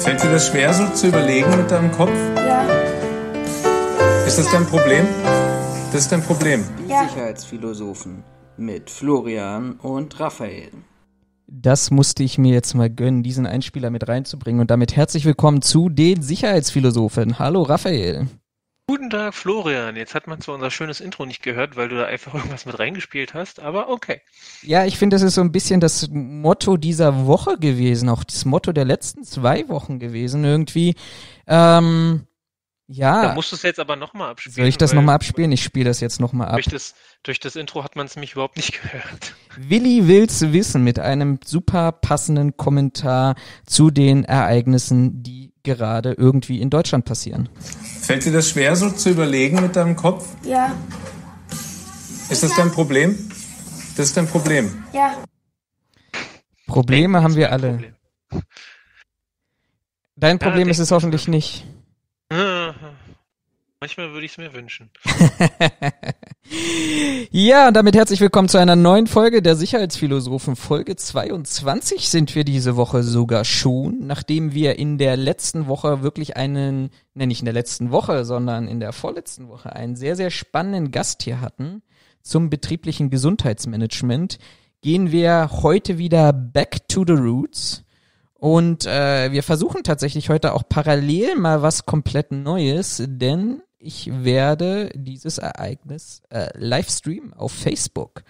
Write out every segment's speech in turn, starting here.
Fällt dir das schwer, so zu überlegen mit deinem Kopf? Ja, Ist das dein Problem? Das ist dein Problem. Die Ja. Sicherheitsphilosophen mit Florian und Raphael. Das musste ich mir jetzt mal gönnen, diesen Einspieler mit reinzubringen. Und damit herzlich willkommen zu den Sicherheitsphilosophen. Hallo Raphael. Guten Tag, Florian. Jetzt hat man zwar unser schönes Intro nicht gehört, weil du da einfach irgendwas mit reingespielt hast, aber okay. Ja, ich finde, das ist so ein bisschen das Motto dieser Woche gewesen, auch das Motto der letzten zwei Wochen gewesen irgendwie. Ähm, Da ja, musst du es jetzt aber nochmal abspielen. soll ich das nochmal abspielen? Ich spiele das jetzt nochmal ab. Durch das, durch das Intro hat man es nämlich überhaupt nicht gehört. Willi will's wissen mit einem super passenden Kommentar zu den Ereignissen, die gerade irgendwie in Deutschland passieren. Fällt dir das schwer, so zu überlegen mit deinem Kopf? ja, Ist das dein Problem? Das ist dein Problem. ja, Probleme haben wir alle. Problem. Dein Problem Ja, ist es hoffentlich nicht. Ah, Manchmal würde ich es mir wünschen. Ja, und damit herzlich willkommen zu einer neuen Folge der Sicherheitsphilosophen. Folge 22 sind wir diese Woche sogar schon, nachdem wir in der letzten Woche wirklich einen, ne, nicht in der letzten Woche, sondern in der vorletzten Woche einen sehr, sehr spannenden Gast hier hatten zum betrieblichen Gesundheitsmanagement, gehen wir heute wieder back to the roots. Und äh, wir versuchen tatsächlich heute auch parallel mal was komplett Neues, denn ich werde dieses Ereignis äh, live streamen auf Facebook.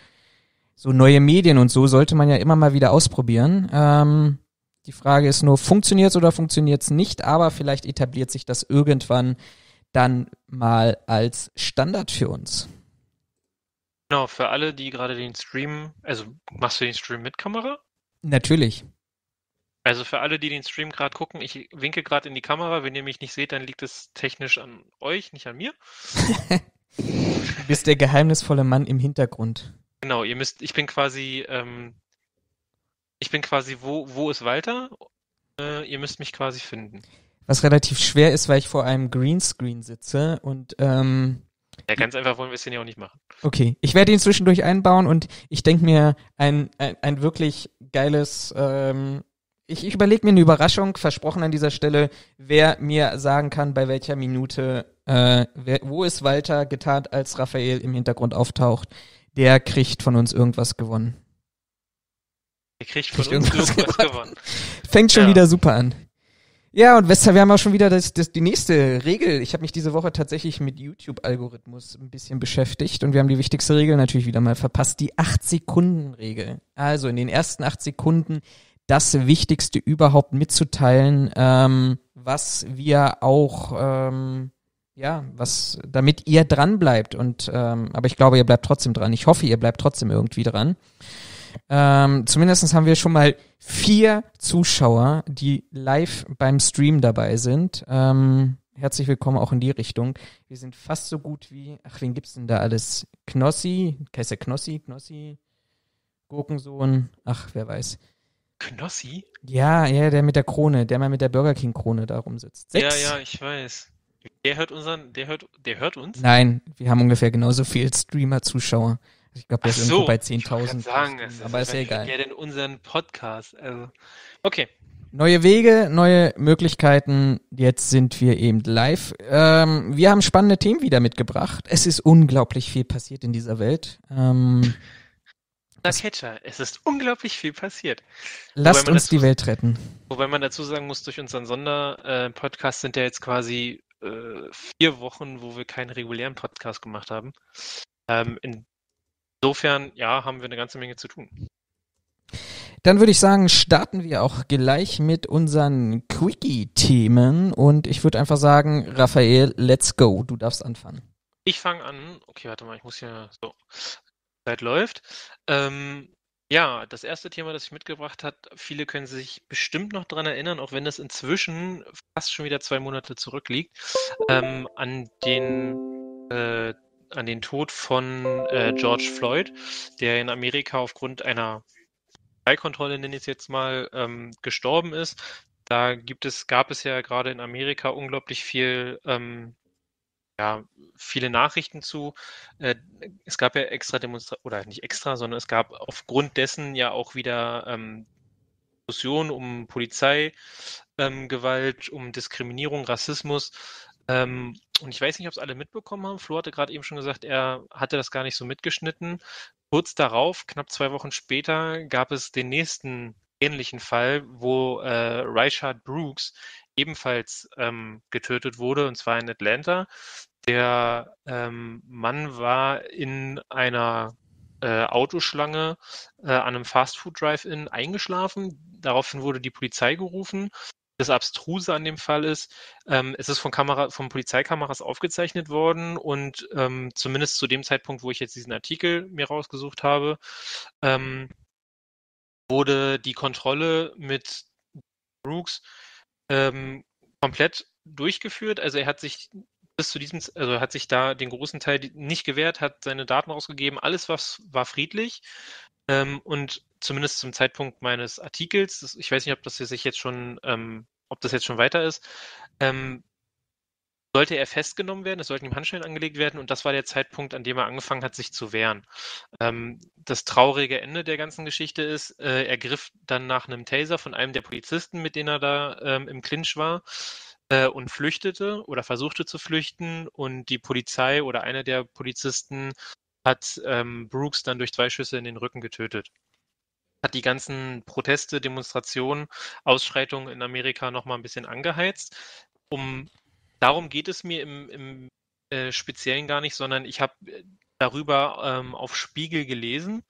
So neue Medien und so sollte man ja immer mal wieder ausprobieren. Ähm, die Frage ist nur, funktioniert's oder funktioniert's nicht? Aber vielleicht etabliert sich das irgendwann dann mal als Standard für uns. Genau, für alle, die gerade den Stream, also machst du den Stream mit Kamera? Natürlich. Also für alle, die den Stream gerade gucken, ich winke gerade in die Kamera. Wenn ihr mich nicht seht, dann liegt es technisch an euch, nicht an mir. Du bist der geheimnisvolle Mann im Hintergrund. Genau, ihr müsst, ich bin quasi, ähm, ich bin quasi, wo, wo ist Walter? Äh, ihr müsst mich quasi finden. Was relativ schwer ist, weil ich vor einem Greenscreen sitze und ähm, Ja, ganz einfach wollen wir es denn ja auch nicht machen. Okay, ich werde ihn zwischendurch einbauen und ich denke mir ein, ein, ein wirklich geiles, ähm, ich, ich überlege mir eine Überraschung, versprochen an dieser Stelle, wer mir sagen kann, bei welcher Minute, äh, wer, wo ist Walter getarnt, als Raphael im Hintergrund auftaucht, der kriegt von uns irgendwas gewonnen. Ihr kriegt von Kriegt uns irgendwas irgendwas gewonnen. gewonnen. Fängt schon Ja. wieder super an. Ja, und Wester, wir haben auch schon wieder das, das, die nächste Regel. Ich habe mich diese Woche tatsächlich mit YouTube-Algorithmus ein bisschen beschäftigt und wir haben die wichtigste Regel natürlich wieder mal verpasst, die 8-Sekunden-Regel. Also in den ersten 8 Sekunden das Wichtigste überhaupt mitzuteilen, ähm, was wir auch, ähm, ja, was, damit ihr dran bleibt. Und ähm, aber ich glaube, ihr bleibt trotzdem dran. Ich hoffe, ihr bleibt trotzdem irgendwie dran. Ähm, zumindest haben wir schon mal vier Zuschauer, die live beim Stream dabei sind. Ähm, herzlich willkommen auch in die Richtung. Wir sind fast so gut wie, ach, wen gibt's denn da alles? Knossi, der Knossi? Knossi? Gurkensohn? Ach, wer weiß. Knossi? Ja, ja, der mit der Krone, der mal mit der Burger King Krone da rumsitzt. Sechs? Ja, ja, ich weiß. Der hört unseren, der hört, der hört uns? Nein, wir haben ungefähr genauso viel Streamer-Zuschauer. Ich glaube, der Ach ist irgendwo so, bei wollte grad 10.000. sagen, es aber ist ja egal. Wer denn unseren Podcast? Also, okay. Neue Wege, neue Möglichkeiten. Jetzt sind wir eben live. Ähm, wir haben spannende Themen wieder mitgebracht. Es ist unglaublich viel passiert in dieser Welt. Ähm, Na, Catcher, es ist unglaublich viel passiert. lasst uns dazu- die Welt retten. Wobei man dazu sagen muss, durch unseren Sonderpodcast sind ja jetzt quasi äh, vier Wochen, wo wir keinen regulären Podcast gemacht haben. Ähm, insofern, ja, haben wir eine ganze Menge zu tun. Dann würde ich sagen, starten wir auch gleich mit unseren Quickie-Themen. Und ich würde einfach sagen, Raphael, let's go. Du darfst anfangen. Ich fange an. Okay, warte mal, ich muss hier so. Zeit läuft. Ähm, ja, das erste Thema, das ich mitgebracht habe, viele können sich bestimmt noch dran erinnern, auch wenn das inzwischen fast schon wieder zwei Monate zurückliegt, ähm, an den äh, an den Tod von äh, George Floyd, der in Amerika aufgrund einer Polizeikontrolle, nenne ich es jetzt mal, ähm, gestorben ist. Da gibt es, gab es ja gerade in Amerika unglaublich viel ähm, ja, viele Nachrichten zu. Äh, es gab ja extra Demonstrationen, oder nicht extra, sondern es gab aufgrund dessen ja auch wieder ähm, Diskussionen um Polizeigewalt, ähm, um Diskriminierung, Rassismus. Ähm, und ich weiß nicht, ob es alle mitbekommen haben. Flo hatte gerade eben schon gesagt, er hatte das gar nicht so mitgeschnitten. Kurz darauf, knapp zwei Wochen später, gab es den nächsten ähnlichen Fall, wo äh, Richard Brooks ebenfalls ähm, getötet wurde, und zwar in Atlanta. Der ähm, Mann war in einer äh, Autoschlange äh, an einem Fastfood-Drive-In eingeschlafen. Daraufhin wurde die Polizei gerufen. Das Abstruse an dem Fall ist, ähm, es ist von, Kamera, von Polizeikameras aufgezeichnet worden und ähm, zumindest zu dem Zeitpunkt, wo ich jetzt diesen Artikel mir rausgesucht habe, ähm, wurde die Kontrolle mit Brooks ähm, komplett durchgeführt. Also er hat sich bis zu diesem, also hat sich da den großen Teil nicht gewehrt, hat seine Daten ausgegeben, alles was war friedlich. Ähm, und zumindest zum Zeitpunkt meines Artikels, das, ich weiß nicht, ob das sich jetzt schon, ähm, ob das jetzt schon weiter ist, ähm, sollte er festgenommen werden, es sollten ihm Handschellen angelegt werden und das war der Zeitpunkt, an dem er angefangen hat, sich zu wehren. Ähm, das traurige Ende der ganzen Geschichte ist, äh, er griff dann nach einem Taser von einem der Polizisten, mit denen er da ähm, im Clinch war, äh, und flüchtete oder versuchte zu flüchten und die Polizei oder einer der Polizisten hat ähm, Brooks dann durch zwei Schüsse in den Rücken getötet. Hat die ganzen Proteste, Demonstrationen, Ausschreitungen in Amerika nochmal ein bisschen angeheizt. Um darum geht es mir im, im äh, Speziellen gar nicht, sondern ich habe äh, darüber ähm, auf Spiegel gelesen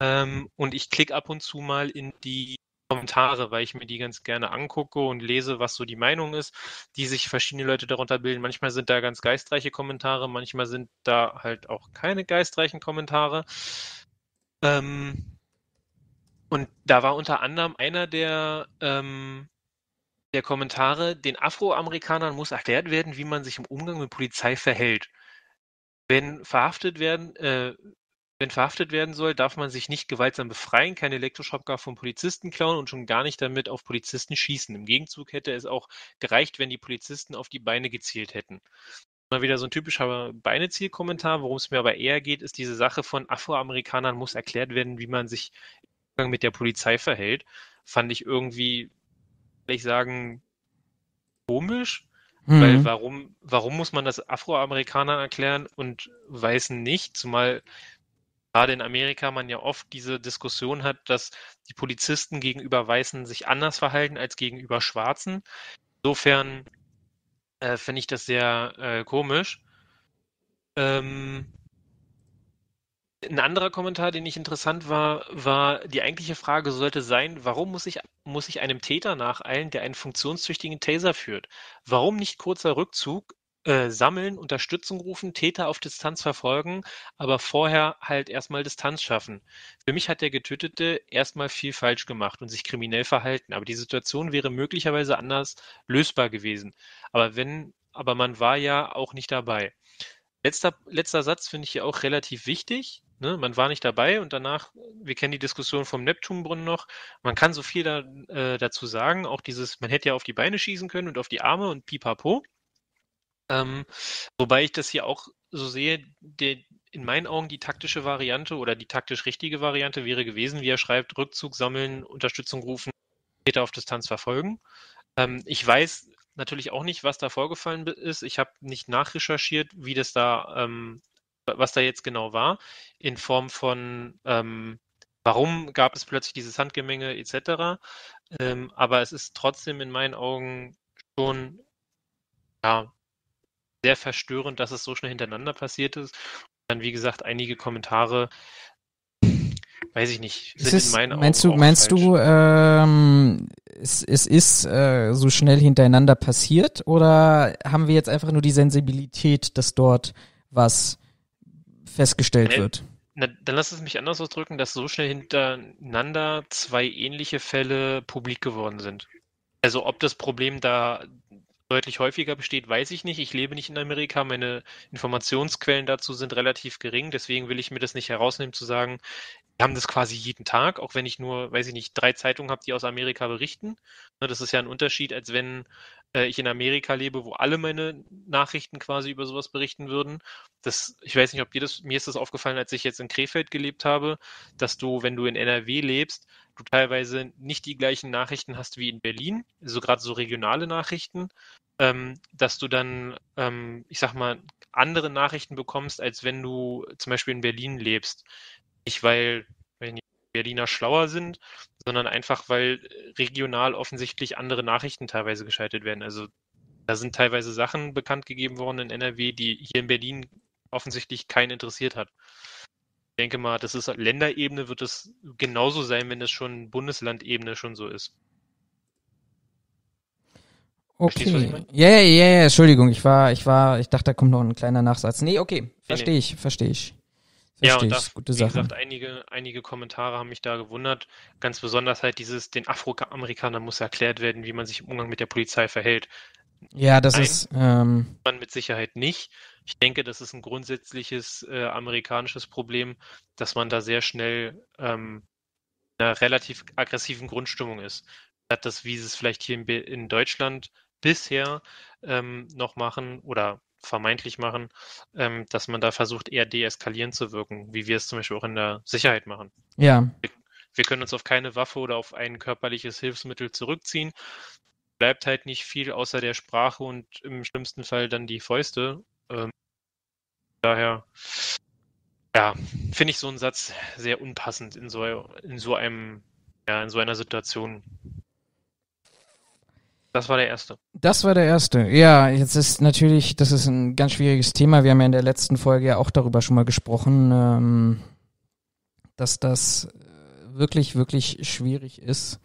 ähm, und ich klicke ab und zu mal in die Kommentare, weil ich mir die ganz gerne angucke und lese, was so die Meinung ist, die sich verschiedene Leute darunter bilden. Manchmal sind da ganz geistreiche Kommentare, manchmal sind da halt auch keine geistreichen Kommentare. Ähm, und da war unter anderem einer der ähm, der Kommentare, den Afroamerikanern muss erklärt werden, wie man sich im Umgang mit Polizei verhält. Wenn verhaftet werden, äh, wenn verhaftet werden soll, darf man sich nicht gewaltsam befreien, kein Elektroschrottkar vom Polizisten klauen und schon gar nicht damit auf Polizisten schießen. Im Gegenzug hätte es auch gereicht, wenn die Polizisten auf die Beine gezielt hätten. Mal wieder so ein typischer Beineziel-Kommentar. Worum es mir aber eher geht, ist diese Sache von Afroamerikanern muss erklärt werden, wie man sich im Umgang mit der Polizei verhält. Fand ich irgendwie ich sagen, komisch. Mhm. Weil warum, warum muss man das Afroamerikanern erklären und Weißen nicht? Zumal gerade in Amerika man ja oft diese Diskussion hat, dass die Polizisten gegenüber Weißen sich anders verhalten als gegenüber Schwarzen. Insofern äh, finde ich das sehr äh, komisch. Ähm, ein anderer Kommentar, den ich interessant war, war die eigentliche Frage sollte sein, warum muss ich, muss ich einem Täter nacheilen, der einen funktionstüchtigen Taser führt? Warum nicht kurzer Rückzug, äh, sammeln, Unterstützung rufen, Täter auf Distanz verfolgen, aber vorher halt erstmal Distanz schaffen? Für mich hat der Getötete erstmal viel falsch gemacht und sich kriminell verhalten, aber die Situation wäre möglicherweise anders lösbar gewesen. Aber wenn, aber man war ja auch nicht dabei. Letzter, letzter Satz finde ich hier auch relativ wichtig. Ne? Man war nicht dabei und danach, wir kennen die Diskussion vom Neptunbrunnen noch, man kann so viel da, äh, dazu sagen, auch dieses, man hätte ja auf die Beine schießen können und auf die Arme und pipapo. Ähm, wobei ich das hier auch so sehe, der, in meinen Augen die taktische Variante oder die taktisch richtige Variante wäre gewesen, wie er schreibt, Rückzug sammeln, Unterstützung rufen, Täter auf Distanz verfolgen. Ähm, ich weiß natürlich auch nicht, was da vorgefallen ist. Ich habe nicht nachrecherchiert, wie das da ähm, was da jetzt genau war, in Form von ähm, warum gab es plötzlich dieses Handgemenge etc. Ähm, aber es ist trotzdem in meinen Augen schon ja, sehr verstörend, dass es so schnell hintereinander passiert ist. dann, wie gesagt, einige Kommentare, weiß ich nicht, sind ist, in meinen meinst Augen. Du, meinst falsch. du, ähm, es, es ist äh, so schnell hintereinander passiert oder haben wir jetzt einfach nur die Sensibilität, dass dort was festgestellt nee, wird. Na, dann lass es mich anders ausdrücken, dass so schnell hintereinander zwei ähnliche Fälle publik geworden sind. Also ob das Problem da deutlich häufiger besteht, weiß ich nicht. Ich lebe nicht in Amerika. Meine Informationsquellen dazu sind relativ gering. Deswegen will ich mir das nicht herausnehmen zu sagen, wir haben das quasi jeden Tag, auch wenn ich nur, weiß ich nicht, drei Zeitungen habe, die aus Amerika berichten. Ne, das ist ja ein Unterschied, als wenn äh, ich in Amerika lebe, wo alle meine Nachrichten quasi über sowas berichten würden. Das, ich weiß nicht, ob dir das, mir ist das aufgefallen, als ich jetzt in Krefeld gelebt habe, dass du, wenn du in NRW lebst, du teilweise nicht die gleichen Nachrichten hast wie in Berlin, so also gerade so regionale Nachrichten, ähm, dass du dann, ähm, ich sag mal, andere Nachrichten bekommst, als wenn du zum Beispiel in Berlin lebst. Nicht, weil, die Berliner schlauer sind, sondern einfach, weil regional offensichtlich andere Nachrichten teilweise geschaltet werden. Also da sind teilweise Sachen bekannt gegeben worden in NRW, die hier in Berlin offensichtlich keinen interessiert hat. Ich denke mal, das ist Länderebene, wird es genauso sein, wenn es schon Bundeslandebene schon so ist. Okay. Ja, ja, ja, Entschuldigung, ich war, ich war, ich dachte, da kommt noch ein kleiner Nachsatz. Nee, okay, verstehe nee, ich, verstehe ich. Versteh ja, und das, gute wie Sache. gesagt, einige, einige Kommentare haben mich da gewundert. Ganz besonders halt dieses, den Afroamerikanern muss erklärt werden, wie man sich im Umgang mit der Polizei verhält. Ja, das Nein, ist. Ähm, man mit Sicherheit nicht. Ich denke, das ist ein grundsätzliches äh, amerikanisches Problem, dass man da sehr schnell ähm, in einer relativ aggressiven Grundstimmung ist. Das, wie es vielleicht hier in, in Deutschland bisher ähm, noch machen oder vermeintlich machen, ähm, dass man da versucht, eher deeskalierend zu wirken, wie wir es zum Beispiel auch in der Sicherheit machen. Ja. Wir, wir können uns auf keine Waffe oder auf ein körperliches Hilfsmittel zurückziehen. Bleibt halt nicht viel außer der Sprache und im schlimmsten Fall dann die Fäuste. Ähm, daher, ja, finde ich so einen Satz sehr unpassend in so, in so einem, ja, in so einer Situation. Das war der erste. Das war der erste. Ja, jetzt ist natürlich, das ist ein ganz schwieriges Thema. Wir haben ja in der letzten Folge ja auch darüber schon mal gesprochen, ähm, dass das wirklich, wirklich schwierig ist.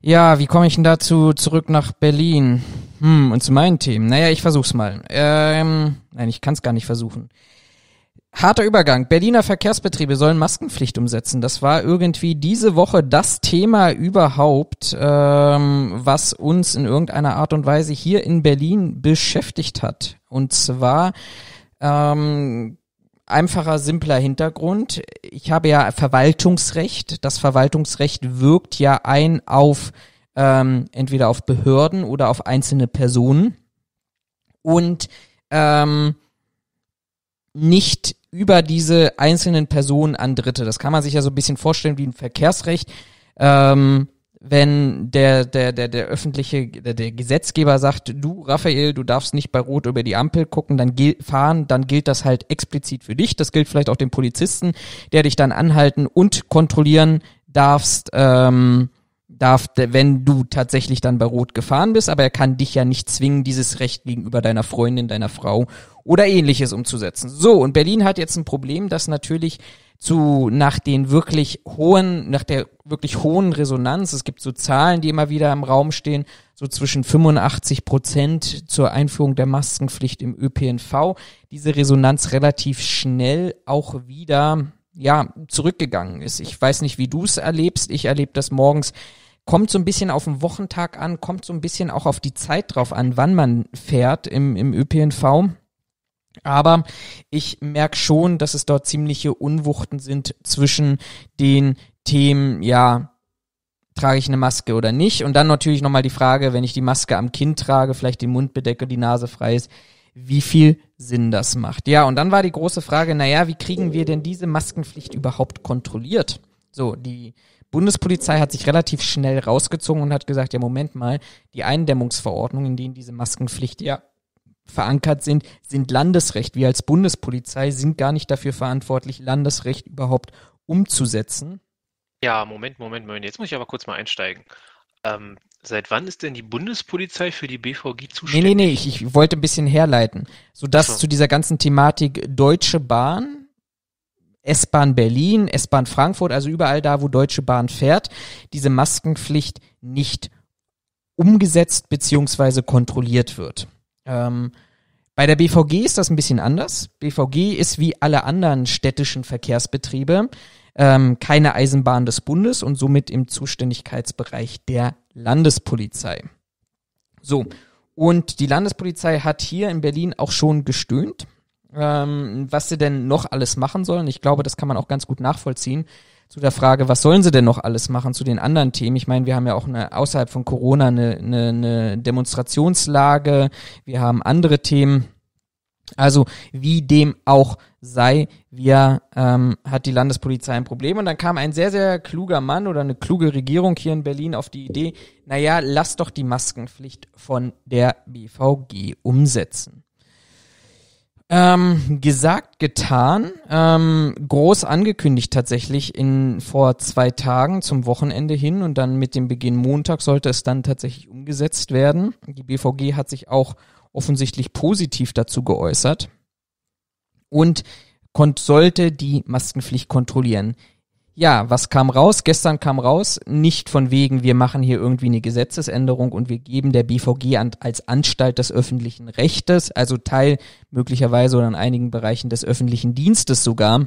Ja, wie komme ich denn dazu zurück nach Berlin? Hm, und zu meinen Themen. Naja, ich versuch's mal. Ähm, nein, ich kann es gar nicht versuchen. Harter Übergang. Berliner Verkehrsbetriebe sollen Maskenpflicht umsetzen. Das war irgendwie diese Woche das Thema überhaupt, ähm, was uns in irgendeiner Art und Weise hier in Berlin beschäftigt hat. Und zwar ähm, einfacher, simpler Hintergrund. Ich habe ja Verwaltungsrecht. Das Verwaltungsrecht wirkt ja ein auf ähm, entweder auf Behörden oder auf einzelne Personen. Und ähm, nicht über diese einzelnen Personen an Dritte. Das kann man sich ja so ein bisschen vorstellen wie ein Verkehrsrecht. Ähm, wenn der, der, der, der öffentliche, der, der Gesetzgeber sagt, du, Raphael, du darfst nicht bei Rot über die Ampel gucken, dann fahren, dann gilt das halt explizit für dich. Das gilt vielleicht auch dem Polizisten, der dich dann anhalten und kontrollieren darfst, ähm, darf, wenn du tatsächlich dann bei Rot gefahren bist, aber er kann dich ja nicht zwingen, dieses Recht gegenüber deiner Freundin, deiner Frau oder ähnliches umzusetzen. So, und Berlin hat jetzt ein Problem, das natürlich zu nach den wirklich hohen, nach der wirklich hohen Resonanz, es gibt so Zahlen, die immer wieder im Raum stehen, so zwischen 85 Prozent zur Einführung der Maskenpflicht im ÖPNV, diese Resonanz relativ schnell auch wieder ja, zurückgegangen ist. Ich weiß nicht, wie du es erlebst. Ich erlebe das morgens kommt so ein bisschen auf den Wochentag an, kommt so ein bisschen auch auf die Zeit drauf an, wann man fährt im, im ÖPNV. Aber ich merke schon, dass es dort ziemliche Unwuchten sind zwischen den Themen, ja, trage ich eine Maske oder nicht? Und dann natürlich nochmal die Frage, wenn ich die Maske am Kinn trage, vielleicht den Mund bedecke, die Nase frei ist, wie viel Sinn das macht. Ja, und dann war die große Frage, naja, wie kriegen wir denn diese Maskenpflicht überhaupt kontrolliert? So, die Bundespolizei hat sich relativ schnell rausgezogen und hat gesagt, ja, Moment mal, die Eindämmungsverordnungen, in denen diese Maskenpflicht ja verankert sind, sind Landesrecht. Wir als Bundespolizei sind gar nicht dafür verantwortlich, Landesrecht überhaupt umzusetzen. Ja, Moment, Moment, Moment. Jetzt muss ich aber kurz mal einsteigen. Ähm, seit wann ist denn die Bundespolizei für die BVG zuständig? Nee, nee, nee, ich, ich wollte ein bisschen herleiten. Sodass so. zu dieser ganzen Thematik Deutsche Bahn S-Bahn Berlin, S-Bahn Frankfurt, also überall da, wo Deutsche Bahn fährt, diese Maskenpflicht nicht umgesetzt beziehungsweise kontrolliert wird. Ähm, bei der BVG ist das ein bisschen anders. BVG ist wie alle anderen städtischen Verkehrsbetriebe ähm, keine Eisenbahn des Bundes und somit im Zuständigkeitsbereich der Landespolizei. So, und die Landespolizei hat hier in Berlin auch schon gestöhnt ähm, was sie denn noch alles machen sollen. Ich glaube, das kann man auch ganz gut nachvollziehen. Zu der Frage, was sollen sie denn noch alles machen zu den anderen Themen? Ich meine, wir haben ja auch eine, außerhalb von Corona eine, eine, eine Demonstrationslage, wir haben andere Themen. Also wie dem auch sei, wir ähm, hat die Landespolizei ein Problem. Und dann kam ein sehr, sehr kluger Mann oder eine kluge Regierung hier in Berlin auf die Idee, naja, lass doch die Maskenpflicht von der BVG umsetzen. Ähm, gesagt, getan, ähm, groß angekündigt tatsächlich in vor zwei Tagen zum Wochenende hin und dann mit dem Beginn Montag sollte es dann tatsächlich umgesetzt werden. Die BVG hat sich auch offensichtlich positiv dazu geäußert und sollte die Maskenpflicht kontrollieren. Ja, was kam raus? Gestern kam raus, nicht von wegen, wir machen hier irgendwie eine Gesetzesänderung und wir geben der BVG an, als Anstalt des öffentlichen Rechtes, also Teil möglicherweise oder in einigen Bereichen des öffentlichen Dienstes sogar,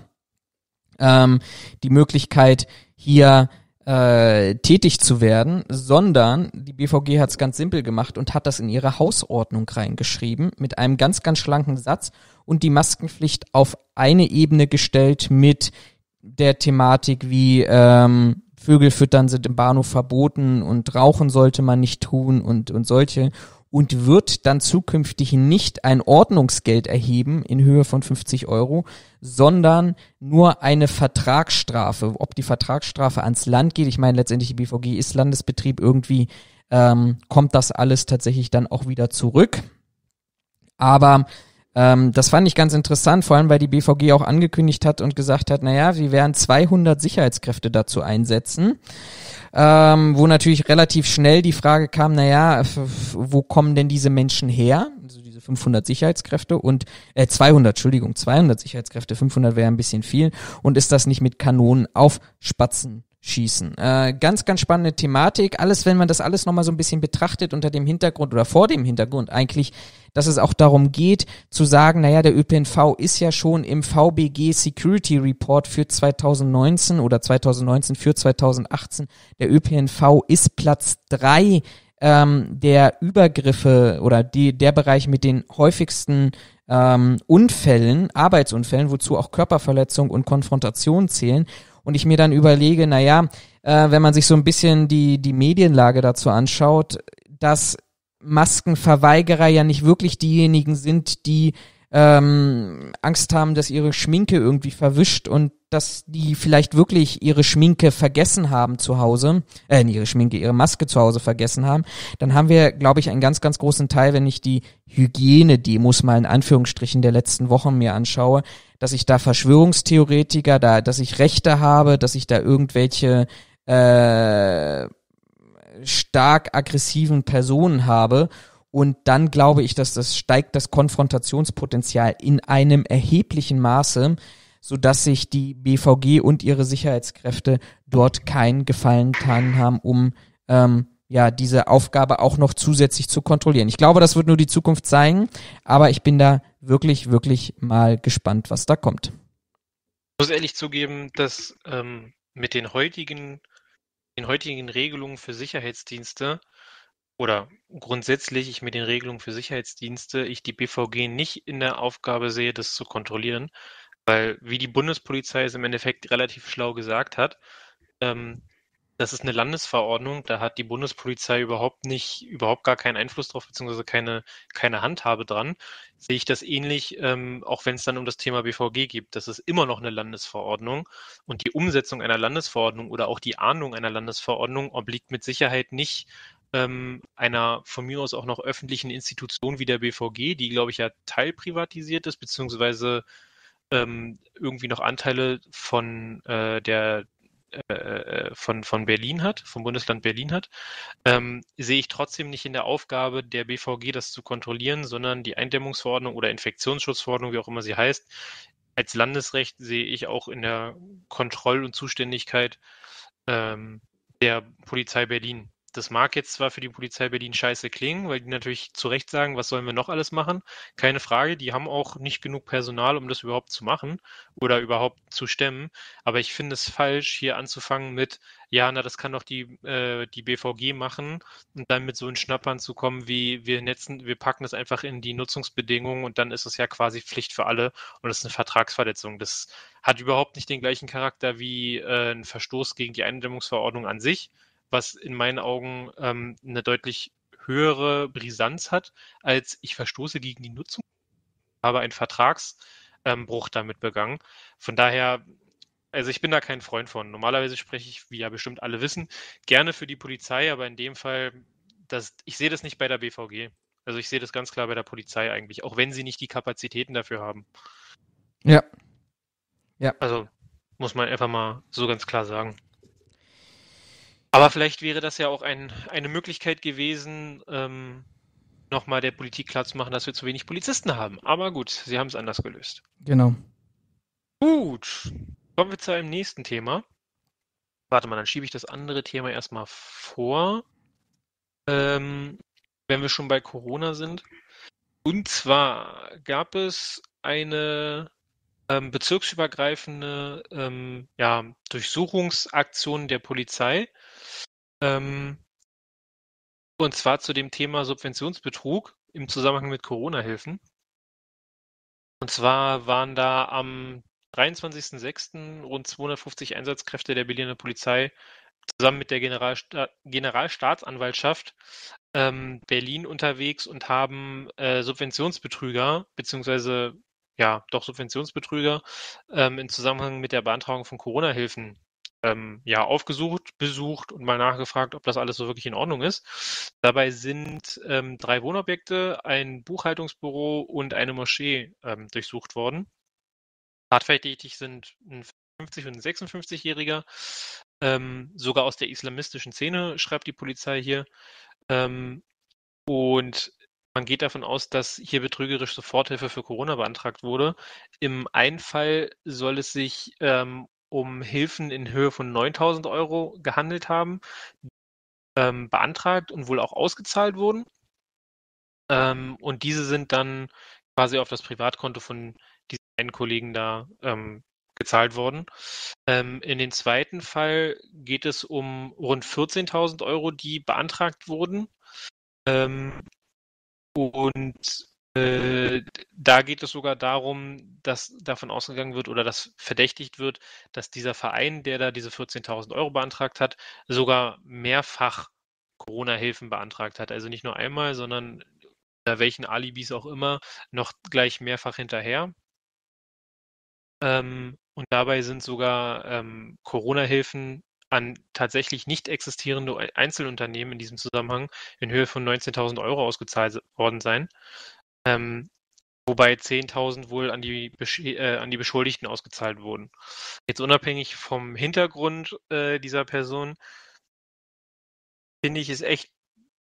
ähm, die Möglichkeit, hier äh, tätig zu werden, sondern die BVG hat es ganz simpel gemacht und hat das in ihre Hausordnung reingeschrieben mit einem ganz, ganz schlanken Satz und die Maskenpflicht auf eine Ebene gestellt mit der Thematik wie ähm, Vögel füttern sind im Bahnhof verboten und Rauchen sollte man nicht tun und, und solche und wird dann zukünftig nicht ein Ordnungsgeld erheben in Höhe von 50 Euro, sondern nur eine Vertragsstrafe. Ob die Vertragsstrafe ans Land geht, ich meine letztendlich die BVG ist Landesbetrieb, irgendwie ähm, kommt das alles tatsächlich dann auch wieder zurück. Aber ähm, das fand ich ganz interessant, vor allem weil die BVG auch angekündigt hat und gesagt hat, naja, wir werden 200 Sicherheitskräfte dazu einsetzen. Ähm, wo natürlich relativ schnell die Frage kam, naja, wo kommen denn diese Menschen her? Also diese 500 Sicherheitskräfte und äh, 200, Entschuldigung, 200 Sicherheitskräfte, 500 wäre ein bisschen viel. Und ist das nicht mit Kanonen auf Spatzen schießen. Äh, ganz, ganz spannende Thematik. Alles, wenn man das alles nochmal so ein bisschen betrachtet unter dem Hintergrund oder vor dem Hintergrund eigentlich, dass es auch darum geht zu sagen, naja, der ÖPNV ist ja schon im VBG Security Report für 2019 oder 2019 für 2018. Der ÖPNV ist Platz drei ähm, der Übergriffe oder die, der Bereich mit den häufigsten ähm, Unfällen, Arbeitsunfällen, wozu auch Körperverletzung und Konfrontation zählen und ich mir dann überlege, naja, äh, wenn man sich so ein bisschen die, die Medienlage dazu anschaut, dass Maskenverweigerer ja nicht wirklich diejenigen sind, die ähm, Angst haben, dass ihre Schminke irgendwie verwischt und dass die vielleicht wirklich ihre Schminke vergessen haben zu Hause, äh, ihre Schminke, ihre Maske zu Hause vergessen haben, dann haben wir, glaube ich, einen ganz, ganz großen Teil, wenn ich die Hygiene-Demos mal in Anführungsstrichen der letzten Wochen mir anschaue, dass ich da Verschwörungstheoretiker, da, dass ich Rechte habe, dass ich da irgendwelche äh, stark aggressiven Personen habe. Und dann glaube ich, dass das steigt das Konfrontationspotenzial in einem erheblichen Maße, so dass sich die BVG und ihre Sicherheitskräfte dort keinen Gefallen getan haben, um ähm, ja diese Aufgabe auch noch zusätzlich zu kontrollieren. Ich glaube, das wird nur die Zukunft zeigen, aber ich bin da wirklich, wirklich mal gespannt, was da kommt. Ich muss ehrlich zugeben, dass ähm, mit den heutigen, den heutigen Regelungen für Sicherheitsdienste oder grundsätzlich ich mit den Regelungen für Sicherheitsdienste ich die BVG nicht in der Aufgabe sehe, das zu kontrollieren, weil wie die Bundespolizei es im Endeffekt relativ schlau gesagt hat, ähm, das ist eine Landesverordnung, da hat die Bundespolizei überhaupt nicht, überhaupt gar keinen Einfluss drauf, beziehungsweise keine, keine Handhabe dran. Sehe ich das ähnlich, ähm, auch wenn es dann um das Thema BVG geht. Das ist immer noch eine Landesverordnung und die Umsetzung einer Landesverordnung oder auch die Ahndung einer Landesverordnung obliegt mit Sicherheit nicht ähm, einer von mir aus auch noch öffentlichen Institution wie der BVG, die, glaube ich, ja teilprivatisiert ist, beziehungsweise ähm, irgendwie noch Anteile von äh, der äh, äh, von, von Berlin hat, vom Bundesland Berlin hat, ähm, sehe ich trotzdem nicht in der Aufgabe der BVG, das zu kontrollieren, sondern die Eindämmungsverordnung oder Infektionsschutzverordnung, wie auch immer sie heißt, als Landesrecht sehe ich auch in der Kontroll- und Zuständigkeit ähm, der Polizei Berlin. Das mag jetzt zwar für die Polizei Berlin scheiße klingen, weil die natürlich zu Recht sagen, was sollen wir noch alles machen? Keine Frage, die haben auch nicht genug Personal, um das überhaupt zu machen oder überhaupt zu stemmen. Aber ich finde es falsch, hier anzufangen mit, ja, na, das kann doch die, äh, die BVG machen und dann mit so einem Schnappern zu kommen, wie wir netzen, wir packen das einfach in die Nutzungsbedingungen und dann ist es ja quasi Pflicht für alle und das ist eine Vertragsverletzung. Das hat überhaupt nicht den gleichen Charakter wie äh, ein Verstoß gegen die Eindämmungsverordnung an sich was in meinen Augen ähm, eine deutlich höhere Brisanz hat, als ich verstoße gegen die Nutzung, habe einen Vertragsbruch ähm, damit begangen. Von daher, also ich bin da kein Freund von. Normalerweise spreche ich, wie ja bestimmt alle wissen, gerne für die Polizei, aber in dem Fall, das, ich sehe das nicht bei der BVG. Also ich sehe das ganz klar bei der Polizei eigentlich, auch wenn sie nicht die Kapazitäten dafür haben. Ja. Ja. Also muss man einfach mal so ganz klar sagen. Aber vielleicht wäre das ja auch ein, eine Möglichkeit gewesen, ähm, nochmal der Politik klarzumachen, dass wir zu wenig Polizisten haben. Aber gut, sie haben es anders gelöst. Genau. Gut, kommen wir zu einem nächsten Thema. Warte mal, dann schiebe ich das andere Thema erstmal vor, ähm, wenn wir schon bei Corona sind. Und zwar gab es eine ähm, bezirksübergreifende ähm, ja, Durchsuchungsaktion der Polizei ähm, und zwar zu dem Thema Subventionsbetrug im Zusammenhang mit Corona-Hilfen. Und zwar waren da am 23.06. rund 250 Einsatzkräfte der Berliner Polizei zusammen mit der Generalsta Generalstaatsanwaltschaft ähm, Berlin unterwegs und haben äh, Subventionsbetrüger beziehungsweise ja doch Subventionsbetrüger ähm, in Zusammenhang mit der Beantragung von Corona-Hilfen ähm, ja, aufgesucht, besucht und mal nachgefragt, ob das alles so wirklich in Ordnung ist. Dabei sind ähm, drei Wohnobjekte, ein Buchhaltungsbüro und eine Moschee ähm, durchsucht worden. Tatverdächtig sind ein 50 und ein 56-Jähriger, ähm, sogar aus der islamistischen Szene, schreibt die Polizei hier. Ähm, und man geht davon aus, dass hier betrügerisch Soforthilfe für Corona beantragt wurde. Im einen Fall soll es sich ähm, um Hilfen in Höhe von 9.000 Euro gehandelt haben, ähm, beantragt und wohl auch ausgezahlt wurden. Ähm, und diese sind dann quasi auf das Privatkonto von diesen einen Kollegen da ähm, gezahlt worden. Ähm, in den zweiten Fall geht es um rund 14.000 Euro, die beantragt wurden. Und äh, da geht es sogar darum, dass davon ausgegangen wird oder dass verdächtigt wird, dass dieser Verein, der da diese 14.000 Euro beantragt hat, sogar mehrfach Corona-Hilfen beantragt hat. Also nicht nur einmal, sondern unter welchen Alibis auch immer, noch gleich mehrfach hinterher. Ähm, und dabei sind sogar ähm, Corona-Hilfen an tatsächlich nicht existierende Einzelunternehmen in diesem Zusammenhang in Höhe von 19.000 Euro ausgezahlt worden sein. Ähm, wobei 10.000 wohl an die, äh, an die Beschuldigten ausgezahlt wurden. Jetzt unabhängig vom Hintergrund äh, dieser Person finde ich es echt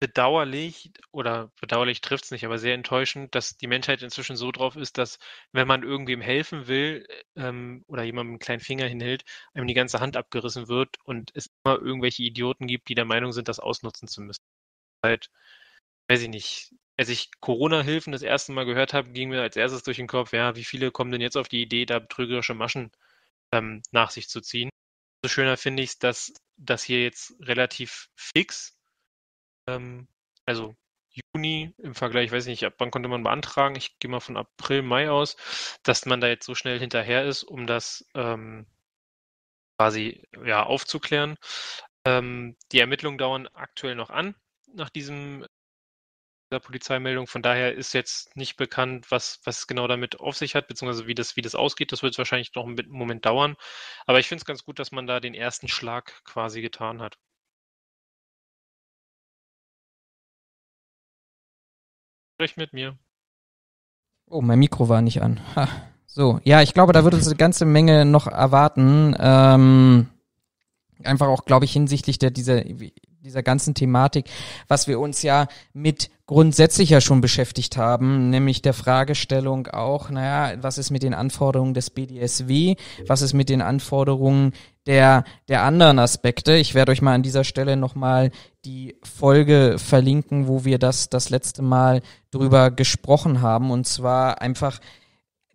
bedauerlich, oder bedauerlich trifft es nicht, aber sehr enttäuschend, dass die Menschheit inzwischen so drauf ist, dass wenn man irgendwem helfen will ähm, oder jemandem einen kleinen Finger hinhält, einem die ganze Hand abgerissen wird und es immer irgendwelche Idioten gibt, die der Meinung sind, das ausnutzen zu müssen. Halt, weiß ich nicht, als ich Corona-Hilfen das erste Mal gehört habe, ging mir als erstes durch den Kopf, ja, wie viele kommen denn jetzt auf die Idee, da betrügerische Maschen ähm, nach sich zu ziehen. So schöner finde ich es, dass das hier jetzt relativ fix, ähm, also Juni im Vergleich, weiß ich nicht, ab wann konnte man beantragen? Ich gehe mal von April, Mai aus, dass man da jetzt so schnell hinterher ist, um das ähm, quasi ja, aufzuklären. Ähm, die Ermittlungen dauern aktuell noch an nach diesem der Polizeimeldung. Von daher ist jetzt nicht bekannt, was, was genau damit auf sich hat, beziehungsweise wie das, wie das ausgeht. Das wird wahrscheinlich noch einen Moment dauern. Aber ich finde es ganz gut, dass man da den ersten Schlag quasi getan hat. Sprich mit mir. Oh, mein Mikro war nicht an. Ha. So, ja, ich glaube, da wird uns eine ganze Menge noch erwarten. Ähm, einfach auch, glaube ich, hinsichtlich der dieser dieser ganzen Thematik, was wir uns ja mit grundsätzlich ja schon beschäftigt haben, nämlich der Fragestellung auch, naja, was ist mit den Anforderungen des BDSW, was ist mit den Anforderungen der, der anderen Aspekte. Ich werde euch mal an dieser Stelle nochmal die Folge verlinken, wo wir das das letzte Mal drüber gesprochen haben, und zwar einfach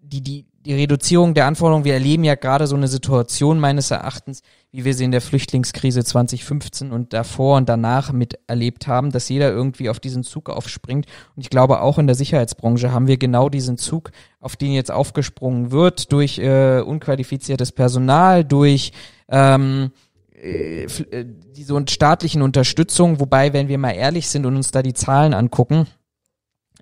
die, die, die Reduzierung der Anforderungen. Wir erleben ja gerade so eine Situation meines Erachtens, wie wir sie in der Flüchtlingskrise 2015 und davor und danach miterlebt haben, dass jeder irgendwie auf diesen Zug aufspringt. Und ich glaube, auch in der Sicherheitsbranche haben wir genau diesen Zug, auf den jetzt aufgesprungen wird, durch äh, unqualifiziertes Personal, durch ähm, äh, äh diese staatlichen Unterstützung, wobei, wenn wir mal ehrlich sind und uns da die Zahlen angucken,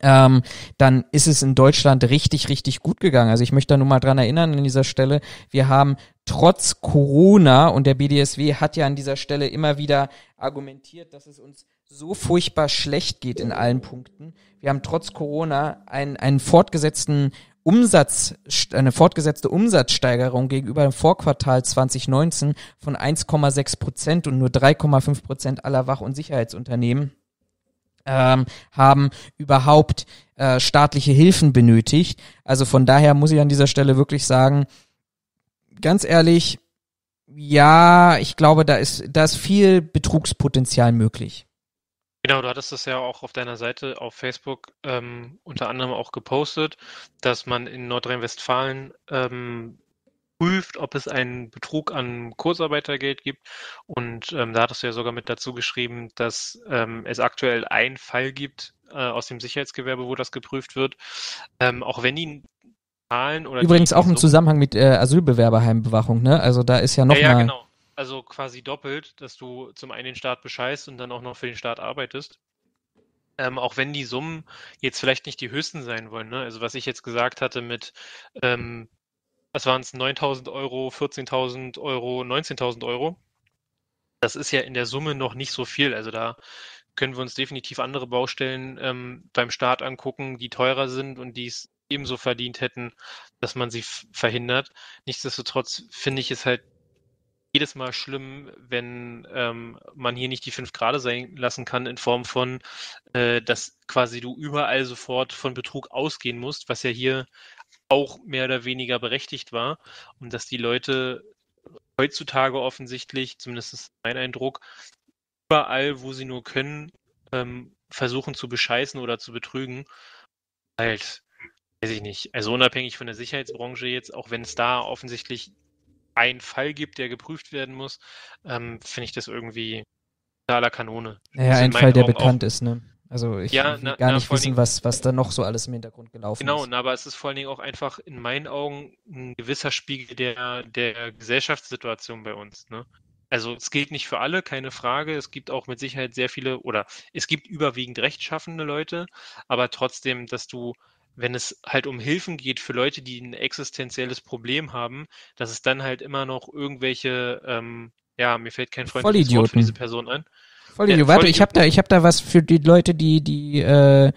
ähm, dann ist es in Deutschland richtig, richtig gut gegangen. Also ich möchte da nur mal dran erinnern an dieser Stelle, wir haben trotz Corona und der BDSW hat ja an dieser Stelle immer wieder argumentiert, dass es uns so furchtbar schlecht geht in allen Punkten. Wir haben trotz Corona einen, einen fortgesetzten Umsatz, eine fortgesetzte Umsatzsteigerung gegenüber dem Vorquartal 2019 von 1,6 Prozent und nur 3,5 Prozent aller Wach- und Sicherheitsunternehmen ähm, haben überhaupt äh, staatliche Hilfen benötigt. Also von daher muss ich an dieser Stelle wirklich sagen, ganz ehrlich, ja, ich glaube, da ist, da ist viel Betrugspotenzial möglich. Genau, du hattest das ja auch auf deiner Seite auf Facebook ähm, unter anderem auch gepostet, dass man in Nordrhein-Westfalen ähm, prüft, ob es einen Betrug an Kurzarbeitergeld gibt. Und ähm, da hattest du ja sogar mit dazu geschrieben, dass ähm, es aktuell einen Fall gibt äh, aus dem Sicherheitsgewerbe, wo das geprüft wird. Ähm, auch wenn die Zahlen oder Übrigens auch im so Zusammenhang mit äh, Asylbewerberheimbewachung, ne? Also da ist ja noch ja, ja, genau. Also quasi doppelt, dass du zum einen den Staat bescheißt und dann auch noch für den Staat arbeitest. Ähm, auch wenn die Summen jetzt vielleicht nicht die höchsten sein wollen. Ne? Also was ich jetzt gesagt hatte mit ähm, was waren es, 9.000 Euro, 14.000 Euro, 19.000 Euro. Das ist ja in der Summe noch nicht so viel. Also da können wir uns definitiv andere Baustellen ähm, beim Staat angucken, die teurer sind und die es ebenso verdient hätten, dass man sie verhindert. Nichtsdestotrotz finde ich es halt jedes Mal schlimm, wenn ähm, man hier nicht die fünf Grade sein lassen kann in Form von, äh, dass quasi du überall sofort von Betrug ausgehen musst, was ja hier auch mehr oder weniger berechtigt war und dass die Leute heutzutage offensichtlich, zumindest ist mein Eindruck, überall, wo sie nur können, ähm, versuchen zu bescheißen oder zu betrügen. Halt, weiß ich nicht. Also unabhängig von der Sicherheitsbranche jetzt, auch wenn es da offensichtlich einen Fall gibt, der geprüft werden muss, ähm, finde ich das irgendwie totaler Kanone. Ja, ein Fall, der Augen bekannt ist, ne? Also ich ja, will na, gar na, nicht wissen, was, was da noch so alles im Hintergrund gelaufen genau, ist. Genau, aber es ist vor allen Dingen auch einfach in meinen Augen ein gewisser Spiegel der, der Gesellschaftssituation bei uns. Ne? Also es gilt nicht für alle, keine Frage. Es gibt auch mit Sicherheit sehr viele oder es gibt überwiegend rechtschaffende Leute, aber trotzdem, dass du, wenn es halt um Hilfen geht für Leute, die ein existenzielles Problem haben, dass es dann halt immer noch irgendwelche, ähm, ja, mir fällt kein freundliches Wort für diese Person ein. Voll ja, Warte, ich habe da, ich habe da was für die Leute, die, die. Äh, äh,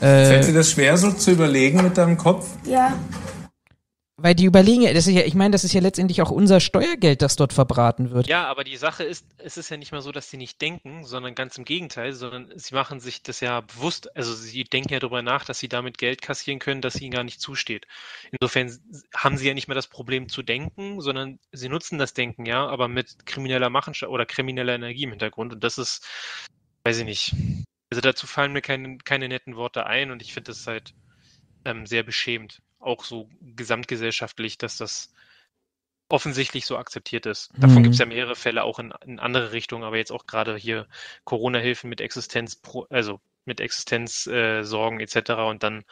Fällt dir das schwer, so zu überlegen mit deinem Kopf? Ja. Weil die überlegen, das ist ja, ich meine, das ist ja letztendlich auch unser Steuergeld, das dort verbraten wird. Ja, aber die Sache ist, es ist ja nicht mal so, dass sie nicht denken, sondern ganz im Gegenteil, sondern sie machen sich das ja bewusst, also sie denken ja darüber nach, dass sie damit Geld kassieren können, das ihnen gar nicht zusteht. Insofern haben sie ja nicht mehr das Problem zu denken, sondern sie nutzen das Denken, ja, aber mit krimineller Machenschaft oder krimineller Energie im Hintergrund. Und das ist, weiß ich nicht. Also dazu fallen mir keine, keine netten Worte ein und ich finde das halt ähm, sehr beschämend auch so gesamtgesellschaftlich, dass das offensichtlich so akzeptiert ist. Davon mhm. gibt es ja mehrere Fälle auch in, in, andere Richtungen, aber jetzt auch gerade hier Corona-Hilfen mit Existenz, also mit Existenzsorgen äh, etc. Und dann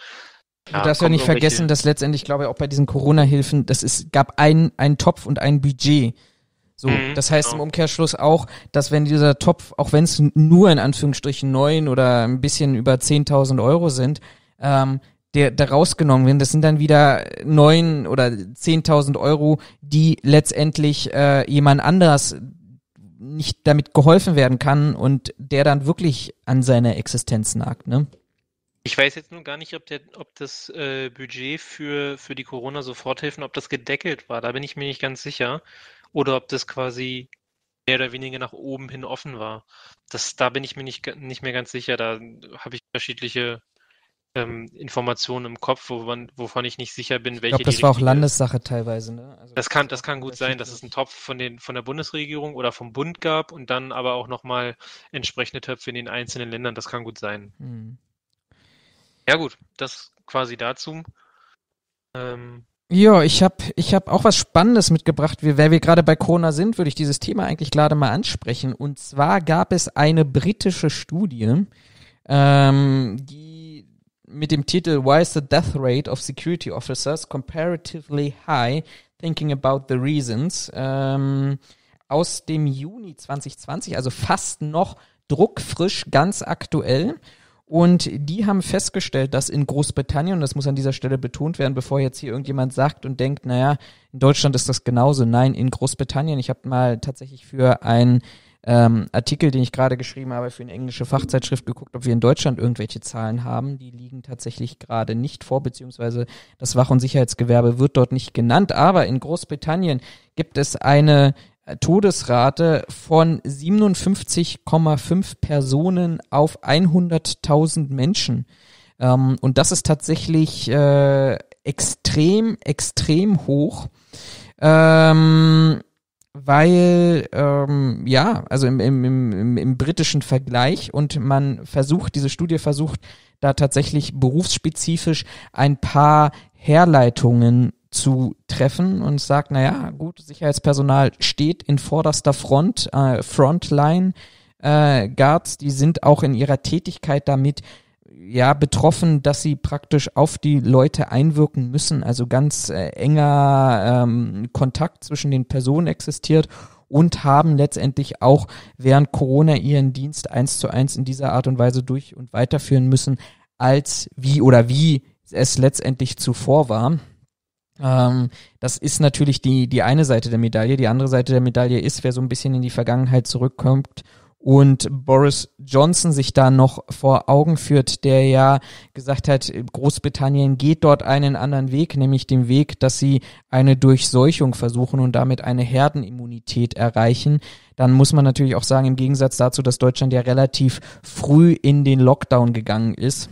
ja, du darfst ja nicht vergessen, dass letztendlich, glaube ich, auch bei diesen Corona-Hilfen, das ist, gab ein, ein Topf und ein Budget. So, mhm, das heißt genau. im Umkehrschluss auch, dass wenn dieser Topf, auch wenn es nur in Anführungsstrichen neun oder ein bisschen über 10.000 Euro sind, ähm, der, der rausgenommen werden. Das sind dann wieder neun oder zehntausend Euro, die letztendlich äh, jemand anders nicht damit geholfen werden kann und der dann wirklich an seiner Existenz nagt, ne? Ich weiß jetzt nur gar nicht, ob, der, ob das äh, Budget für, für die Corona-Soforthilfen, ob das gedeckelt war. Da bin ich mir nicht ganz sicher. Oder ob das quasi mehr oder weniger nach oben hin offen war. Das, da bin ich mir nicht, nicht mehr ganz sicher. Da habe ich unterschiedliche ähm, Informationen im Kopf, wovon, wovon ich nicht sicher bin, welche. Ich glaube, das war auch Landessache ist. teilweise. Ne? Also das kann, das kann gut sein, dass es einen Topf von, den, von der Bundesregierung oder vom Bund gab und dann aber auch nochmal entsprechende Töpfe in den einzelnen Ländern. Das kann gut sein. Hm. Ja gut, das quasi dazu. Ähm, ja, ich habe ich hab auch was Spannendes mitgebracht. Weil wir gerade bei Corona sind, würde ich dieses Thema eigentlich gerade mal ansprechen. Und zwar gab es eine britische Studie, ähm, die mit dem Titel Why is the death rate of security officers comparatively high? Thinking about the reasons ähm, aus dem Juni 2020, also fast noch druckfrisch, ganz aktuell. Und die haben festgestellt, dass in Großbritannien, und das muss an dieser Stelle betont werden, bevor jetzt hier irgendjemand sagt und denkt, naja, in Deutschland ist das genauso. Nein, in Großbritannien, ich habe mal tatsächlich für einen ähm, Artikel, den ich gerade geschrieben habe, für eine englische Fachzeitschrift geguckt, ob wir in Deutschland irgendwelche Zahlen haben. Die liegen tatsächlich gerade nicht vor, beziehungsweise das Wach- und Sicherheitsgewerbe wird dort nicht genannt. Aber in Großbritannien gibt es eine Todesrate von 57,5 Personen auf 100.000 Menschen. Ähm, und das ist tatsächlich äh, extrem, extrem hoch. Ähm, weil ähm, ja, also im, im, im, im britischen Vergleich und man versucht, diese Studie versucht, da tatsächlich berufsspezifisch ein paar Herleitungen zu treffen und sagt, naja, gut, Sicherheitspersonal steht in vorderster Front, äh, Frontline äh, Guards, die sind auch in ihrer Tätigkeit damit ja betroffen, dass sie praktisch auf die Leute einwirken müssen, also ganz äh, enger ähm, Kontakt zwischen den Personen existiert und haben letztendlich auch während Corona ihren Dienst eins zu eins in dieser Art und Weise durch und weiterführen müssen, als wie oder wie es letztendlich zuvor war. Ähm, das ist natürlich die, die eine Seite der Medaille. Die andere Seite der Medaille ist, wer so ein bisschen in die Vergangenheit zurückkommt und Boris Johnson sich da noch vor Augen führt, der ja gesagt hat, Großbritannien geht dort einen anderen Weg, nämlich den Weg, dass sie eine Durchseuchung versuchen und damit eine Herdenimmunität erreichen. Dann muss man natürlich auch sagen, im Gegensatz dazu, dass Deutschland ja relativ früh in den Lockdown gegangen ist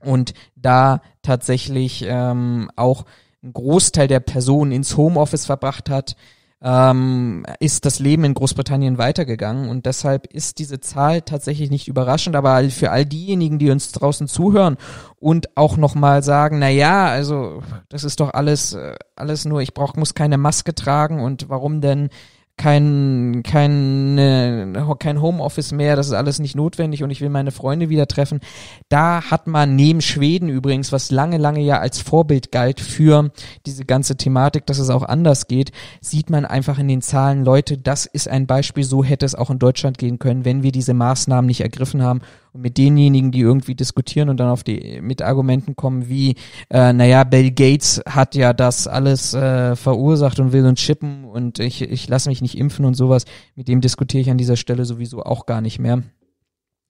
und da tatsächlich ähm, auch ein Großteil der Personen ins Homeoffice verbracht hat, ähm, ist das Leben in Großbritannien weitergegangen und deshalb ist diese Zahl tatsächlich nicht überraschend, aber für all diejenigen, die uns draußen zuhören und auch nochmal sagen, na ja, also das ist doch alles, äh, alles nur, ich brauch, muss keine Maske tragen und warum denn kein, kein, kein Homeoffice mehr, das ist alles nicht notwendig und ich will meine Freunde wieder treffen. Da hat man neben Schweden übrigens, was lange, lange ja als Vorbild galt für diese ganze Thematik, dass es auch anders geht, sieht man einfach in den Zahlen, Leute, das ist ein Beispiel, so hätte es auch in Deutschland gehen können, wenn wir diese Maßnahmen nicht ergriffen haben und mit denjenigen, die irgendwie diskutieren und dann auf die mit Argumenten kommen wie, äh, naja, Bill Gates hat ja das alles äh, verursacht und will uns chippen und ich, ich lasse mich nicht impfen und sowas, mit dem diskutiere ich an dieser Stelle sowieso auch gar nicht mehr.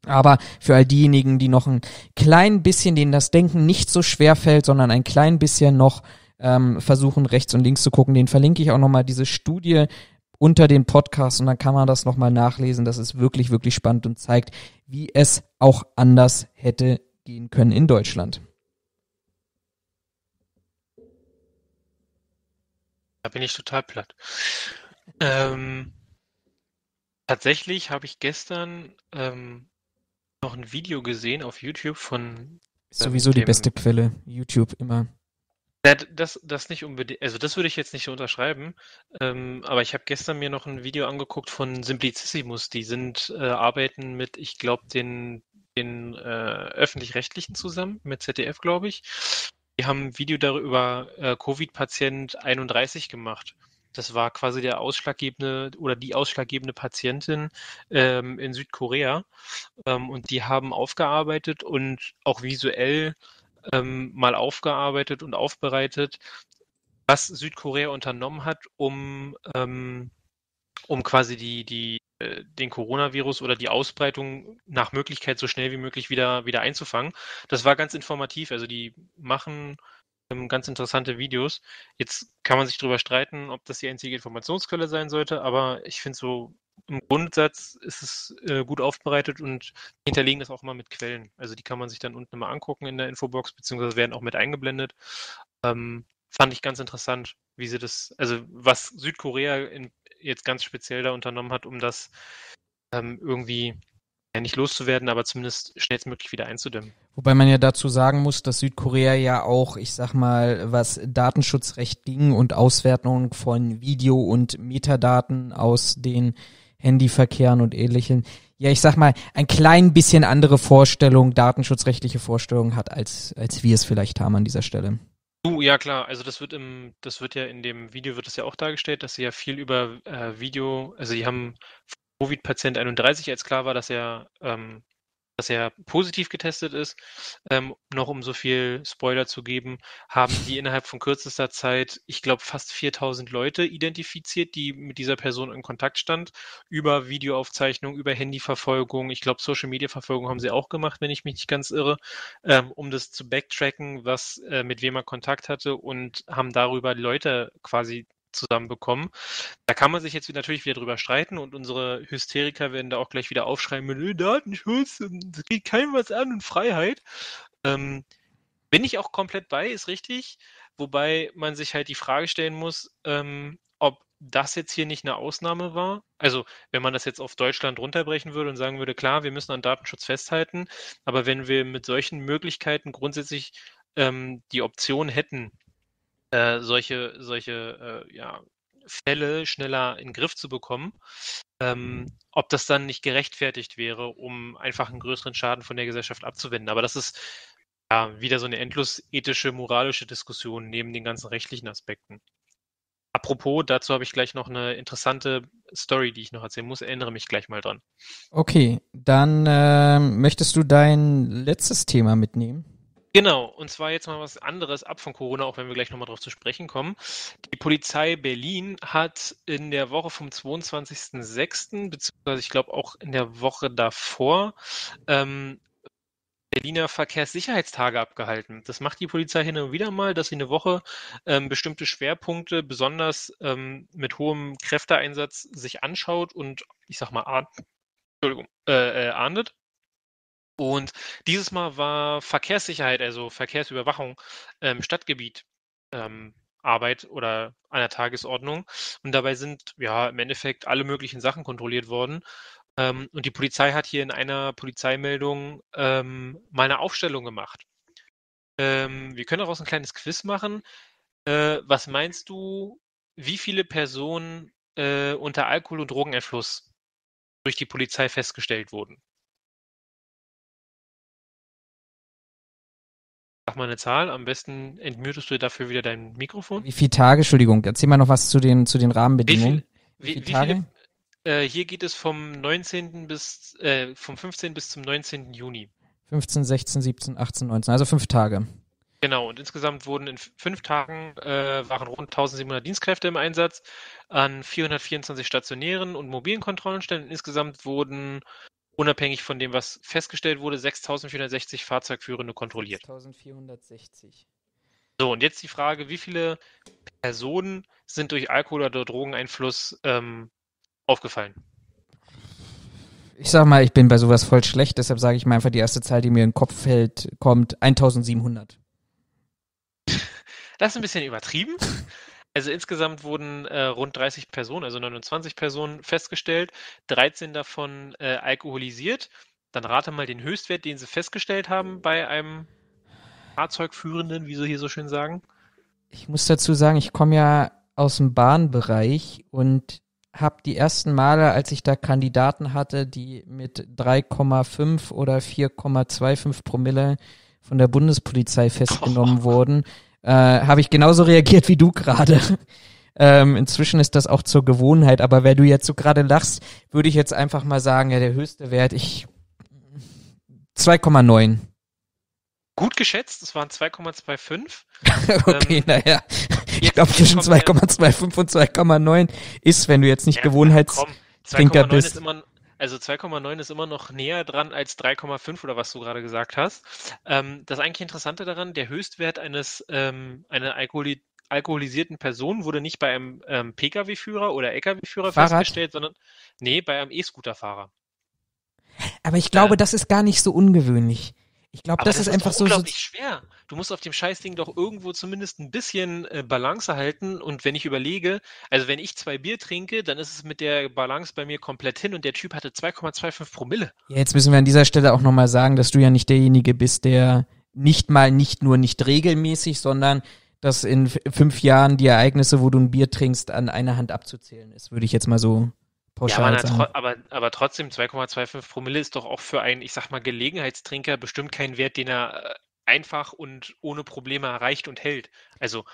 Aber für all diejenigen, die noch ein klein bisschen, denen das Denken nicht so schwer fällt, sondern ein klein bisschen noch ähm, versuchen, rechts und links zu gucken, den verlinke ich auch nochmal diese Studie unter den Podcast und dann kann man das nochmal nachlesen. Das ist wirklich, wirklich spannend und zeigt, wie es auch anders hätte gehen können in Deutschland. Da bin ich total platt. Ähm, tatsächlich habe ich gestern ähm, noch ein Video gesehen auf YouTube von. Ist sowieso die beste Quelle, YouTube immer. Das, das nicht unbedingt, also das würde ich jetzt nicht unterschreiben, ähm, aber ich habe gestern mir noch ein Video angeguckt von Simplicissimus. Die sind, äh, arbeiten mit, ich glaube, den, den äh, öffentlich-rechtlichen zusammen, mit ZDF, glaube ich. Die haben ein Video darüber äh, Covid-Patient 31 gemacht. Das war quasi der ausschlaggebende oder die ausschlaggebende Patientin ähm, in Südkorea. Ähm, und die haben aufgearbeitet und auch visuell ähm, mal aufgearbeitet und aufbereitet, was Südkorea unternommen hat, um, ähm, um quasi die, die, äh, den Coronavirus oder die Ausbreitung nach Möglichkeit so schnell wie möglich wieder, wieder einzufangen. Das war ganz informativ. Also die machen ähm, ganz interessante Videos. Jetzt kann man sich darüber streiten, ob das die einzige Informationsquelle sein sollte, aber ich finde so im Grundsatz ist es äh, gut aufbereitet und hinterlegen das auch mal mit Quellen. Also die kann man sich dann unten mal angucken in der Infobox, beziehungsweise werden auch mit eingeblendet. Ähm, fand ich ganz interessant, wie sie das, also was Südkorea in, jetzt ganz speziell da unternommen hat, um das ähm, irgendwie ja, nicht loszuwerden, aber zumindest schnellstmöglich wieder einzudämmen. Wobei man ja dazu sagen muss, dass Südkorea ja auch, ich sag mal, was Datenschutzrecht ging und Auswertung von Video und Metadaten aus den Handyverkehren und ähnlichen, ja, ich sag mal, ein klein bisschen andere Vorstellung, datenschutzrechtliche Vorstellung hat, als, als wir es vielleicht haben an dieser Stelle. Du, ja klar, also das wird im, das wird ja in dem Video wird es ja auch dargestellt, dass sie ja viel über äh, Video, also sie haben Covid-Patient 31, als klar war, dass er, ähm, dass er positiv getestet ist, ähm, noch um so viel Spoiler zu geben, haben die innerhalb von kürzester Zeit, ich glaube, fast 4000 Leute identifiziert, die mit dieser Person in Kontakt stand, über Videoaufzeichnung, über Handyverfolgung, ich glaube, Social-Media-Verfolgung haben sie auch gemacht, wenn ich mich nicht ganz irre, ähm, um das zu backtracken, was äh, mit wem er Kontakt hatte und haben darüber Leute quasi zusammenbekommen. Da kann man sich jetzt natürlich wieder drüber streiten und unsere Hysteriker werden da auch gleich wieder aufschreiben mit äh, Datenschutz, es geht keinem was an und Freiheit. Ähm, bin ich auch komplett bei, ist richtig. Wobei man sich halt die Frage stellen muss, ähm, ob das jetzt hier nicht eine Ausnahme war. Also wenn man das jetzt auf Deutschland runterbrechen würde und sagen würde, klar, wir müssen an Datenschutz festhalten, aber wenn wir mit solchen Möglichkeiten grundsätzlich ähm, die Option hätten, äh, solche, solche äh, ja, Fälle schneller in den Griff zu bekommen, ähm, ob das dann nicht gerechtfertigt wäre, um einfach einen größeren Schaden von der Gesellschaft abzuwenden. Aber das ist ja wieder so eine endlos ethische, moralische Diskussion neben den ganzen rechtlichen Aspekten. Apropos, dazu habe ich gleich noch eine interessante Story, die ich noch erzählen muss. Erinnere mich gleich mal dran. Okay, dann äh, möchtest du dein letztes Thema mitnehmen? Genau, und zwar jetzt mal was anderes ab von Corona, auch wenn wir gleich nochmal drauf zu sprechen kommen. Die Polizei Berlin hat in der Woche vom 22.06., beziehungsweise ich glaube auch in der Woche davor, ähm, Berliner Verkehrssicherheitstage abgehalten. Das macht die Polizei hin und wieder mal, dass sie eine Woche ähm, bestimmte Schwerpunkte besonders ähm, mit hohem Kräfteeinsatz sich anschaut und ich sag mal, Entschuldigung, äh, äh, ahndet. Und dieses Mal war Verkehrssicherheit, also Verkehrsüberwachung im Stadtgebiet ähm, Arbeit oder an der Tagesordnung. Und dabei sind ja im Endeffekt alle möglichen Sachen kontrolliert worden. Ähm, und die Polizei hat hier in einer Polizeimeldung ähm, mal eine Aufstellung gemacht. Ähm, wir können daraus ein kleines Quiz machen. Äh, was meinst du, wie viele Personen äh, unter Alkohol- und Drogeneinfluss durch die Polizei festgestellt wurden? Sag mal eine Zahl, am besten entmutest du dafür wieder dein Mikrofon. Wie viele Tage, Entschuldigung, erzähl mal noch was zu den, zu den Rahmenbedingungen. Wie, viel, wie, wie Tage? Viele, äh, hier geht es vom 19. bis, äh, vom 15. bis zum 19. Juni. 15, 16, 17, 18, 19, also fünf Tage. Genau, und insgesamt wurden in fünf Tagen äh, waren rund 1700 Dienstkräfte im Einsatz an 424 stationären und mobilen Kontrollenstellen. Insgesamt wurden unabhängig von dem, was festgestellt wurde, 6460 Fahrzeugführende kontrolliert. 6460. So, und jetzt die Frage, wie viele Personen sind durch Alkohol- oder Drogeneinfluss ähm, aufgefallen? Ich sag mal, ich bin bei sowas voll schlecht, deshalb sage ich mal einfach die erste Zahl, die mir in den Kopf fällt, kommt 1700. Das ist ein bisschen übertrieben. Also insgesamt wurden äh, rund 30 Personen, also 29 Personen festgestellt, 13 davon äh, alkoholisiert. Dann rate mal den Höchstwert, den sie festgestellt haben bei einem Fahrzeugführenden, wie sie hier so schön sagen. Ich muss dazu sagen, ich komme ja aus dem Bahnbereich und habe die ersten Male, als ich da Kandidaten hatte, die mit 3,5 oder 4,25 Promille von der Bundespolizei festgenommen oh. wurden, äh, habe ich genauso reagiert wie du gerade. Ähm, inzwischen ist das auch zur Gewohnheit, aber wenn du jetzt so gerade lachst, würde ich jetzt einfach mal sagen, ja, der höchste Wert, ich 2,9. Gut geschätzt, es waren 2,25. okay, ähm, naja. Ich glaube, zwischen 2,25 und 2,9 ist, wenn du jetzt nicht ja, Gewohnheitstrinker bist. Ist immer, also 2,9 ist immer noch näher dran als 3,5 oder was du gerade gesagt hast. Ähm, das eigentlich Interessante daran, der Höchstwert eines ähm, einer Alkohol alkoholisierten Person wurde nicht bei einem ähm, Pkw-Führer oder Lkw-Führer festgestellt, sondern nee, bei einem E-Scooter-Fahrer. Aber ich glaube, Äh. das ist gar nicht so ungewöhnlich. Ich glaube, Aber das, ist einfach so, so. unglaublich schwer. Du musst auf dem Scheißding doch irgendwo zumindest ein bisschen äh, Balance halten. Und wenn ich überlege, also wenn ich zwei Bier trinke, dann ist es mit der Balance bei mir komplett hin und der Typ hatte 2,25 Promille. Ja, jetzt müssen wir an dieser Stelle auch nochmal sagen, dass du ja nicht derjenige bist, der nicht mal nicht nur nicht regelmäßig, sondern dass in fünf Jahren die Ereignisse, wo du ein Bier trinkst, an einer Hand abzuzählen ist, würde ich jetzt mal so Ja, pauschal aber, sagen. tro aber, aber trotzdem, 2,25 Promille ist doch auch für einen, ich sag mal, Gelegenheitstrinker bestimmt kein Wert, den er äh, einfach und ohne Probleme erreicht und hält. Also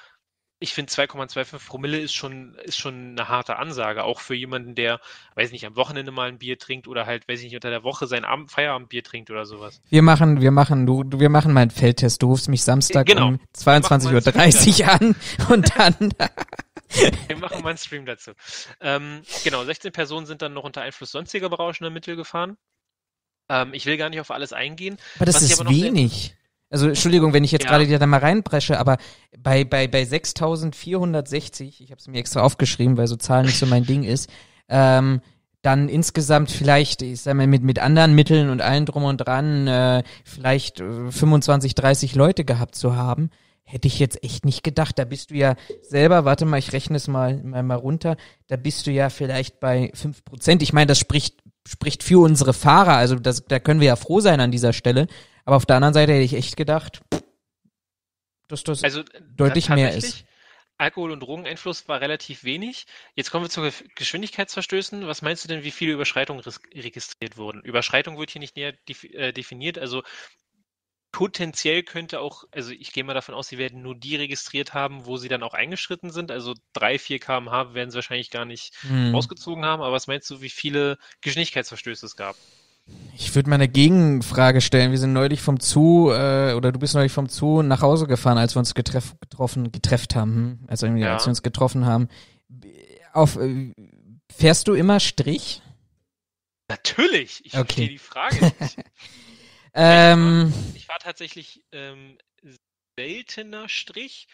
ich finde 2,25 Promille ist schon, ist schon eine harte Ansage, auch für jemanden, der, weiß nicht, am Wochenende mal ein Bier trinkt oder halt, weiß ich nicht, unter der Woche sein Abend Feierabendbier trinkt oder sowas. Wir machen, wir machen, du, du- wir machen mal einen Feldtest. Du rufst mich Samstag Genau. um 22.30 Uhr an und dann, Wir machen mal einen Stream dazu. Ähm, genau, 16 Personen sind dann noch unter Einfluss sonstiger berauschender Mittel gefahren. Ähm, ich will gar nicht auf alles eingehen. aber das Was ist aber noch sehr- wenig. Also, Entschuldigung, wenn ich jetzt Ja. gerade dir da mal reinpresche, aber bei, bei, bei 6460, ich habe es mir extra aufgeschrieben, weil so Zahlen nicht so mein Ding ist, ähm, dann insgesamt vielleicht, ich sag mal, mit, mit anderen Mitteln und allen drum und dran, äh, vielleicht äh, 25, 30 Leute gehabt zu haben, hätte ich jetzt echt nicht gedacht. Da bist du ja selber, warte mal, ich rechne es mal, mal, mal runter, da bist du ja vielleicht bei 5 Prozent. Ich meine, das spricht, spricht für unsere Fahrer, also das, da können wir ja froh sein an dieser Stelle. Aber auf der anderen Seite hätte ich echt gedacht, dass das Also Deutlich ta- mehr tatsächlich, Alkohol- und Drogeneinfluss war relativ wenig. Jetzt kommen wir zu Ge- Geschwindigkeitsverstößen. Was meinst du denn, wie viele Überschreitungen registriert wurden? Überschreitung wird hier nicht näher äh, definiert. Also potenziell könnte auch, also ich gehe mal davon aus, sie werden nur die registriert haben, wo sie dann auch eingeschritten sind. Also 3, 4 km/h werden sie wahrscheinlich gar nicht hm. rausgezogen haben. Aber was meinst du, wie viele Geschwindigkeitsverstöße es gab? Ich würde mal eine Gegenfrage stellen. Wir sind neulich vom Zoo, äh, oder du bist neulich vom Zoo nach Hause gefahren, als wir uns getreff, getroffen, getrefft haben, hm? also irgendwie, Ja. als wir uns getroffen haben. Auf, äh, fährst du immer Strich? Natürlich! Ich Okay. verstehe die Frage nicht. Ähm, Ich fahre tatsächlich ähm, seltener Strich.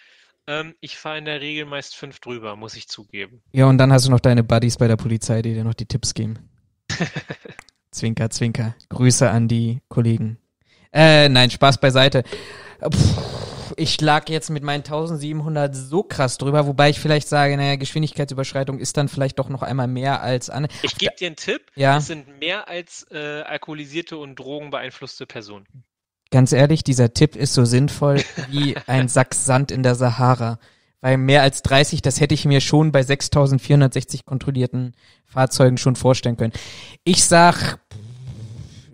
Ähm, ich fahre in der Regel meist fünf drüber, muss ich zugeben. ja, und dann hast du noch deine Buddies bei der Polizei, die dir noch die Tipps geben. zwinker, zwinker. Grüße an die Kollegen. Äh, nein, Spaß beiseite. Puh, ich lag jetzt mit meinen 1700 so krass drüber, wobei ich vielleicht sage, naja, Geschwindigkeitsüberschreitung ist dann vielleicht doch noch einmal mehr als an. Ich gebe dir einen Tipp. Ja. Es sind mehr als äh, alkoholisierte und drogenbeeinflusste Personen. Ganz ehrlich, dieser Tipp ist so sinnvoll wie ein Sack Sand in der Sahara. Weil mehr als 30, das hätte ich mir schon bei 6460 kontrollierten Fahrzeugen schon vorstellen können. Ich sag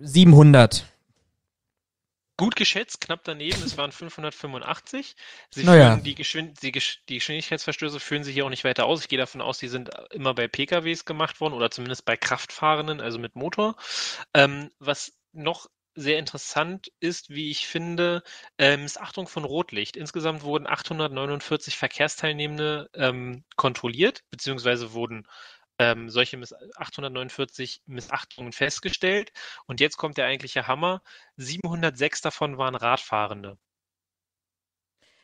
700. Gut geschätzt, knapp daneben, es waren 585. Sie Naja. die, Geschwind die, Gesch die Geschwindigkeitsverstöße führen sich hier auch nicht weiter aus. Ich gehe davon aus, die sind immer bei PKWs gemacht worden oder zumindest bei Kraftfahrenden, also mit Motor. Ähm, was noch sehr interessant ist, wie ich finde, äh, Missachtung von Rotlicht. Insgesamt wurden 849 Verkehrsteilnehmende ähm, kontrolliert, beziehungsweise wurden ähm, solche Miss 849 Missachtungen festgestellt. Und jetzt kommt der eigentliche Hammer. 706 davon waren Radfahrende.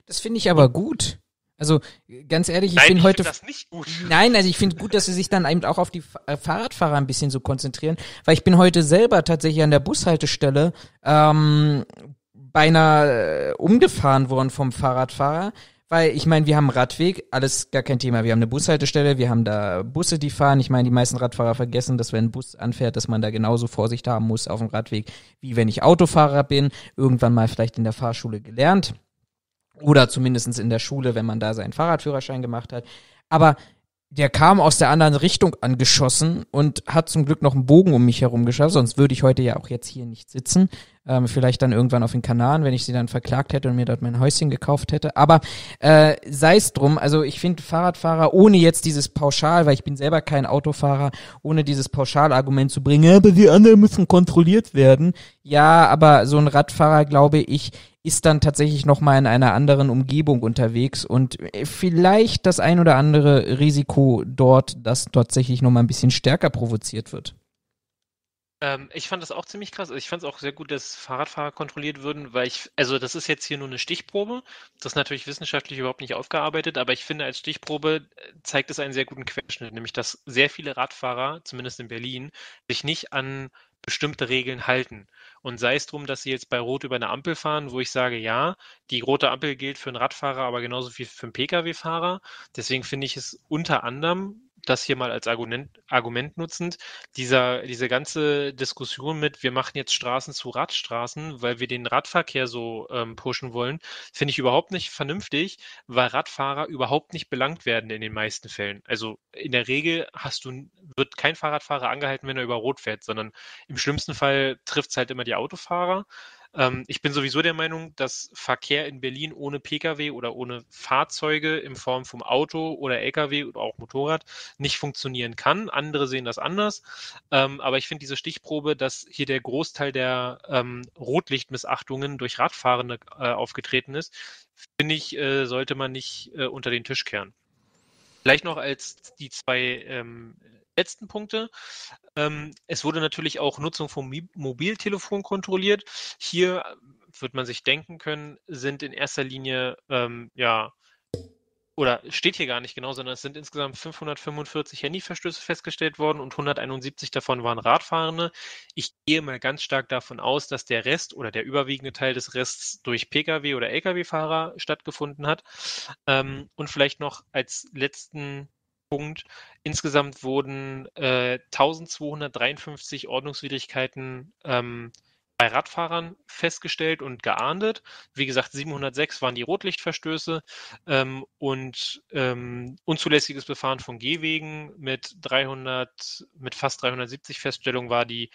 Das finde ich aber gut. Also ganz ehrlich, ich Nein, bin ich heute finde das nicht gut. Nein, also ich finde gut, dass sie sich dann eben auch auf die äh, Fahrradfahrer ein bisschen so konzentrieren, weil ich bin heute selber tatsächlich an der Bushaltestelle ähm, beinahe äh, umgefahren worden vom Fahrradfahrer, weil ich meine, wir haben einen Radweg, alles gar kein Thema. Wir haben eine Bushaltestelle, wir haben da Busse, die fahren. Ich meine, die meisten Radfahrer vergessen, dass wenn ein Bus anfährt, dass man da genauso Vorsicht haben muss auf dem Radweg, wie wenn ich Autofahrer bin, irgendwann mal vielleicht in der Fahrschule gelernt oder zumindestens in der Schule, wenn man da seinen Fahrradführerschein gemacht hat. Aber der kam aus der anderen Richtung angeschossen und hat zum Glück noch einen Bogen um mich herum geschossen, sonst würde ich heute ja auch jetzt hier nicht sitzen. Ähm, vielleicht dann irgendwann auf den Kanaren, wenn ich sie dann verklagt hätte und mir dort mein Häuschen gekauft hätte. Aber äh, sei es drum, also ich finde Fahrradfahrer, ohne jetzt dieses Pauschal, weil ich bin selber kein Autofahrer, ohne dieses Pauschalargument zu bringen, aber die anderen müssen kontrolliert werden. Ja, aber so ein Radfahrer, glaube ich, ist dann tatsächlich noch mal in einer anderen Umgebung unterwegs und äh, vielleicht das ein oder andere Risiko dort, das tatsächlich noch mal ein bisschen stärker provoziert wird. Ähm, ich fand das auch ziemlich krass. Also ich fand es auch sehr gut, dass Fahrradfahrer kontrolliert würden, weil ich, also das ist jetzt hier nur eine Stichprobe. Das ist natürlich wissenschaftlich überhaupt nicht aufgearbeitet, aber ich finde, als Stichprobe äh, zeigt es einen sehr guten Querschnitt, nämlich dass sehr viele Radfahrer, zumindest in Berlin, sich nicht an bestimmte Regeln halten. Und sei es drum, dass sie jetzt bei Rot über eine Ampel fahren, wo ich sage, ja, die rote Ampel gilt für einen Radfahrer, aber genauso wie für einen Pkw-Fahrer. Deswegen finde ich es unter anderem das hier mal als Argument, Argument nutzend, dieser, diese ganze Diskussion mit, wir machen jetzt Straßen zu Radstraßen, weil wir den Radverkehr so ähm, pushen wollen, finde ich überhaupt nicht vernünftig, weil Radfahrer überhaupt nicht belangt werden in den meisten Fällen. Also in der Regel hast du, wird kein Fahrradfahrer angehalten, wenn er über Rot fährt, sondern im schlimmsten Fall trifft es halt immer die Autofahrer. Ähm, ich bin sowieso der Meinung, dass Verkehr in Berlin ohne Pkw oder ohne Fahrzeuge in Form vom Auto oder Lkw oder auch Motorrad nicht funktionieren kann. Andere sehen das anders. Ähm, aber ich finde diese Stichprobe, dass hier der Großteil der ähm, Rotlichtmissachtungen durch Radfahrende äh, aufgetreten ist, finde ich, äh, sollte man nicht äh, unter den Tisch kehren. Vielleicht noch als die zwei ähm, letzten Punkte. Ähm, es wurde natürlich auch Nutzung von Mobiltelefon kontrolliert. Hier äh, wird man sich denken können, sind in erster Linie ähm, ja oder steht hier gar nicht genau, sondern es sind insgesamt 545 Handyverstöße festgestellt worden und 171 davon waren Radfahrende. Ich gehe mal ganz stark davon aus, dass der Rest oder der überwiegende Teil des Rests durch Pkw oder Lkw-Fahrer stattgefunden hat. Ähm, und vielleicht noch als letzten Punkt. Insgesamt wurden äh, 1253 Ordnungswidrigkeiten ähm, bei Radfahrern festgestellt und geahndet. Wie gesagt, 706 waren die Rotlichtverstöße ähm, und ähm, unzulässiges Befahren von Gehwegen mit 300, mit fast 370 Feststellungen war die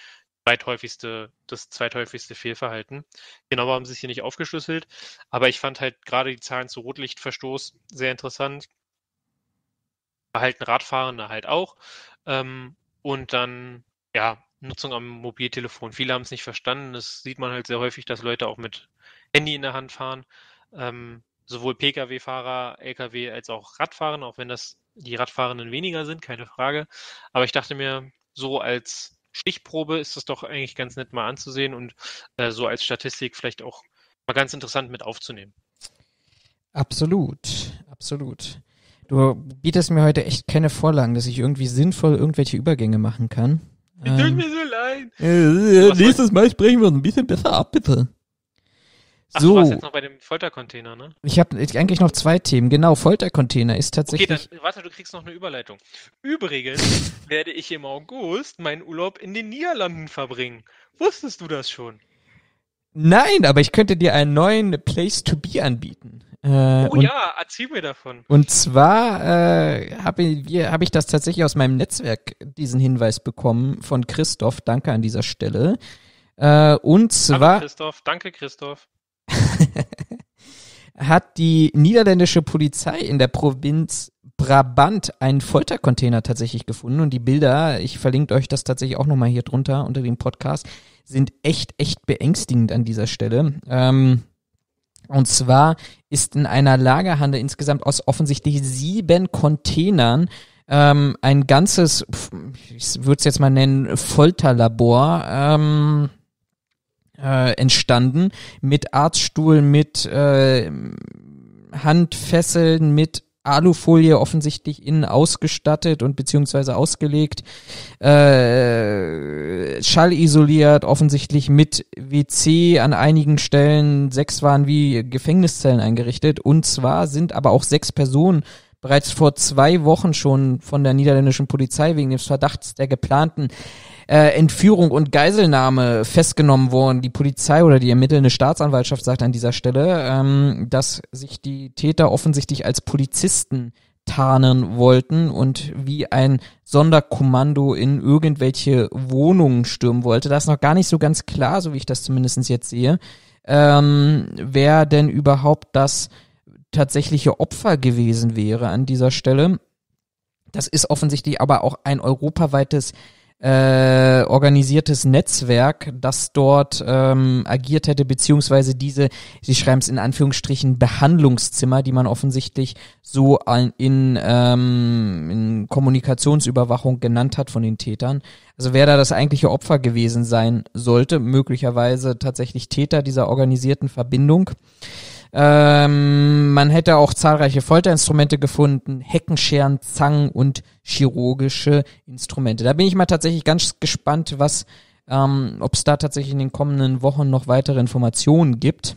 zweithäufigste, das zweithäufigste Fehlverhalten. Genau haben sie es hier nicht aufgeschlüsselt, aber ich fand halt gerade die Zahlen zu Rotlichtverstoß sehr interessant. Verhalten Radfahrende halt auch. Ähm, und dann, ja, Nutzung am Mobiltelefon. Viele haben es nicht verstanden. Das sieht man halt sehr häufig, dass Leute auch mit Handy in der Hand fahren. Ähm, sowohl Pkw-Fahrer, Lkw als auch Radfahrer, auch wenn das die Radfahrenden weniger sind, keine Frage. Aber ich dachte mir, so als Stichprobe ist das doch eigentlich ganz nett mal anzusehen und äh, so als Statistik vielleicht auch mal ganz interessant mit aufzunehmen. Absolut, absolut. Du bietest mir heute echt keine Vorlagen, dass ich irgendwie sinnvoll irgendwelche Übergänge machen kann. Es tut mir so leid. Äh, nächstes Mal sprechen wir uns ein bisschen besser ab, bitte. Ach, so. du warst jetzt noch bei dem Foltercontainer, ne? Ich habe eigentlich noch zwei Themen. Genau, Foltercontainer ist tatsächlich. Okay, dann warte, du kriegst noch eine Überleitung. Übrigens werde ich im August meinen Urlaub in den Niederlanden verbringen. Wusstest du das schon? Nein, aber ich könnte dir einen neuen Place to be anbieten. Äh, oh und, ja, erzähl mir davon. Und zwar äh, habe hab ich das tatsächlich aus meinem Netzwerk, diesen Hinweis bekommen von Christoph. Danke an dieser Stelle. Äh, und zwar. Danke Christoph, danke Christoph. hat die niederländische Polizei in der Provinz Brabant einen Foltercontainer tatsächlich gefunden und die Bilder, ich verlinke euch das tatsächlich auch nochmal hier drunter unter dem Podcast, sind echt, echt beängstigend an dieser Stelle. Ähm, und zwar ist in einer Lagerhalle insgesamt aus offensichtlich sieben Containern ähm, ein ganzes, ich würde es jetzt mal nennen, Folterlabor ähm, äh, entstanden mit Arztstuhl, mit äh, Handfesseln, mit Alufolie offensichtlich innen ausgestattet und beziehungsweise ausgelegt, äh, schallisoliert, offensichtlich mit WC an einigen Stellen. Sechs waren wie Gefängniszellen eingerichtet und zwar sind aber auch sechs Personen bereits vor zwei Wochen schon von der niederländischen Polizei wegen des Verdachts der geplanten äh, Entführung und Geiselnahme festgenommen worden. Die Polizei oder die ermittelnde Staatsanwaltschaft sagt an dieser Stelle, ähm, dass sich die Täter offensichtlich als Polizisten tarnen wollten und wie ein Sonderkommando in irgendwelche Wohnungen stürmen wollte. Das ist noch gar nicht so ganz klar, so wie ich das zumindest jetzt sehe, ähm, wer denn überhaupt das tatsächliche Opfer gewesen wäre an dieser Stelle. Das ist offensichtlich aber auch ein europaweites äh, organisiertes Netzwerk, das dort ähm, agiert hätte, beziehungsweise diese, sie schreiben es in Anführungsstrichen, Behandlungszimmer, die man offensichtlich so in, ähm, in Kommunikationsüberwachung genannt hat von den Tätern. Also wer da das eigentliche Opfer gewesen sein sollte, möglicherweise tatsächlich Täter dieser organisierten Verbindung. Ähm, man hätte auch zahlreiche Folterinstrumente gefunden, Heckenscheren, Zangen und chirurgische Instrumente. Da bin ich mal tatsächlich ganz gespannt, was, ähm, ob es da tatsächlich in den kommenden Wochen noch weitere Informationen gibt.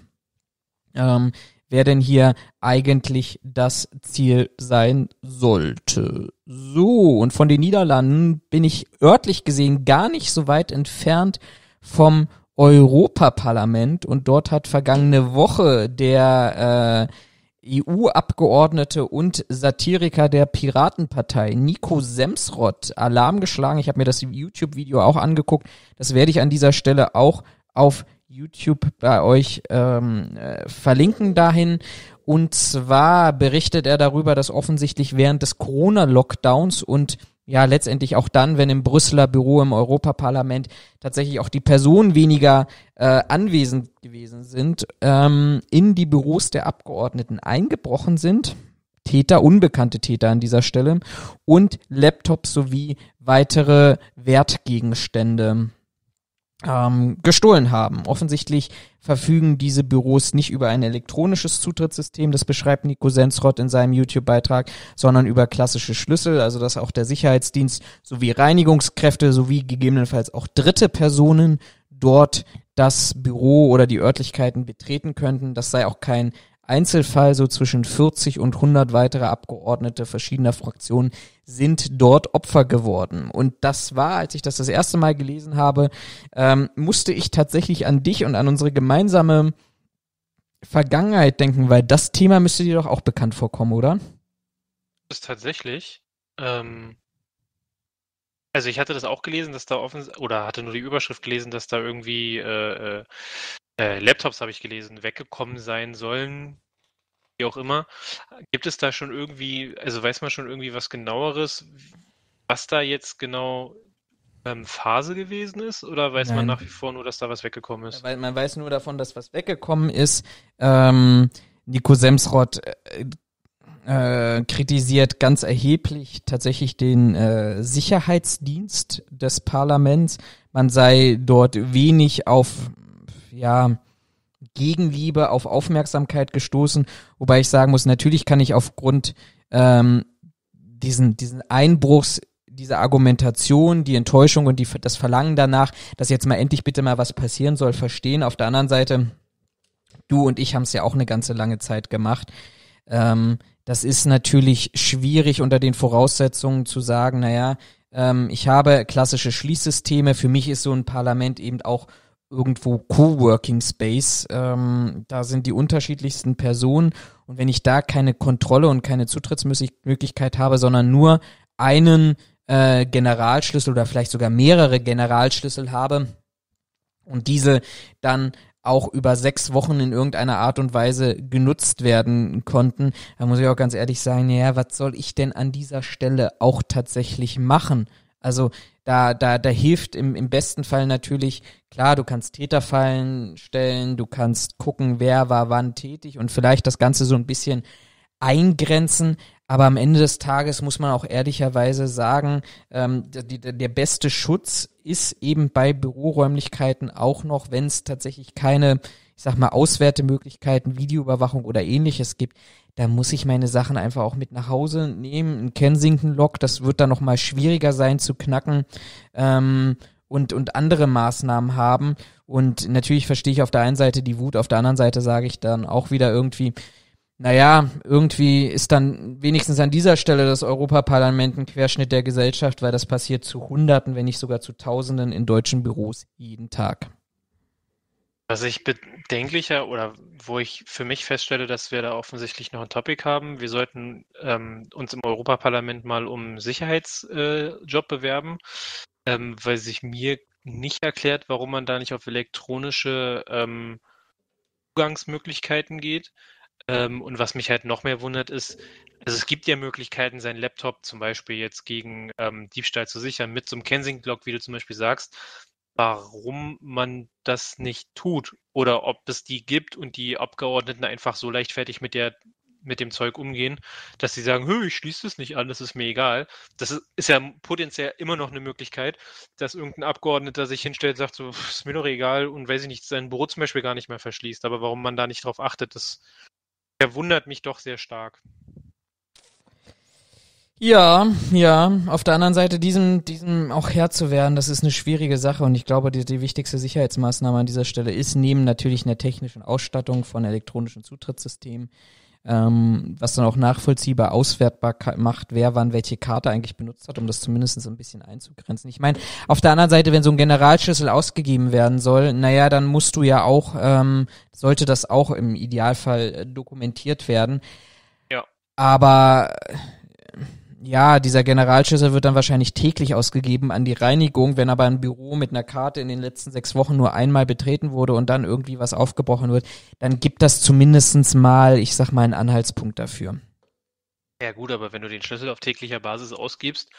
Ähm, wer denn hier eigentlich das Ziel sein sollte. So, und von den Niederlanden bin ich örtlich gesehen gar nicht so weit entfernt vom Europaparlament und dort hat vergangene Woche der äh, EU-Abgeordnete und Satiriker der Piratenpartei Nico Semsrott Alarm geschlagen. Ich habe mir das YouTube-Video auch angeguckt. Das werde ich an dieser Stelle auch auf YouTube bei euch ähm, äh, verlinken dahin. Und zwar berichtet er darüber, dass offensichtlich während des Corona-Lockdowns und ja letztendlich auch dann, wenn im Brüsseler Büro im Europaparlament tatsächlich auch die Personen weniger äh, anwesend gewesen sind, ähm, in die Büros der Abgeordneten eingebrochen sind. Täter, unbekannte Täter an dieser Stelle und Laptops sowie weitere Wertgegenstände ähm, gestohlen haben. Offensichtlich verfügen diese Büros nicht über ein elektronisches Zutrittssystem, das beschreibt Nico Sensrott in seinem YouTube-Beitrag, sondern über klassische Schlüssel, also dass auch der Sicherheitsdienst sowie Reinigungskräfte sowie gegebenenfalls auch dritte Personen dort das Büro oder die Örtlichkeiten betreten könnten. Das sei auch kein Einzelfall, so zwischen 40 und 100 weitere Abgeordnete verschiedener Fraktionen sind dort Opfer geworden. Und das war, als ich das das erste Mal gelesen habe, ähm, musste ich tatsächlich an dich und an unsere gemeinsame Vergangenheit denken, weil das Thema müsste dir doch auch bekannt vorkommen, oder? Das ist tatsächlich. Ähm, also ich hatte das auch gelesen, dass da offen oder hatte nur die Überschrift gelesen, dass da irgendwie äh, äh, Laptops habe ich gelesen, weggekommen sein sollen, wie auch immer. Gibt es da schon irgendwie, also weiß man schon irgendwie was genaueres, was da jetzt genau ähm, Phase gewesen ist? Oder weiß Nein. man nach wie vor nur, dass da was weggekommen ist? Weil man weiß nur davon, dass was weggekommen ist. Ähm, Nico Semsrott äh, äh, kritisiert ganz erheblich tatsächlich den äh, Sicherheitsdienst des Parlaments. Man sei dort wenig auf ja, Gegenliebe, auf Aufmerksamkeit gestoßen. Wobei ich sagen muss, natürlich kann ich aufgrund ähm, diesen, diesen Einbruchs diese Argumentation, die Enttäuschung und die, das Verlangen danach, dass jetzt mal endlich bitte mal was passieren soll, verstehen. Auf der anderen Seite, du und ich haben es ja auch eine ganze lange Zeit gemacht. Ähm, das ist natürlich schwierig unter den Voraussetzungen zu sagen, naja, ähm, ich habe klassische Schließsysteme. Für mich ist so ein Parlament eben auch irgendwo Coworking Space. Ähm, da sind die unterschiedlichsten Personen und wenn ich da keine Kontrolle und keine Zutrittsmöglichkeit habe, sondern nur einen äh, Generalschlüssel oder vielleicht sogar mehrere Generalschlüssel habe und diese dann auch über sechs Wochen in irgendeiner Art und Weise genutzt werden konnten, da muss ich auch ganz ehrlich sagen, ja, was soll ich denn an dieser Stelle auch tatsächlich machen? Also da, da, da hilft im, im besten Fall natürlich, klar, du kannst Täterfallen stellen, du kannst gucken, wer war wann tätig und vielleicht das Ganze so ein bisschen eingrenzen, aber am Ende des Tages muss man auch ehrlicherweise sagen, ähm, die, der beste Schutz ist eben bei Büroräumlichkeiten auch noch, wenn es tatsächlich keine, ich sag mal, Auswertemöglichkeiten, Videoüberwachung oder ähnliches gibt, da muss ich meine Sachen einfach auch mit nach Hause nehmen. Ein Kensington-Lock, das wird dann nochmal schwieriger sein zu knacken ähm, und, und andere Maßnahmen haben. Und natürlich verstehe ich auf der einen Seite die Wut, auf der anderen Seite sage ich dann auch wieder irgendwie, naja, irgendwie ist dann wenigstens an dieser Stelle das Europaparlament ein Querschnitt der Gesellschaft, weil das passiert zu Hunderten, wenn nicht sogar zu Tausenden in deutschen Büros jeden Tag. Was ich bedenklicher oder wo ich für mich feststelle, dass wir da offensichtlich noch ein Topic haben, wir sollten ähm, uns im Europaparlament mal um Sicherheitsjob äh, bewerben, ähm, weil sich mir nicht erklärt, warum man da nicht auf elektronische ähm, Zugangsmöglichkeiten geht. Ähm, und was mich halt noch mehr wundert ist, also es gibt ja Möglichkeiten, seinen Laptop zum Beispiel jetzt gegen ähm, Diebstahl zu sichern, mit so einem Kensington-Block, wie du zum Beispiel sagst. Warum man das nicht tut oder ob es die gibt und die Abgeordneten einfach so leichtfertig mit der mit dem Zeug umgehen, dass sie sagen, ich schließe es nicht an, das ist mir egal. Das ist, ist, ja potenziell immer noch eine Möglichkeit, dass irgendein Abgeordneter sich hinstellt und sagt, so, ist mir doch egal und weiß ich nicht, sein Büro zum Beispiel gar nicht mehr verschließt. Aber warum man da nicht drauf achtet, das verwundert mich doch sehr stark. Ja, ja. Auf der anderen Seite, diesem, diesem auch Herr zu werden, das ist eine schwierige Sache und ich glaube, die, die wichtigste Sicherheitsmaßnahme an dieser Stelle ist, neben natürlich einer technischen Ausstattung von elektronischen Zutrittssystemen, ähm, was dann auch nachvollziehbar auswertbar macht, wer wann welche Karte eigentlich benutzt hat, um das zumindest ein bisschen einzugrenzen. Ich meine, auf der anderen Seite, wenn so ein Generalschlüssel ausgegeben werden soll, naja, dann musst du ja auch, ähm, sollte das auch im Idealfall äh, dokumentiert werden. Ja. Aber ja, dieser Generalschlüssel wird dann wahrscheinlich täglich ausgegeben an die Reinigung. Wenn aber ein Büro mit einer Karte in den letzten sechs Wochen nur einmal betreten wurde und dann irgendwie was aufgebrochen wird, dann gibt das zumindestens mal, ich sag mal, einen Anhaltspunkt dafür. Ja gut, aber wenn du den Schlüssel auf täglicher Basis ausgibst,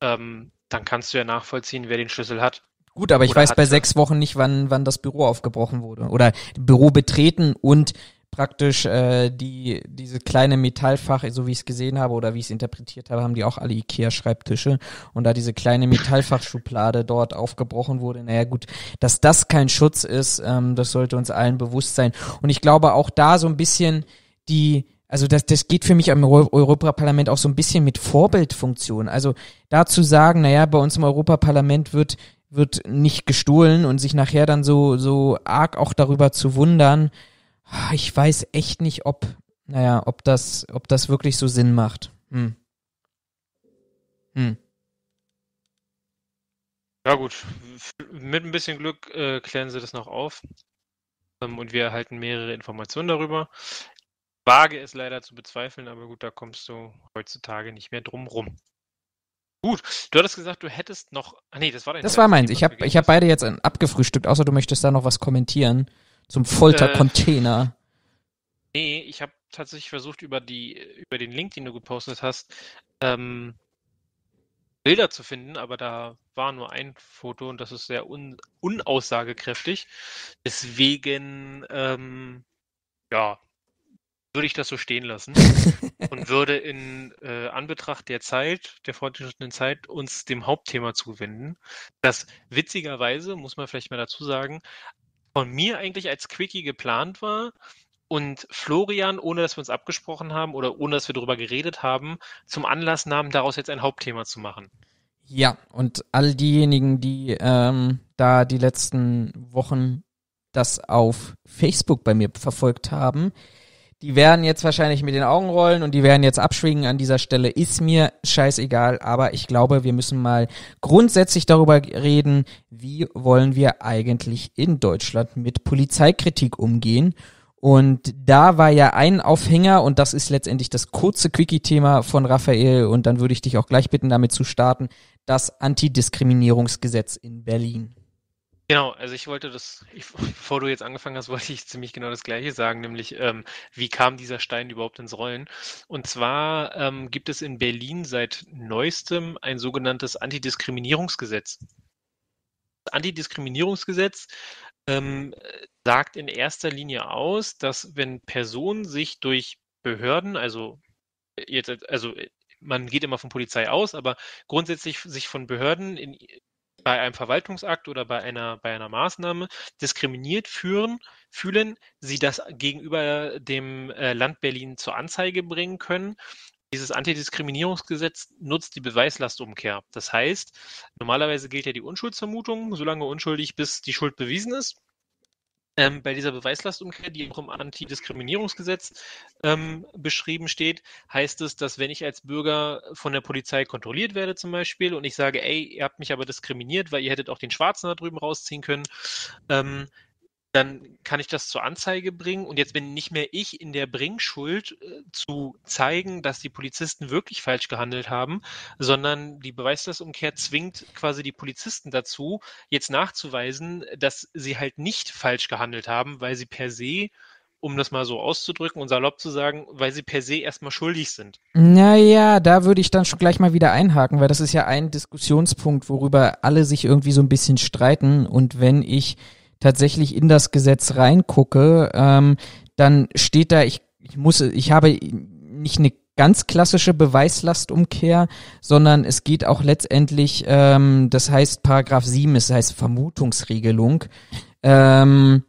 ähm, dann kannst du ja nachvollziehen, wer den Schlüssel hat. Gut, aber ich Oder weiß bei sechs Wochen nicht, wann, wann das Büro aufgebrochen wurde. Oder Büro betreten und praktisch äh, die diese kleine Metallfach, so wie ich es gesehen habe oder wie ich es interpretiert habe, haben die auch alle Ikea-Schreibtische und da diese kleine Metallfachschublade dort aufgebrochen wurde. Naja gut, dass das kein Schutz ist, ähm, das sollte uns allen bewusst sein. Und ich glaube auch da so ein bisschen die also das, das geht für mich im Europaparlament auch so ein bisschen mit Vorbildfunktion. Also dazu sagen, naja, bei uns im Europaparlament wird wird nicht gestohlen und sich nachher dann so so arg auch darüber zu wundern, ich weiß echt nicht, ob, naja, ob das, ob das wirklich so Sinn macht. Hm. Hm. Ja gut, mit ein bisschen Glück äh, klären sie das noch auf ähm, und wir erhalten mehrere Informationen darüber. Wage es leider zu bezweifeln, aber gut, da kommst du heutzutage nicht mehr drum rum. Gut, du hattest gesagt, du hättest noch. Ah, nee, das war dein Das war meins. Ich habe ich hab beide jetzt abgefrühstückt, außer du möchtest da noch was kommentieren. Zum Foltercontainer. Äh, nee, ich habe tatsächlich versucht, über, die, über den Link, den du gepostet hast, ähm, Bilder zu finden, aber da war nur ein Foto und das ist sehr un unaussagekräftig. Deswegen, ähm, ja, würde ich das so stehen lassen und würde in äh, Anbetracht der Zeit, der fortgeschrittenen Zeit, uns dem Hauptthema zuwenden, das witzigerweise, muss man vielleicht mal dazu sagen, von mir eigentlich als Quickie geplant war und Florian, ohne dass wir uns abgesprochen haben oder ohne dass wir darüber geredet haben, zum Anlass nahm, daraus jetzt ein Hauptthema zu machen. Ja, und all diejenigen, die ähm, da die letzten Wochen das auf Facebook bei mir verfolgt haben, die werden jetzt wahrscheinlich mit den Augen rollen und die werden jetzt abschwingen an dieser Stelle. Ist mir scheißegal, aber ich glaube, wir müssen mal grundsätzlich darüber reden, wie wollen wir eigentlich in Deutschland mit Polizeikritik umgehen. Und da war ja ein Aufhänger, und das ist letztendlich das kurze Quickie-Thema von Raphael, und dann würde ich dich auch gleich bitten, damit zu starten, das Antidiskriminierungsgesetz in Berlin. Genau, also ich wollte das, ich, bevor du jetzt angefangen hast, wollte ich ziemlich genau das Gleiche sagen, nämlich ähm, wie kam dieser Stein überhaupt ins Rollen? Und zwar ähm, gibt es in Berlin seit neuestem ein sogenanntes Antidiskriminierungsgesetz. Das Antidiskriminierungsgesetz ähm, sagt in erster Linie aus, dass wenn Personen sich durch Behörden, also jetzt, also man geht immer von Polizei aus, aber grundsätzlich sich von Behörden in bei einem Verwaltungsakt oder bei einer, bei einer Maßnahme diskriminiert führen, fühlen, sie das gegenüber dem äh, Land Berlin zur Anzeige bringen können. Dieses Antidiskriminierungsgesetz nutzt die Beweislastumkehr. Das heißt, normalerweise gilt ja die Unschuldsvermutung, solange unschuldig, bis die Schuld bewiesen ist. Ähm, bei dieser Beweislastumkehr, die auch im Antidiskriminierungsgesetz ähm, beschrieben steht, heißt es, dass wenn ich als Bürger von der Polizei kontrolliert werde zum Beispiel und ich sage, ey, ihr habt mich aber diskriminiert, weil ihr hättet auch den Schwarzen da drüben rausziehen können, ähm, dann kann ich das zur Anzeige bringen und jetzt bin nicht mehr ich in der Bringschuld äh, zu zeigen, dass die Polizisten wirklich falsch gehandelt haben, sondern die Beweislastumkehr zwingt quasi die Polizisten dazu, jetzt nachzuweisen, dass sie halt nicht falsch gehandelt haben, weil sie per se um das mal so auszudrücken und salopp zu sagen, weil sie per se erstmal schuldig sind. Naja, da würde ich dann schon gleich mal wieder einhaken, weil das ist ja ein Diskussionspunkt, worüber alle sich irgendwie so ein bisschen streiten. Und wenn ich tatsächlich in das Gesetz reingucke, ähm, dann steht da, ich, ich muss, ich habe nicht eine ganz klassische Beweislastumkehr, sondern es geht auch letztendlich, ähm, das heißt Paragraph 7, es heißt Vermutungsregelung. Ähm,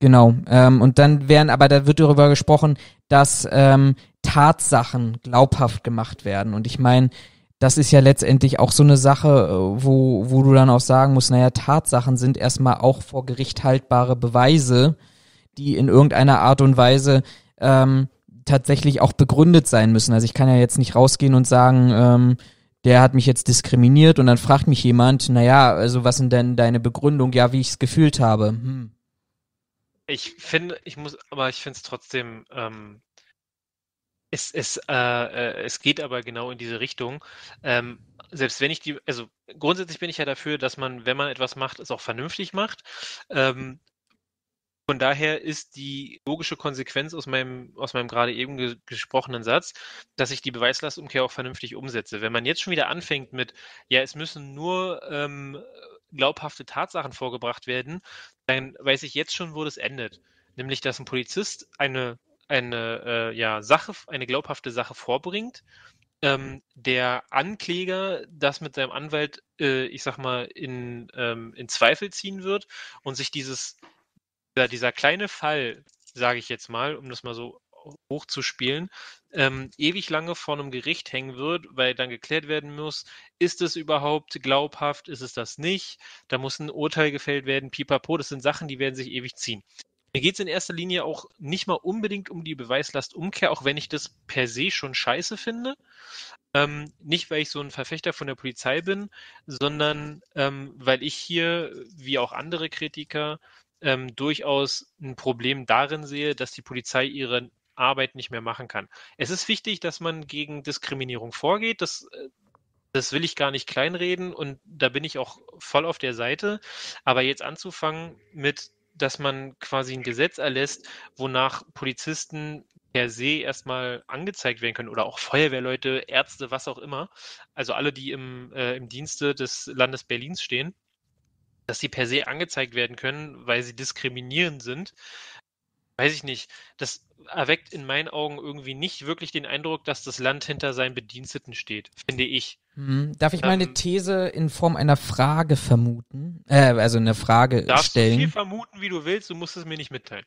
genau. Ähm, und dann werden, aber da wird darüber gesprochen, dass ähm, Tatsachen glaubhaft gemacht werden. Und ich meine, das ist ja letztendlich auch so eine Sache, äh, wo, wo du dann auch sagen musst, naja, Tatsachen sind erstmal auch vor Gericht haltbare Beweise, die in irgendeiner Art und Weise ähm, tatsächlich auch begründet sein müssen. Also ich kann ja jetzt nicht rausgehen und sagen, ähm, der hat mich jetzt diskriminiert und dann fragt mich jemand, naja, also was sind denn deine Begründung? Ja, wie ich es gefühlt habe. Hm. Ich finde, ich muss, aber ich finde es trotzdem, ähm, es, es, äh, äh, es geht aber genau in diese Richtung. Ähm, selbst wenn ich die, also grundsätzlich bin ich ja dafür, dass man, wenn man etwas macht, es auch vernünftig macht. Ähm, von daher ist die logische Konsequenz aus meinem, aus meinem gerade eben ge gesprochenen Satz, dass ich die Beweislastumkehr auch vernünftig umsetze. Wenn man jetzt schon wieder anfängt mit, ja, es müssen nur ähm, glaubhafte Tatsachen vorgebracht werden, dann weiß ich jetzt schon, wo das endet. Nämlich, dass ein Polizist eine, eine äh, ja, Sache, eine glaubhafte Sache vorbringt, ähm, der Ankläger das mit seinem Anwalt, äh, ich sag mal, in, ähm, in Zweifel ziehen wird und sich dieses dieser, dieser kleine Fall, sage ich jetzt mal, um das mal so hochzuspielen, ähm, ewig lange vor einem Gericht hängen wird, weil dann geklärt werden muss, ist es überhaupt glaubhaft, ist es das nicht, da muss ein Urteil gefällt werden, pipapo, das sind Sachen, die werden sich ewig ziehen. Mir geht es in erster Linie auch nicht mal unbedingt um die Beweislastumkehr, auch wenn ich das per se schon scheiße finde. Ähm, nicht, weil ich so ein Verfechter von der Polizei bin, sondern ähm, weil ich hier, wie auch andere Kritiker, ähm, durchaus ein Problem darin sehe, dass die Polizei ihre Arbeit nicht mehr machen kann. Es ist wichtig, dass man gegen Diskriminierung vorgeht. Das, äh, das will ich gar nicht kleinreden und da bin ich auch voll auf der Seite. Aber jetzt anzufangen mit, dass man quasi ein Gesetz erlässt, wonach Polizisten per se erstmal angezeigt werden können oder auch Feuerwehrleute, Ärzte, was auch immer. Also alle, die im, äh, im Dienste des Landes Berlins stehen dass sie per se angezeigt werden können, weil sie diskriminierend sind, weiß ich nicht. Das erweckt in meinen Augen irgendwie nicht wirklich den Eindruck, dass das Land hinter seinen Bediensteten steht, finde ich. Hm. Darf ich meine ähm, These in Form einer Frage vermuten? Äh, also eine Frage darfst stellen. Du viel vermuten, wie du willst, du musst es mir nicht mitteilen.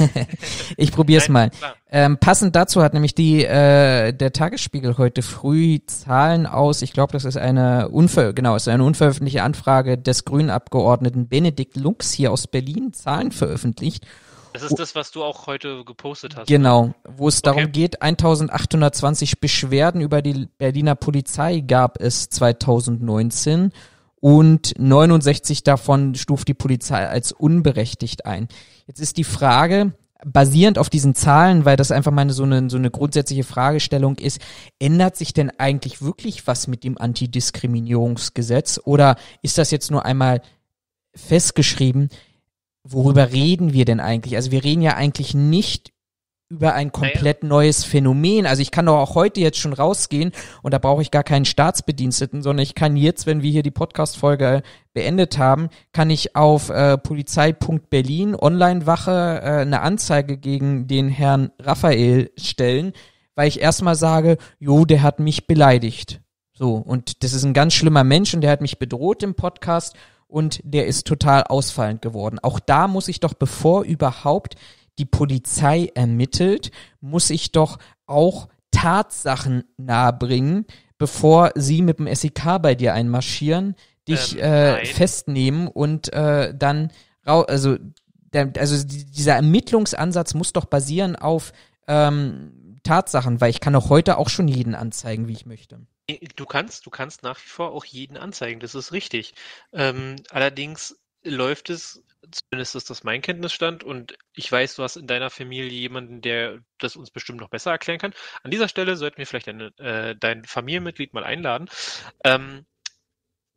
ich probiere es mal. Ähm, passend dazu hat nämlich die äh, der Tagesspiegel heute früh Zahlen aus. Ich glaube, das ist eine unver genau, ist eine unveröffentlichte Anfrage des Grünen Abgeordneten Benedikt Lux hier aus Berlin Zahlen veröffentlicht. Das ist das, was du auch heute gepostet hast. Genau, ne? wo es darum okay. geht, 1820 Beschwerden über die Berliner Polizei gab es 2019 und 69 davon stuft die Polizei als unberechtigt ein. Jetzt ist die Frage, basierend auf diesen Zahlen, weil das einfach mal so eine, so eine grundsätzliche Fragestellung ist, ändert sich denn eigentlich wirklich was mit dem Antidiskriminierungsgesetz oder ist das jetzt nur einmal festgeschrieben? Worüber reden wir denn eigentlich? Also wir reden ja eigentlich nicht über ein komplett neues Phänomen. Also ich kann doch auch heute jetzt schon rausgehen und da brauche ich gar keinen Staatsbediensteten, sondern ich kann jetzt, wenn wir hier die Podcast-Folge beendet haben, kann ich auf äh, polizei.berlin Online-Wache äh, eine Anzeige gegen den Herrn Raphael stellen, weil ich erstmal sage, jo, der hat mich beleidigt. So, und das ist ein ganz schlimmer Mensch und der hat mich bedroht im Podcast und der ist total ausfallend geworden. Auch da muss ich doch, bevor überhaupt die Polizei ermittelt, muss ich doch auch Tatsachen nahebringen, bevor sie mit dem SEK bei dir einmarschieren, dich ähm, äh, festnehmen und äh, dann also der, also dieser Ermittlungsansatz muss doch basieren auf ähm, Tatsachen, weil ich kann auch heute auch schon jeden anzeigen, wie ich möchte. Du kannst, du kannst nach wie vor auch jeden anzeigen, das ist richtig. Ähm, allerdings läuft es, zumindest ist das mein Kenntnisstand, und ich weiß, du hast in deiner Familie jemanden, der das uns bestimmt noch besser erklären kann. An dieser Stelle sollten wir vielleicht eine, äh, dein Familienmitglied mal einladen. Ähm,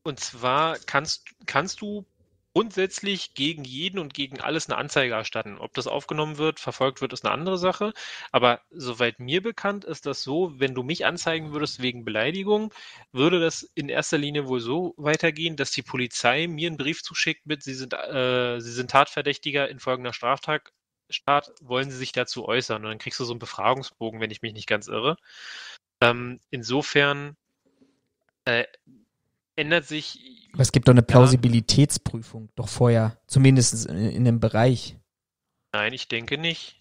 und zwar kannst, kannst du grundsätzlich gegen jeden und gegen alles eine Anzeige erstatten. Ob das aufgenommen wird, verfolgt wird, ist eine andere Sache. Aber soweit mir bekannt ist das so, wenn du mich anzeigen würdest wegen Beleidigung, würde das in erster Linie wohl so weitergehen, dass die Polizei mir einen Brief zuschickt mit, sie sind, äh, sie sind Tatverdächtiger in folgender Straftat, Staat, wollen sie sich dazu äußern? Und dann kriegst du so einen Befragungsbogen, wenn ich mich nicht ganz irre. Ähm, insofern äh, ändert sich. Aber es gibt doch eine Plausibilitätsprüfung, doch vorher, zumindest in, in dem Bereich. Nein, ich denke nicht.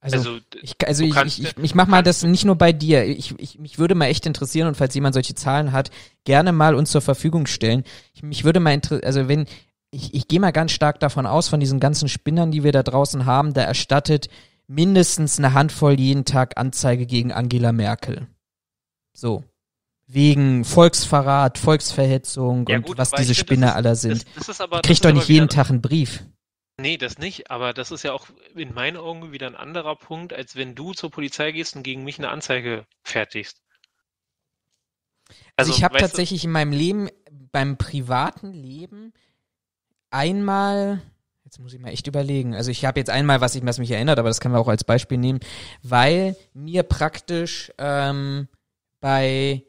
Also, also, ich, also ich, ich, ich, ich mach mal das nicht nur bei dir. Ich, ich, mich würde mal echt interessieren und falls jemand solche Zahlen hat, gerne mal uns zur Verfügung stellen. Ich, mich würde mal interessieren, also wenn, ich, ich gehe mal ganz stark davon aus, von diesen ganzen Spinnern, die wir da draußen haben, da erstattet mindestens eine Handvoll jeden Tag Anzeige gegen Angela Merkel. So wegen Volksverrat, Volksverhetzung ja, und gut, was diese Spinner alle sind. Das, das aber, kriegt doch nicht jeden Tag einen Brief. Nee, das nicht, aber das ist ja auch in meinen Augen wieder ein anderer Punkt, als wenn du zur Polizei gehst und gegen mich eine Anzeige fertigst. Also, also ich habe tatsächlich du? in meinem Leben, beim privaten Leben, einmal, jetzt muss ich mal echt überlegen, also ich habe jetzt einmal, was, ich, was mich erinnert, aber das können wir auch als Beispiel nehmen, weil mir praktisch ähm, bei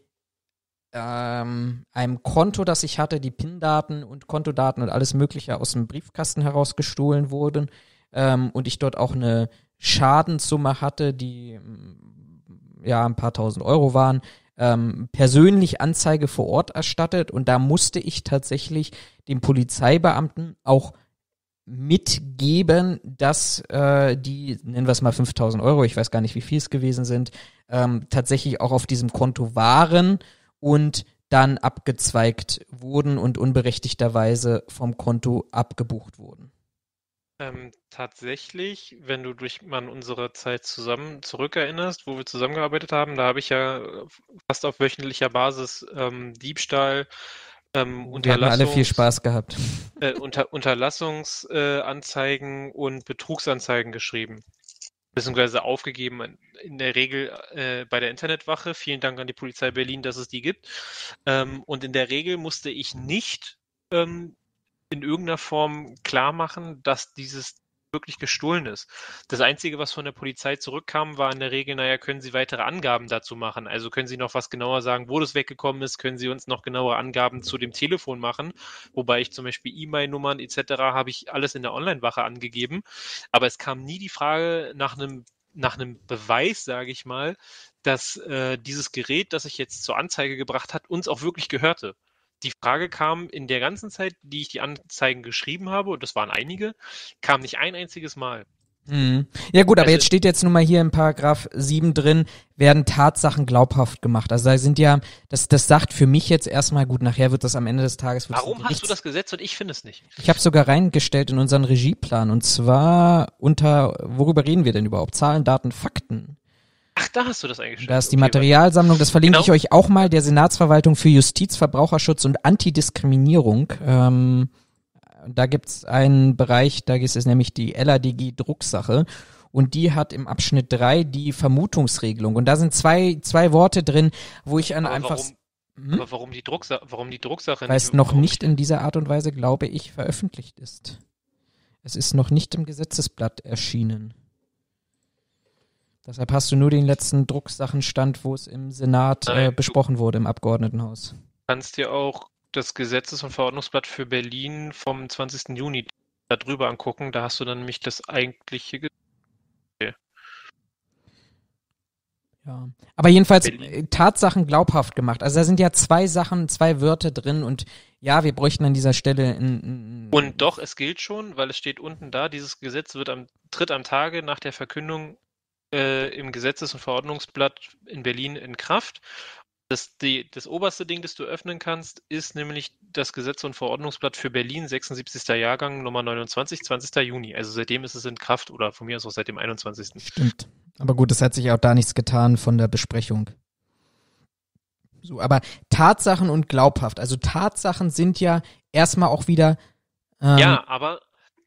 ähm, einem Konto, das ich hatte, die PIN-Daten und Kontodaten und alles Mögliche aus dem Briefkasten heraus gestohlen wurden ähm, und ich dort auch eine Schadenssumme hatte, die mm, ja ein paar tausend Euro waren, ähm, persönlich Anzeige vor Ort erstattet. Und da musste ich tatsächlich dem Polizeibeamten auch mitgeben, dass äh, die, nennen wir es mal 5000 Euro, ich weiß gar nicht, wie viel es gewesen sind, ähm, tatsächlich auch auf diesem Konto waren und dann abgezweigt wurden und unberechtigterweise vom Konto abgebucht wurden. Ähm, tatsächlich, wenn du dich mal unsere Zeit zusammen zurückerinnerst, wo wir zusammengearbeitet haben, da habe ich ja fast auf wöchentlicher Basis ähm, Diebstahl, ähm, wir haben alle viel Spaß gehabt. Äh, unter, Unterlassungsanzeigen äh, und Betrugsanzeigen geschrieben beziehungsweise aufgegeben in der Regel äh, bei der Internetwache. Vielen Dank an die Polizei Berlin, dass es die gibt. Ähm, und in der Regel musste ich nicht ähm, in irgendeiner Form klar machen, dass dieses wirklich gestohlen ist. Das Einzige, was von der Polizei zurückkam, war in der Regel, naja, können Sie weitere Angaben dazu machen? Also können Sie noch was genauer sagen, wo das weggekommen ist? Können Sie uns noch genauere Angaben zu dem Telefon machen? Wobei ich zum Beispiel E-Mail-Nummern etc. habe ich alles in der Online-Wache angegeben. Aber es kam nie die Frage nach einem nach einem Beweis, sage ich mal, dass äh, dieses Gerät, das ich jetzt zur Anzeige gebracht hat, uns auch wirklich gehörte die Frage kam in der ganzen Zeit, die ich die Anzeigen geschrieben habe, und das waren einige, kam nicht ein einziges Mal. Mhm. Ja gut, aber also, jetzt steht jetzt nun mal hier im Paragraph 7 drin, werden Tatsachen glaubhaft gemacht. Also da sind ja, das, das sagt für mich jetzt erstmal, gut, nachher wird das am Ende des Tages... Warum hast du das Gesetz und ich finde es nicht? Ich habe sogar reingestellt in unseren Regieplan und zwar unter, worüber reden wir denn überhaupt? Zahlen, Daten, Fakten. Ach, da hast du das eingestellt. Da ist die Materialsammlung, das verlinke genau. ich euch auch mal, der Senatsverwaltung für Justiz, Verbraucherschutz und Antidiskriminierung. Ähm, da gibt's einen Bereich, da ist es nämlich die LADG-Drucksache. Und die hat im Abschnitt drei die Vermutungsregelung. Und da sind zwei, zwei Worte drin, wo ich an einfach. Warum, hm? Aber warum die, Drucksa warum die Drucksache Weil es noch nicht in dieser Art und Weise, glaube ich, veröffentlicht ist. Es ist noch nicht im Gesetzesblatt erschienen. Deshalb hast du nur den letzten Drucksachenstand, wo es im Senat äh, besprochen wurde, im Abgeordnetenhaus. Du kannst dir auch das Gesetzes- und Verordnungsblatt für Berlin vom 20. Juni darüber angucken. Da hast du dann nämlich das eigentliche Gesetz. Ja, aber jedenfalls Berlin. Äh, Tatsachen glaubhaft gemacht. Also da sind ja zwei Sachen, zwei Wörter drin und ja, wir bräuchten an dieser Stelle. In, in, und doch, es gilt schon, weil es steht unten da, dieses Gesetz wird am, tritt am Tage nach der Verkündung äh, im Gesetzes- und Verordnungsblatt in Berlin in Kraft. Das, die, das oberste Ding, das du öffnen kannst, ist nämlich das Gesetz- und Verordnungsblatt für Berlin, 76. Jahrgang, Nummer 29, 20. Juni. Also seitdem ist es in Kraft oder von mir aus auch seit dem 21. Stimmt. Aber gut, es hat sich auch da nichts getan von der Besprechung. So, aber Tatsachen und glaubhaft. Also Tatsachen sind ja erstmal auch wieder. Ähm, ja, aber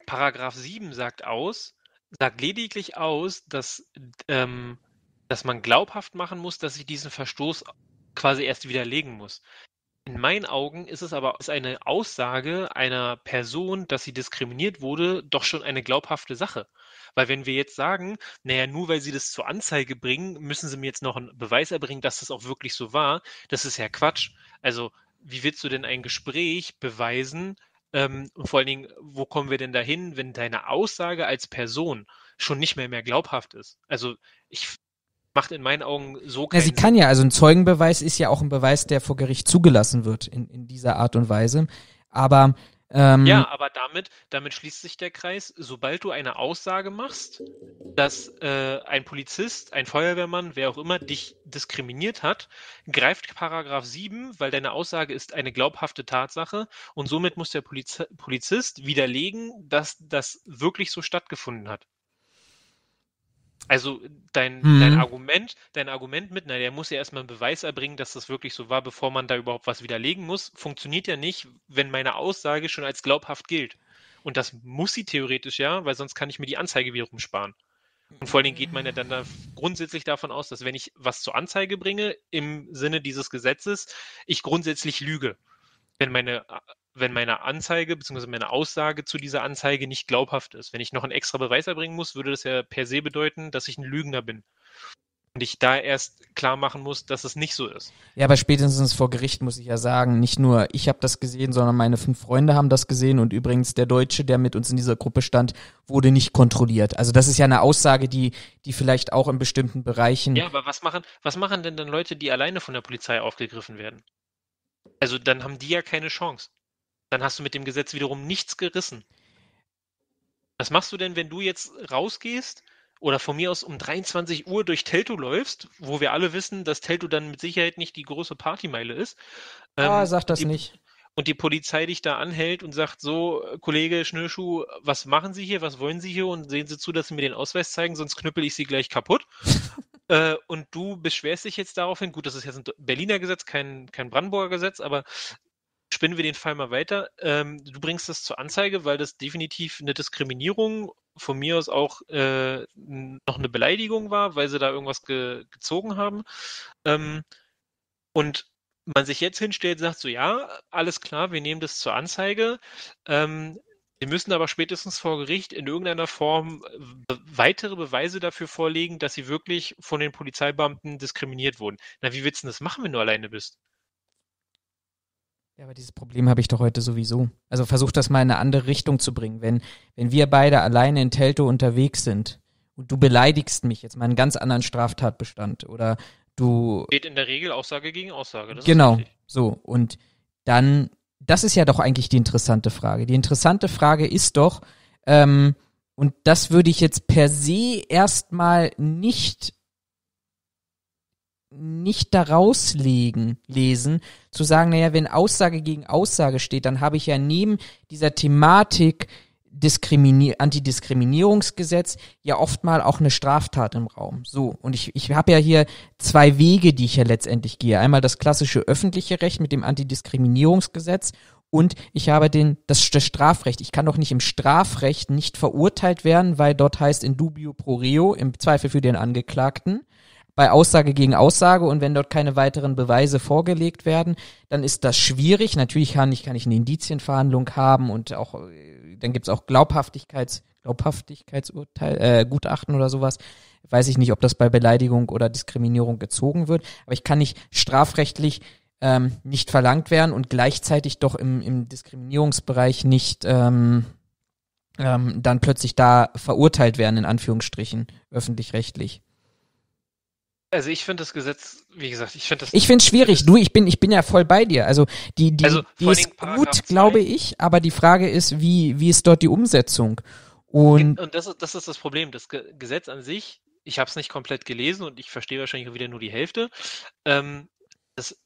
Paragraph 7 sagt aus, sagt lediglich aus, dass, ähm, dass man glaubhaft machen muss, dass ich diesen Verstoß quasi erst widerlegen muss. In meinen Augen ist es aber ist eine Aussage einer Person, dass sie diskriminiert wurde, doch schon eine glaubhafte Sache. Weil wenn wir jetzt sagen, naja, nur weil sie das zur Anzeige bringen, müssen sie mir jetzt noch einen Beweis erbringen, dass das auch wirklich so war, das ist ja Quatsch. Also, wie willst du denn ein Gespräch beweisen? Ähm, und vor allen Dingen, wo kommen wir denn dahin, wenn deine Aussage als Person schon nicht mehr mehr glaubhaft ist? Also, ich macht in meinen Augen so keinen ja, sie Sinn. kann ja, also ein Zeugenbeweis ist ja auch ein Beweis, der vor Gericht zugelassen wird in, in dieser Art und Weise. Aber ähm, ja, aber damit, damit schließt sich der Kreis. Sobald du eine Aussage machst, dass äh, ein Polizist, ein Feuerwehrmann, wer auch immer, dich diskriminiert hat, greift Paragraph 7, weil deine Aussage ist eine glaubhafte Tatsache und somit muss der Poliz Polizist widerlegen, dass das wirklich so stattgefunden hat. Also dein, mhm. dein Argument, dein Argument mit, na, der muss ja erstmal einen Beweis erbringen, dass das wirklich so war, bevor man da überhaupt was widerlegen muss, funktioniert ja nicht, wenn meine Aussage schon als glaubhaft gilt. Und das muss sie theoretisch ja, weil sonst kann ich mir die Anzeige wiederum sparen. Und vor allen Dingen geht man ja dann da grundsätzlich davon aus, dass wenn ich was zur Anzeige bringe, im Sinne dieses Gesetzes, ich grundsätzlich lüge. Wenn meine wenn meine Anzeige bzw. meine Aussage zu dieser Anzeige nicht glaubhaft ist. Wenn ich noch einen extra Beweis erbringen muss, würde das ja per se bedeuten, dass ich ein Lügner bin. Und ich da erst klar machen muss, dass es nicht so ist. Ja, aber spätestens vor Gericht muss ich ja sagen, nicht nur ich habe das gesehen, sondern meine fünf Freunde haben das gesehen und übrigens der Deutsche, der mit uns in dieser Gruppe stand, wurde nicht kontrolliert. Also das ist ja eine Aussage, die, die vielleicht auch in bestimmten Bereichen. Ja, aber was machen, was machen denn dann Leute, die alleine von der Polizei aufgegriffen werden? Also dann haben die ja keine Chance dann hast du mit dem Gesetz wiederum nichts gerissen. Was machst du denn, wenn du jetzt rausgehst oder von mir aus um 23 Uhr durch Telto läufst, wo wir alle wissen, dass Telto dann mit Sicherheit nicht die große Partymeile ist? Ah, ähm, sag das die, nicht. Und die Polizei dich da anhält und sagt so, Kollege Schnürschuh, was machen Sie hier, was wollen Sie hier und sehen Sie zu, dass Sie mir den Ausweis zeigen, sonst knüppel ich Sie gleich kaputt. äh, und du beschwerst dich jetzt daraufhin, gut, das ist jetzt ein Berliner Gesetz, kein, kein Brandenburger Gesetz, aber spinnen wir den Fall mal weiter. Ähm, du bringst das zur Anzeige, weil das definitiv eine Diskriminierung, von mir aus auch äh, noch eine Beleidigung war, weil sie da irgendwas ge gezogen haben. Ähm, und man sich jetzt hinstellt, sagt so, ja, alles klar, wir nehmen das zur Anzeige. Ähm, wir müssen aber spätestens vor Gericht in irgendeiner Form äh, weitere Beweise dafür vorlegen, dass sie wirklich von den Polizeibeamten diskriminiert wurden. Na, wie willst du das machen, wenn du alleine bist? Ja, aber dieses Problem habe ich doch heute sowieso. Also versuch das mal in eine andere Richtung zu bringen. Wenn, wenn wir beide alleine in Telto unterwegs sind und du beleidigst mich, jetzt mal einen ganz anderen Straftatbestand oder du. Geht in der Regel Aussage gegen Aussage. genau, so. Und dann, das ist ja doch eigentlich die interessante Frage. Die interessante Frage ist doch, ähm, und das würde ich jetzt per se erstmal nicht nicht daraus legen, lesen, zu sagen, naja, wenn Aussage gegen Aussage steht, dann habe ich ja neben dieser Thematik Diskriminier Antidiskriminierungsgesetz ja oft mal auch eine Straftat im Raum. So, und ich, ich habe ja hier zwei Wege, die ich ja letztendlich gehe. Einmal das klassische öffentliche Recht mit dem Antidiskriminierungsgesetz und ich habe den, das, das Strafrecht. Ich kann doch nicht im Strafrecht nicht verurteilt werden, weil dort heißt in dubio pro reo, im Zweifel für den Angeklagten bei Aussage gegen Aussage und wenn dort keine weiteren Beweise vorgelegt werden, dann ist das schwierig. Natürlich kann ich, kann ich eine Indizienverhandlung haben und auch, dann gibt's auch Glaubhaftigkeits, Glaubhaftigkeitsurteil, äh, Gutachten oder sowas. Weiß ich nicht, ob das bei Beleidigung oder Diskriminierung gezogen wird, aber ich kann nicht strafrechtlich ähm, nicht verlangt werden und gleichzeitig doch im, im Diskriminierungsbereich nicht ähm, ähm, dann plötzlich da verurteilt werden, in Anführungsstrichen, öffentlich-rechtlich. Also ich finde das Gesetz, wie gesagt, ich finde das. Ich finde es schwierig. Du, ich bin, ich bin ja voll bei dir. Also die, die, also die ist gut, glaube ich. Aber die Frage ist, wie, wie ist dort die Umsetzung? Und, und das, ist, das ist das Problem. Das Gesetz an sich, ich habe es nicht komplett gelesen und ich verstehe wahrscheinlich wieder nur die Hälfte. Ähm, das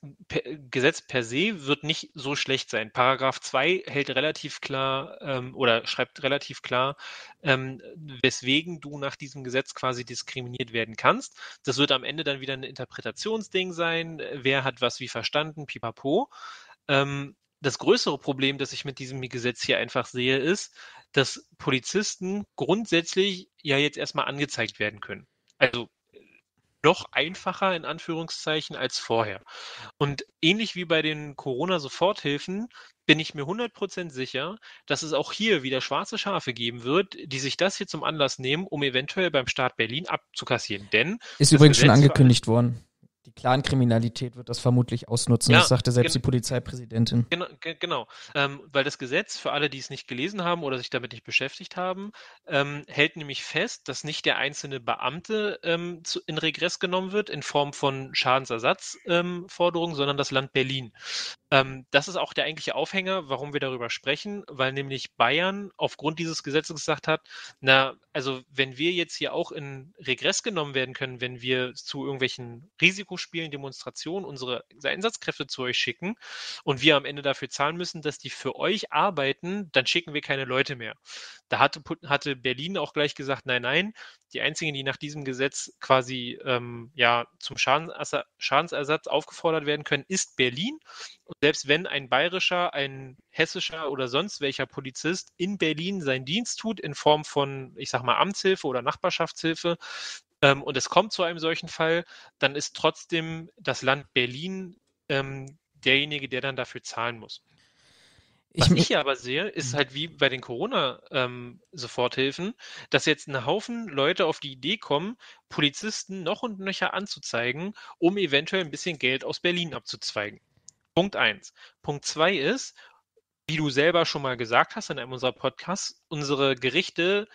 Gesetz per se wird nicht so schlecht sein. Paragraph 2 hält relativ klar ähm, oder schreibt relativ klar, ähm, weswegen du nach diesem Gesetz quasi diskriminiert werden kannst. Das wird am Ende dann wieder ein Interpretationsding sein. Wer hat was wie verstanden? Pipapo. Ähm, das größere Problem, das ich mit diesem Gesetz hier einfach sehe, ist, dass Polizisten grundsätzlich ja jetzt erstmal angezeigt werden können. Also noch einfacher in Anführungszeichen als vorher. Und ähnlich wie bei den Corona-Soforthilfen bin ich mir 100% sicher, dass es auch hier wieder schwarze Schafe geben wird, die sich das hier zum Anlass nehmen, um eventuell beim Staat Berlin abzukassieren. Denn ist übrigens schon angekündigt worden die Clankriminalität wird das vermutlich ausnutzen. Ja, das sagte selbst die Polizeipräsidentin. Genau, genau. Ähm, weil das Gesetz, für alle, die es nicht gelesen haben oder sich damit nicht beschäftigt haben, ähm, hält nämlich fest, dass nicht der einzelne Beamte ähm, zu, in Regress genommen wird in Form von Schadensersatzforderungen, sondern das Land Berlin. Ähm, das ist auch der eigentliche Aufhänger, warum wir darüber sprechen, weil nämlich Bayern aufgrund dieses Gesetzes gesagt hat, na, also wenn wir jetzt hier auch in Regress genommen werden können, wenn wir zu irgendwelchen Risikospielen, Demonstrationen unsere Einsatzkräfte zu euch schicken und wir am Ende dafür zahlen müssen, dass die für euch arbeiten, dann schicken wir keine Leute mehr. Da hatte, hatte Berlin auch gleich gesagt, nein, nein, die einzigen, die nach diesem Gesetz quasi ähm, ja zum Schadensersatz aufgefordert werden können, ist Berlin. Und selbst wenn ein bayerischer, ein hessischer oder sonst welcher Polizist in Berlin seinen Dienst tut in Form von, ich sag mal, Amtshilfe oder Nachbarschaftshilfe, ähm, und es kommt zu einem solchen Fall, dann ist trotzdem das Land Berlin ähm, derjenige, der dann dafür zahlen muss. Was ich, ich hier aber sehe, ist mhm. halt wie bei den Corona-Soforthilfen, ähm, dass jetzt ein Haufen Leute auf die Idee kommen, Polizisten noch und nöcher anzuzeigen, um eventuell ein bisschen Geld aus Berlin abzuzweigen. Punkt eins. Punkt zwei ist, wie du selber schon mal gesagt hast in einem unserer Podcasts, unsere Gerichte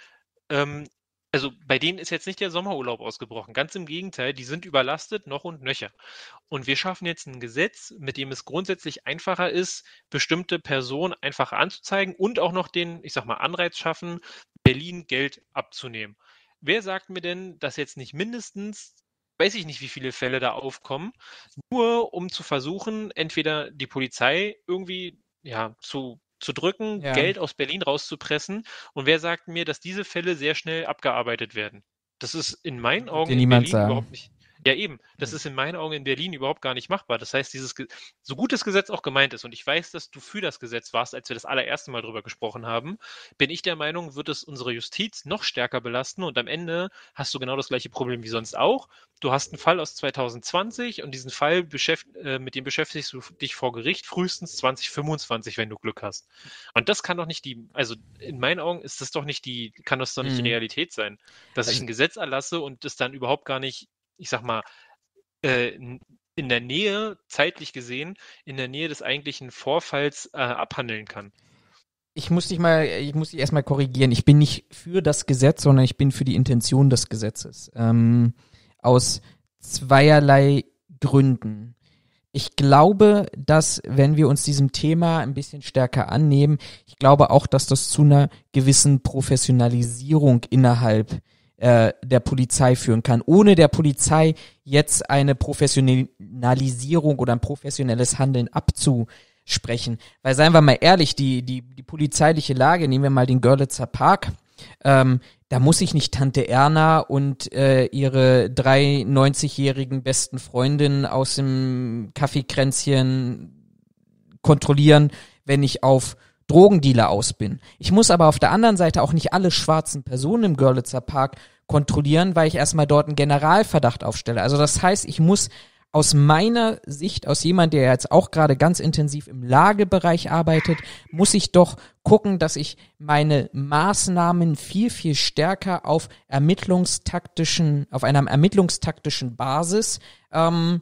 ähm, also bei denen ist jetzt nicht der Sommerurlaub ausgebrochen. Ganz im Gegenteil, die sind überlastet noch und nöcher. Und wir schaffen jetzt ein Gesetz, mit dem es grundsätzlich einfacher ist, bestimmte Personen einfach anzuzeigen und auch noch den, ich sag mal, Anreiz schaffen, Berlin Geld abzunehmen. Wer sagt mir denn, dass jetzt nicht mindestens weiß ich nicht, wie viele Fälle da aufkommen, nur um zu versuchen, entweder die Polizei irgendwie ja, zu zu drücken, ja. Geld aus Berlin rauszupressen. Und wer sagt mir, dass diese Fälle sehr schnell abgearbeitet werden? Das ist in meinen Augen in Berlin sagen. überhaupt nicht. Ja, eben. Das ist in meinen Augen in Berlin überhaupt gar nicht machbar. Das heißt, dieses, so gut das Gesetz auch gemeint ist, und ich weiß, dass du für das Gesetz warst, als wir das allererste Mal drüber gesprochen haben, bin ich der Meinung, wird es unsere Justiz noch stärker belasten und am Ende hast du genau das gleiche Problem wie sonst auch. Du hast einen Fall aus 2020 und diesen Fall, äh, mit dem beschäftigst du dich vor Gericht frühestens 2025, wenn du Glück hast. Und das kann doch nicht die, also in meinen Augen ist das doch nicht die, kann das doch nicht mhm. die Realität sein, dass also, ich ein Gesetz erlasse und es dann überhaupt gar nicht ich sag mal, äh, in der Nähe, zeitlich gesehen, in der Nähe des eigentlichen Vorfalls äh, abhandeln kann. Ich muss dich mal, ich muss dich erstmal korrigieren. Ich bin nicht für das Gesetz, sondern ich bin für die Intention des Gesetzes. Ähm, aus zweierlei Gründen. Ich glaube, dass wenn wir uns diesem Thema ein bisschen stärker annehmen, ich glaube auch, dass das zu einer gewissen Professionalisierung innerhalb äh, der Polizei führen kann, ohne der Polizei jetzt eine Professionalisierung oder ein professionelles Handeln abzusprechen. Weil seien wir mal ehrlich, die, die, die polizeiliche Lage, nehmen wir mal den Görlitzer Park, ähm, da muss ich nicht Tante Erna und äh, ihre drei 90-jährigen besten Freundinnen aus dem Kaffeekränzchen kontrollieren, wenn ich auf Drogendealer aus bin. Ich muss aber auf der anderen Seite auch nicht alle schwarzen Personen im Görlitzer Park kontrollieren, weil ich erstmal dort einen Generalverdacht aufstelle. Also das heißt, ich muss aus meiner Sicht, aus jemand, der jetzt auch gerade ganz intensiv im Lagebereich arbeitet, muss ich doch gucken, dass ich meine Maßnahmen viel, viel stärker auf ermittlungstaktischen, auf einer ermittlungstaktischen Basis ähm,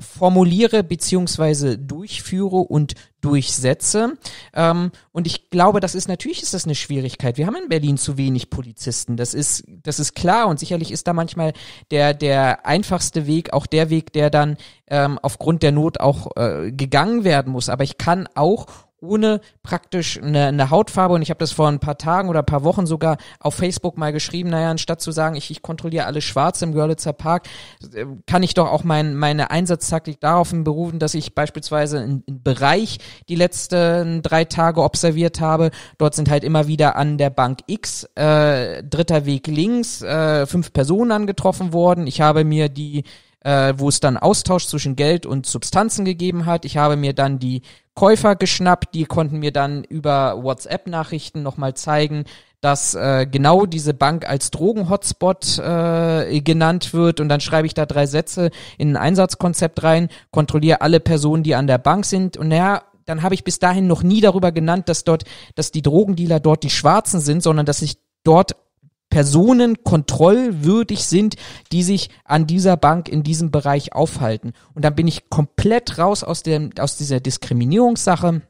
formuliere beziehungsweise durchführe und durchsetze. Ähm, und ich glaube, das ist natürlich ist das eine Schwierigkeit. Wir haben in Berlin zu wenig Polizisten. Das ist das ist klar und sicherlich ist da manchmal der der einfachste Weg auch der Weg, der dann ähm, aufgrund der Not auch äh, gegangen werden muss. Aber ich kann auch ohne praktisch eine, eine Hautfarbe und ich habe das vor ein paar Tagen oder ein paar Wochen sogar auf Facebook mal geschrieben, naja, anstatt zu sagen, ich, ich kontrolliere alle Schwarz im Görlitzer Park, äh, kann ich doch auch mein, meine Einsatztaktik darauf berufen, dass ich beispielsweise einen Bereich die letzten drei Tage observiert habe. Dort sind halt immer wieder an der Bank X, äh, dritter Weg links, äh, fünf Personen angetroffen worden. Ich habe mir die äh, wo es dann Austausch zwischen Geld und Substanzen gegeben hat. Ich habe mir dann die Käufer geschnappt, die konnten mir dann über WhatsApp-Nachrichten nochmal zeigen, dass äh, genau diese Bank als Drogen-Hotspot äh, genannt wird. Und dann schreibe ich da drei Sätze in ein Einsatzkonzept rein, kontrolliere alle Personen, die an der Bank sind. Und naja, dann habe ich bis dahin noch nie darüber genannt, dass dort, dass die Drogendealer dort die Schwarzen sind, sondern dass ich dort Personen kontrollwürdig sind, die sich an dieser Bank in diesem Bereich aufhalten. Und dann bin ich komplett raus aus, dem, aus dieser Diskriminierungssache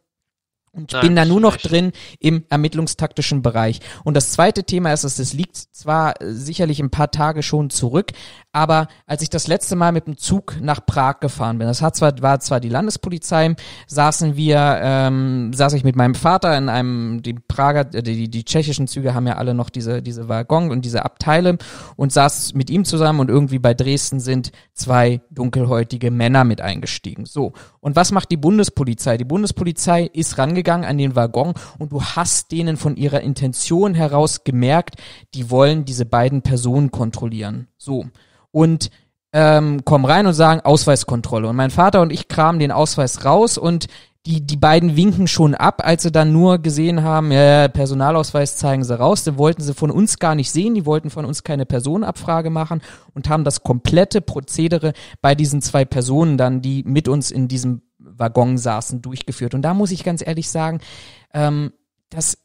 und Nein, bin da nur noch drin im ermittlungstaktischen Bereich. Und das zweite Thema ist, dass es liegt zwar äh, sicherlich ein paar Tage schon zurück, aber als ich das letzte Mal mit dem Zug nach Prag gefahren bin, das hat zwar, war zwar die Landespolizei, saßen wir, ähm, saß ich mit meinem Vater in einem, die Prager, äh, die, die tschechischen Züge haben ja alle noch diese, diese Waggon und diese Abteile und saß mit ihm zusammen und irgendwie bei Dresden sind zwei dunkelhäutige Männer mit eingestiegen. So. Und was macht die Bundespolizei? Die Bundespolizei ist rangegangen an den Waggon und du hast denen von ihrer Intention heraus gemerkt, die wollen diese beiden Personen kontrollieren. So. Und ähm, kommen rein und sagen Ausweiskontrolle. Und mein Vater und ich kramen den Ausweis raus und die, die beiden winken schon ab, als sie dann nur gesehen haben, ja, Personalausweis zeigen sie raus. Den wollten sie von uns gar nicht sehen, die wollten von uns keine Personenabfrage machen und haben das komplette Prozedere bei diesen zwei Personen dann, die mit uns in diesem Waggon saßen, durchgeführt. Und da muss ich ganz ehrlich sagen, ähm, das,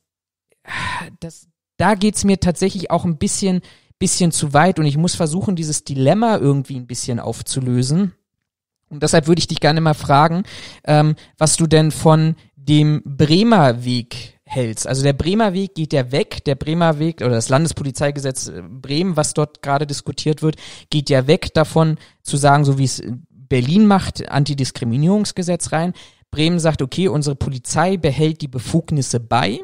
das, da geht's mir tatsächlich auch ein bisschen, bisschen zu weit und ich muss versuchen, dieses Dilemma irgendwie ein bisschen aufzulösen und deshalb würde ich dich gerne mal fragen, ähm, was du denn von dem Bremer Weg hältst. Also der Bremer Weg geht ja weg, der Bremer Weg oder das Landespolizeigesetz äh, Bremen, was dort gerade diskutiert wird, geht ja weg davon zu sagen, so wie es Berlin macht, Antidiskriminierungsgesetz rein. Bremen sagt, okay, unsere Polizei behält die Befugnisse bei,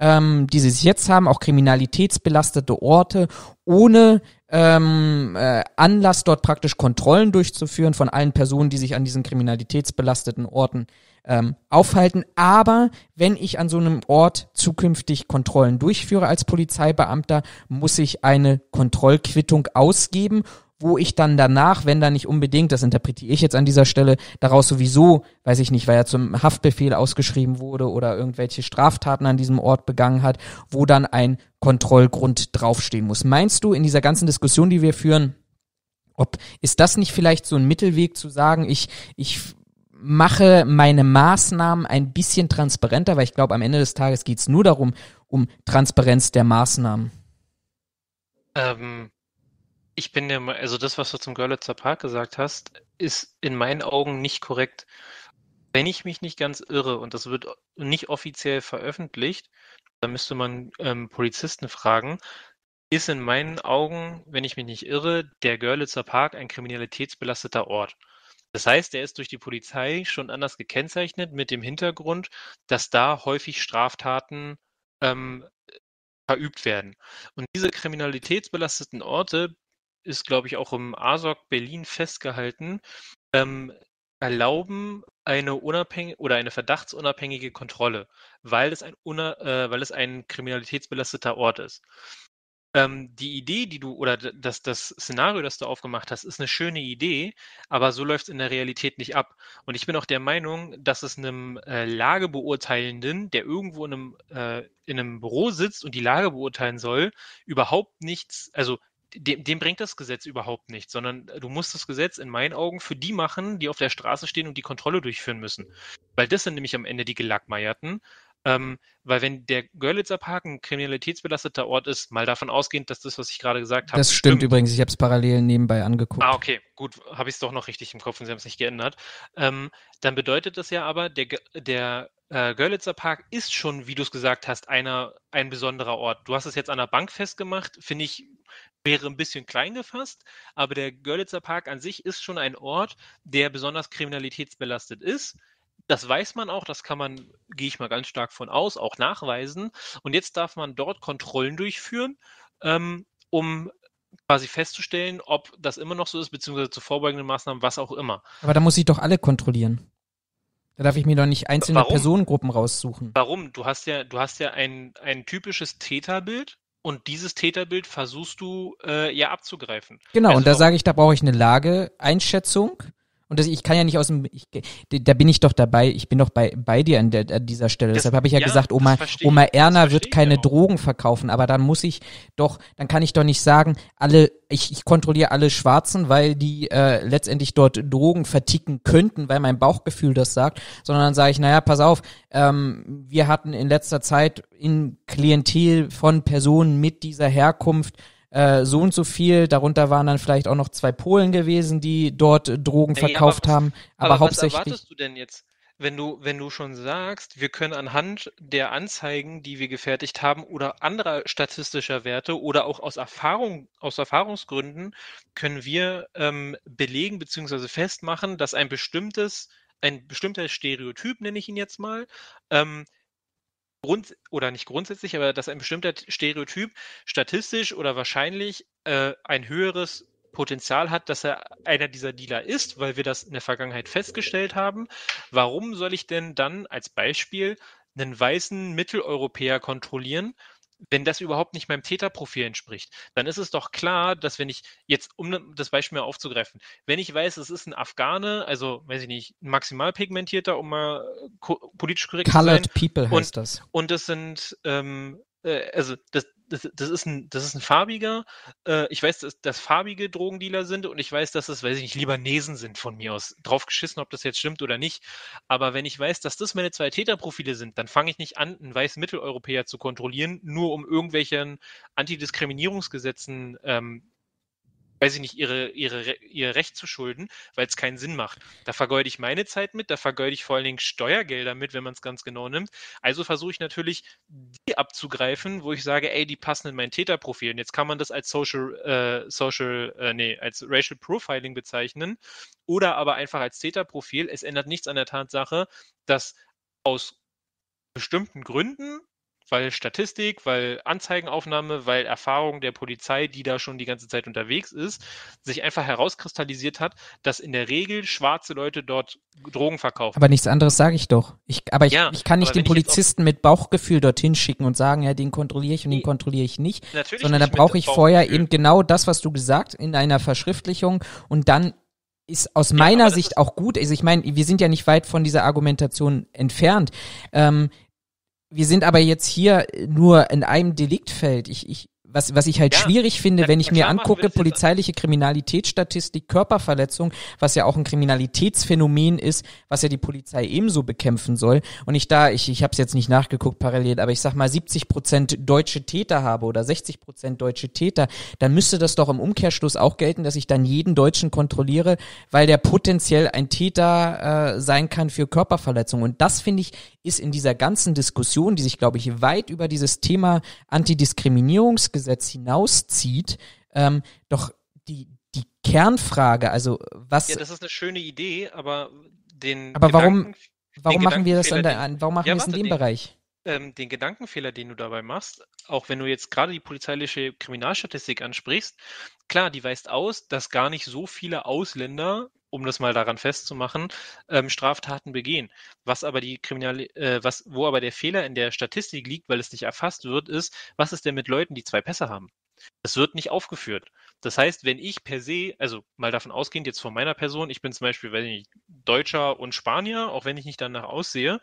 ähm, die sie jetzt haben, auch kriminalitätsbelastete Orte, ohne ähm, äh, Anlass, dort praktisch Kontrollen durchzuführen von allen Personen, die sich an diesen kriminalitätsbelasteten Orten ähm, aufhalten. Aber wenn ich an so einem Ort zukünftig Kontrollen durchführe als Polizeibeamter, muss ich eine Kontrollquittung ausgeben wo ich dann danach, wenn da nicht unbedingt, das interpretiere ich jetzt an dieser Stelle, daraus sowieso, weiß ich nicht, weil er zum Haftbefehl ausgeschrieben wurde oder irgendwelche Straftaten an diesem Ort begangen hat, wo dann ein Kontrollgrund draufstehen muss. Meinst du in dieser ganzen Diskussion, die wir führen, ob ist das nicht vielleicht so ein Mittelweg zu sagen, ich ich mache meine Maßnahmen ein bisschen transparenter, weil ich glaube, am Ende des Tages geht es nur darum, um Transparenz der Maßnahmen. Ähm, ich bin der, also das, was du zum Görlitzer Park gesagt hast, ist in meinen Augen nicht korrekt. Wenn ich mich nicht ganz irre und das wird nicht offiziell veröffentlicht, da müsste man ähm, Polizisten fragen, ist in meinen Augen, wenn ich mich nicht irre, der Görlitzer Park ein kriminalitätsbelasteter Ort. Das heißt, er ist durch die Polizei schon anders gekennzeichnet mit dem Hintergrund, dass da häufig Straftaten ähm, verübt werden. Und diese kriminalitätsbelasteten Orte ist, glaube ich, auch im ASOC Berlin festgehalten, ähm, erlauben eine unabhängige oder eine verdachtsunabhängige Kontrolle, weil es ein, äh, weil es ein kriminalitätsbelasteter Ort ist. Ähm, die Idee, die du oder das, das Szenario, das du aufgemacht hast, ist eine schöne Idee, aber so läuft es in der Realität nicht ab. Und ich bin auch der Meinung, dass es einem äh, Lagebeurteilenden, der irgendwo in einem, äh, in einem Büro sitzt und die Lage beurteilen soll, überhaupt nichts, also dem, dem bringt das Gesetz überhaupt nichts, sondern äh, du musst das Gesetz in meinen Augen für die machen, die auf der Straße stehen und die Kontrolle durchführen müssen. Weil das sind nämlich am Ende die Gelackmeierten. Ähm, weil wenn der Görlitzer Park ein kriminalitätsbelasteter Ort ist, mal davon ausgehend, dass das, was ich gerade gesagt habe. Das stimmt, stimmt. übrigens, ich habe es parallel nebenbei angeguckt. Ah, okay, gut, habe ich es doch noch richtig im Kopf und Sie haben es nicht geändert. Ähm, dann bedeutet das ja aber, der, der äh, Görlitzer Park ist schon, wie du es gesagt hast, einer, ein besonderer Ort. Du hast es jetzt an der Bank festgemacht, finde ich, wäre ein bisschen klein gefasst, aber der Görlitzer Park an sich ist schon ein Ort, der besonders kriminalitätsbelastet ist. Das weiß man auch, das kann man, gehe ich mal ganz stark von aus, auch nachweisen. Und jetzt darf man dort Kontrollen durchführen, ähm, um quasi festzustellen, ob das immer noch so ist, beziehungsweise zu vorbeugenden Maßnahmen, was auch immer. Aber da muss ich doch alle kontrollieren. Da darf ich mir doch nicht einzelne Warum? Personengruppen raussuchen. Warum? Du hast ja, du hast ja ein, ein typisches Täterbild und dieses Täterbild versuchst du äh, ja abzugreifen. Genau, also und da sage ich, da brauche ich eine Lageeinschätzung Und das, ich kann ja nicht aus dem, ich, da bin ich doch dabei, ich bin doch bei, bei dir an, der, an dieser Stelle. Das, Deshalb habe ich ja, ja gesagt, Oma, Oma Erna wird keine auch. Drogen verkaufen, aber dann muss ich doch, dann kann ich doch nicht sagen, alle, ich, ich kontrolliere alle Schwarzen, weil die äh, letztendlich dort Drogen verticken könnten, weil mein Bauchgefühl das sagt, sondern dann sage ich, naja, pass auf, ähm, wir hatten in letzter Zeit in Klientel von Personen mit dieser Herkunft äh, so und so viel. Darunter waren dann vielleicht auch noch zwei Polen gewesen, die dort Drogen nee, verkauft aber haben. Aber, aber hauptsächlich. Was erwartest du denn jetzt? Wenn du, wenn du schon sagst, wir können anhand der Anzeigen, die wir gefertigt haben, oder anderer statistischer Werte oder auch aus Erfahrung, aus Erfahrungsgründen, können wir ähm, belegen bzw. festmachen, dass ein bestimmtes, ein bestimmter Stereotyp, nenne ich ihn jetzt mal, ähm, Grund oder nicht grundsätzlich, aber dass ein bestimmter Stereotyp statistisch oder wahrscheinlich äh, ein höheres Potenzial hat, dass er einer dieser Dealer ist, weil wir das in der Vergangenheit festgestellt haben. Warum soll ich denn dann als Beispiel einen weißen Mitteleuropäer kontrollieren, wenn das überhaupt nicht meinem Täterprofil entspricht, dann ist es doch klar, dass wenn ich jetzt, um das Beispiel mal aufzugreifen, wenn ich weiß, es ist ein Afghane, also weiß ich nicht, ein maximal pigmentierter, um mal politisch korrekt Colored zu sein. People heißt und, das. Und das sind, ähm, äh, also das, das, das, ist ein, das ist ein farbiger. Äh, ich weiß, dass das farbige Drogendealer sind und ich weiß, dass es, weiß ich nicht, Libanesen sind von mir aus. Drauf geschissen, ob das jetzt stimmt oder nicht. Aber wenn ich weiß, dass das meine zwei Täterprofile sind, dann fange ich nicht an, einen weißen Mitteleuropäer zu kontrollieren, nur um irgendwelchen Antidiskriminierungsgesetzen ähm, weiß ich nicht, ihre, ihre, ihr Recht zu schulden, weil es keinen Sinn macht. Da vergeude ich meine Zeit mit, da vergeude ich vor allen Dingen Steuergelder mit, wenn man es ganz genau nimmt. Also versuche ich natürlich, die abzugreifen, wo ich sage, ey, die passen in mein Täterprofil. Und jetzt kann man das als Social, äh, Social, äh, nee, als Racial Profiling bezeichnen oder aber einfach als Täterprofil. Es ändert nichts an der Tatsache, dass aus bestimmten Gründen weil Statistik, weil Anzeigenaufnahme, weil Erfahrung der Polizei, die da schon die ganze Zeit unterwegs ist, sich einfach herauskristallisiert hat, dass in der Regel schwarze Leute dort Drogen verkaufen. Aber nichts anderes sage ich doch. Ich, aber ich, ja, ich kann nicht den Polizisten mit Bauchgefühl dorthin schicken und sagen, ja, den kontrolliere ich und den kontrolliere ich nicht. Natürlich sondern da brauche ich vorher eben genau das, was du gesagt, in einer Verschriftlichung und dann ist aus meiner ja, Sicht auch gut. Also ich meine, wir sind ja nicht weit von dieser Argumentation entfernt. Ähm, wir sind aber jetzt hier nur in einem Deliktfeld. Ich, ich was, was ich halt ja, schwierig finde, wenn ich mir angucke, polizeiliche Kriminalitätsstatistik, Körperverletzung, was ja auch ein Kriminalitätsphänomen ist, was ja die Polizei ebenso bekämpfen soll. Und ich da, ich, ich habe es jetzt nicht nachgeguckt parallel, aber ich sag mal 70 Prozent deutsche Täter habe oder 60 Prozent deutsche Täter, dann müsste das doch im Umkehrschluss auch gelten, dass ich dann jeden Deutschen kontrolliere, weil der potenziell ein Täter äh, sein kann für Körperverletzung. Und das finde ich ist in dieser ganzen Diskussion, die sich glaube ich weit über dieses Thema Antidiskriminierungsgesetz Gesetz hinauszieht, ähm, doch die, die Kernfrage, also was. Ja, das ist eine schöne Idee, aber den. Aber warum, warum machen wir das an der, an, warum machen ja, wir es in dem den, Bereich? Ähm, den Gedankenfehler, den du dabei machst, auch wenn du jetzt gerade die polizeiliche Kriminalstatistik ansprichst, klar, die weist aus, dass gar nicht so viele Ausländer um das mal daran festzumachen, ähm, Straftaten begehen. Was aber die Kriminal äh, was, wo aber der Fehler in der Statistik liegt, weil es nicht erfasst wird, ist, was ist denn mit Leuten, die zwei Pässe haben? Das wird nicht aufgeführt. Das heißt, wenn ich per se, also mal davon ausgehend jetzt von meiner Person, ich bin zum Beispiel, weiß ich nicht, Deutscher und Spanier, auch wenn ich nicht danach aussehe,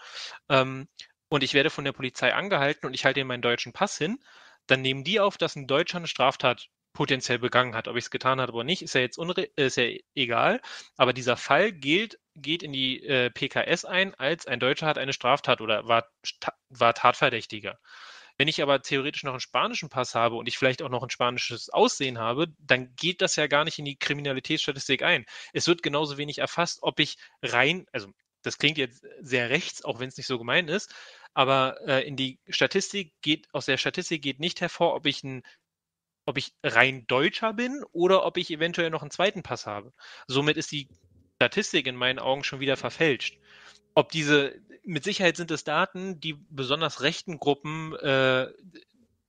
ähm, und ich werde von der Polizei angehalten und ich halte meinen deutschen Pass hin, dann nehmen die auf, dass ein Deutscher eine Straftat potenziell begangen hat. Ob ich es getan habe oder nicht, ist ja jetzt unre ist ja egal. Aber dieser Fall gilt, geht in die äh, PKS ein, als ein Deutscher hat eine Straftat oder war, war Tatverdächtiger. Wenn ich aber theoretisch noch einen spanischen Pass habe und ich vielleicht auch noch ein spanisches Aussehen habe, dann geht das ja gar nicht in die Kriminalitätsstatistik ein. Es wird genauso wenig erfasst, ob ich rein, also das klingt jetzt sehr rechts, auch wenn es nicht so gemein ist, aber äh, in die Statistik geht, aus der Statistik geht nicht hervor, ob ich ein ob ich rein Deutscher bin oder ob ich eventuell noch einen zweiten Pass habe. Somit ist die Statistik in meinen Augen schon wieder verfälscht. Ob diese, mit Sicherheit sind es Daten, die besonders rechten Gruppen äh,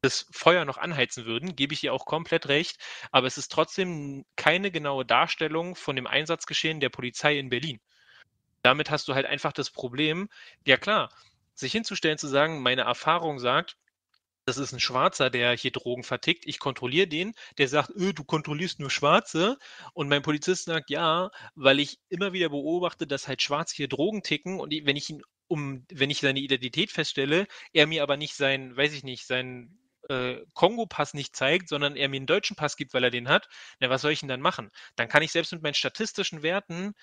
das Feuer noch anheizen würden, gebe ich ihr auch komplett recht, aber es ist trotzdem keine genaue Darstellung von dem Einsatzgeschehen der Polizei in Berlin. Damit hast du halt einfach das Problem, ja klar, sich hinzustellen, zu sagen, meine Erfahrung sagt, das ist ein Schwarzer, der hier Drogen vertickt. Ich kontrolliere den. Der sagt, öh, du kontrollierst nur Schwarze. Und mein Polizist sagt, ja, weil ich immer wieder beobachte, dass halt Schwarze hier Drogen ticken. Und wenn ich ihn um, wenn ich seine Identität feststelle, er mir aber nicht sein, weiß ich nicht, seinen äh, Kongo-Pass nicht zeigt, sondern er mir einen deutschen Pass gibt, weil er den hat, na, was soll ich denn dann machen? Dann kann ich selbst mit meinen statistischen Werten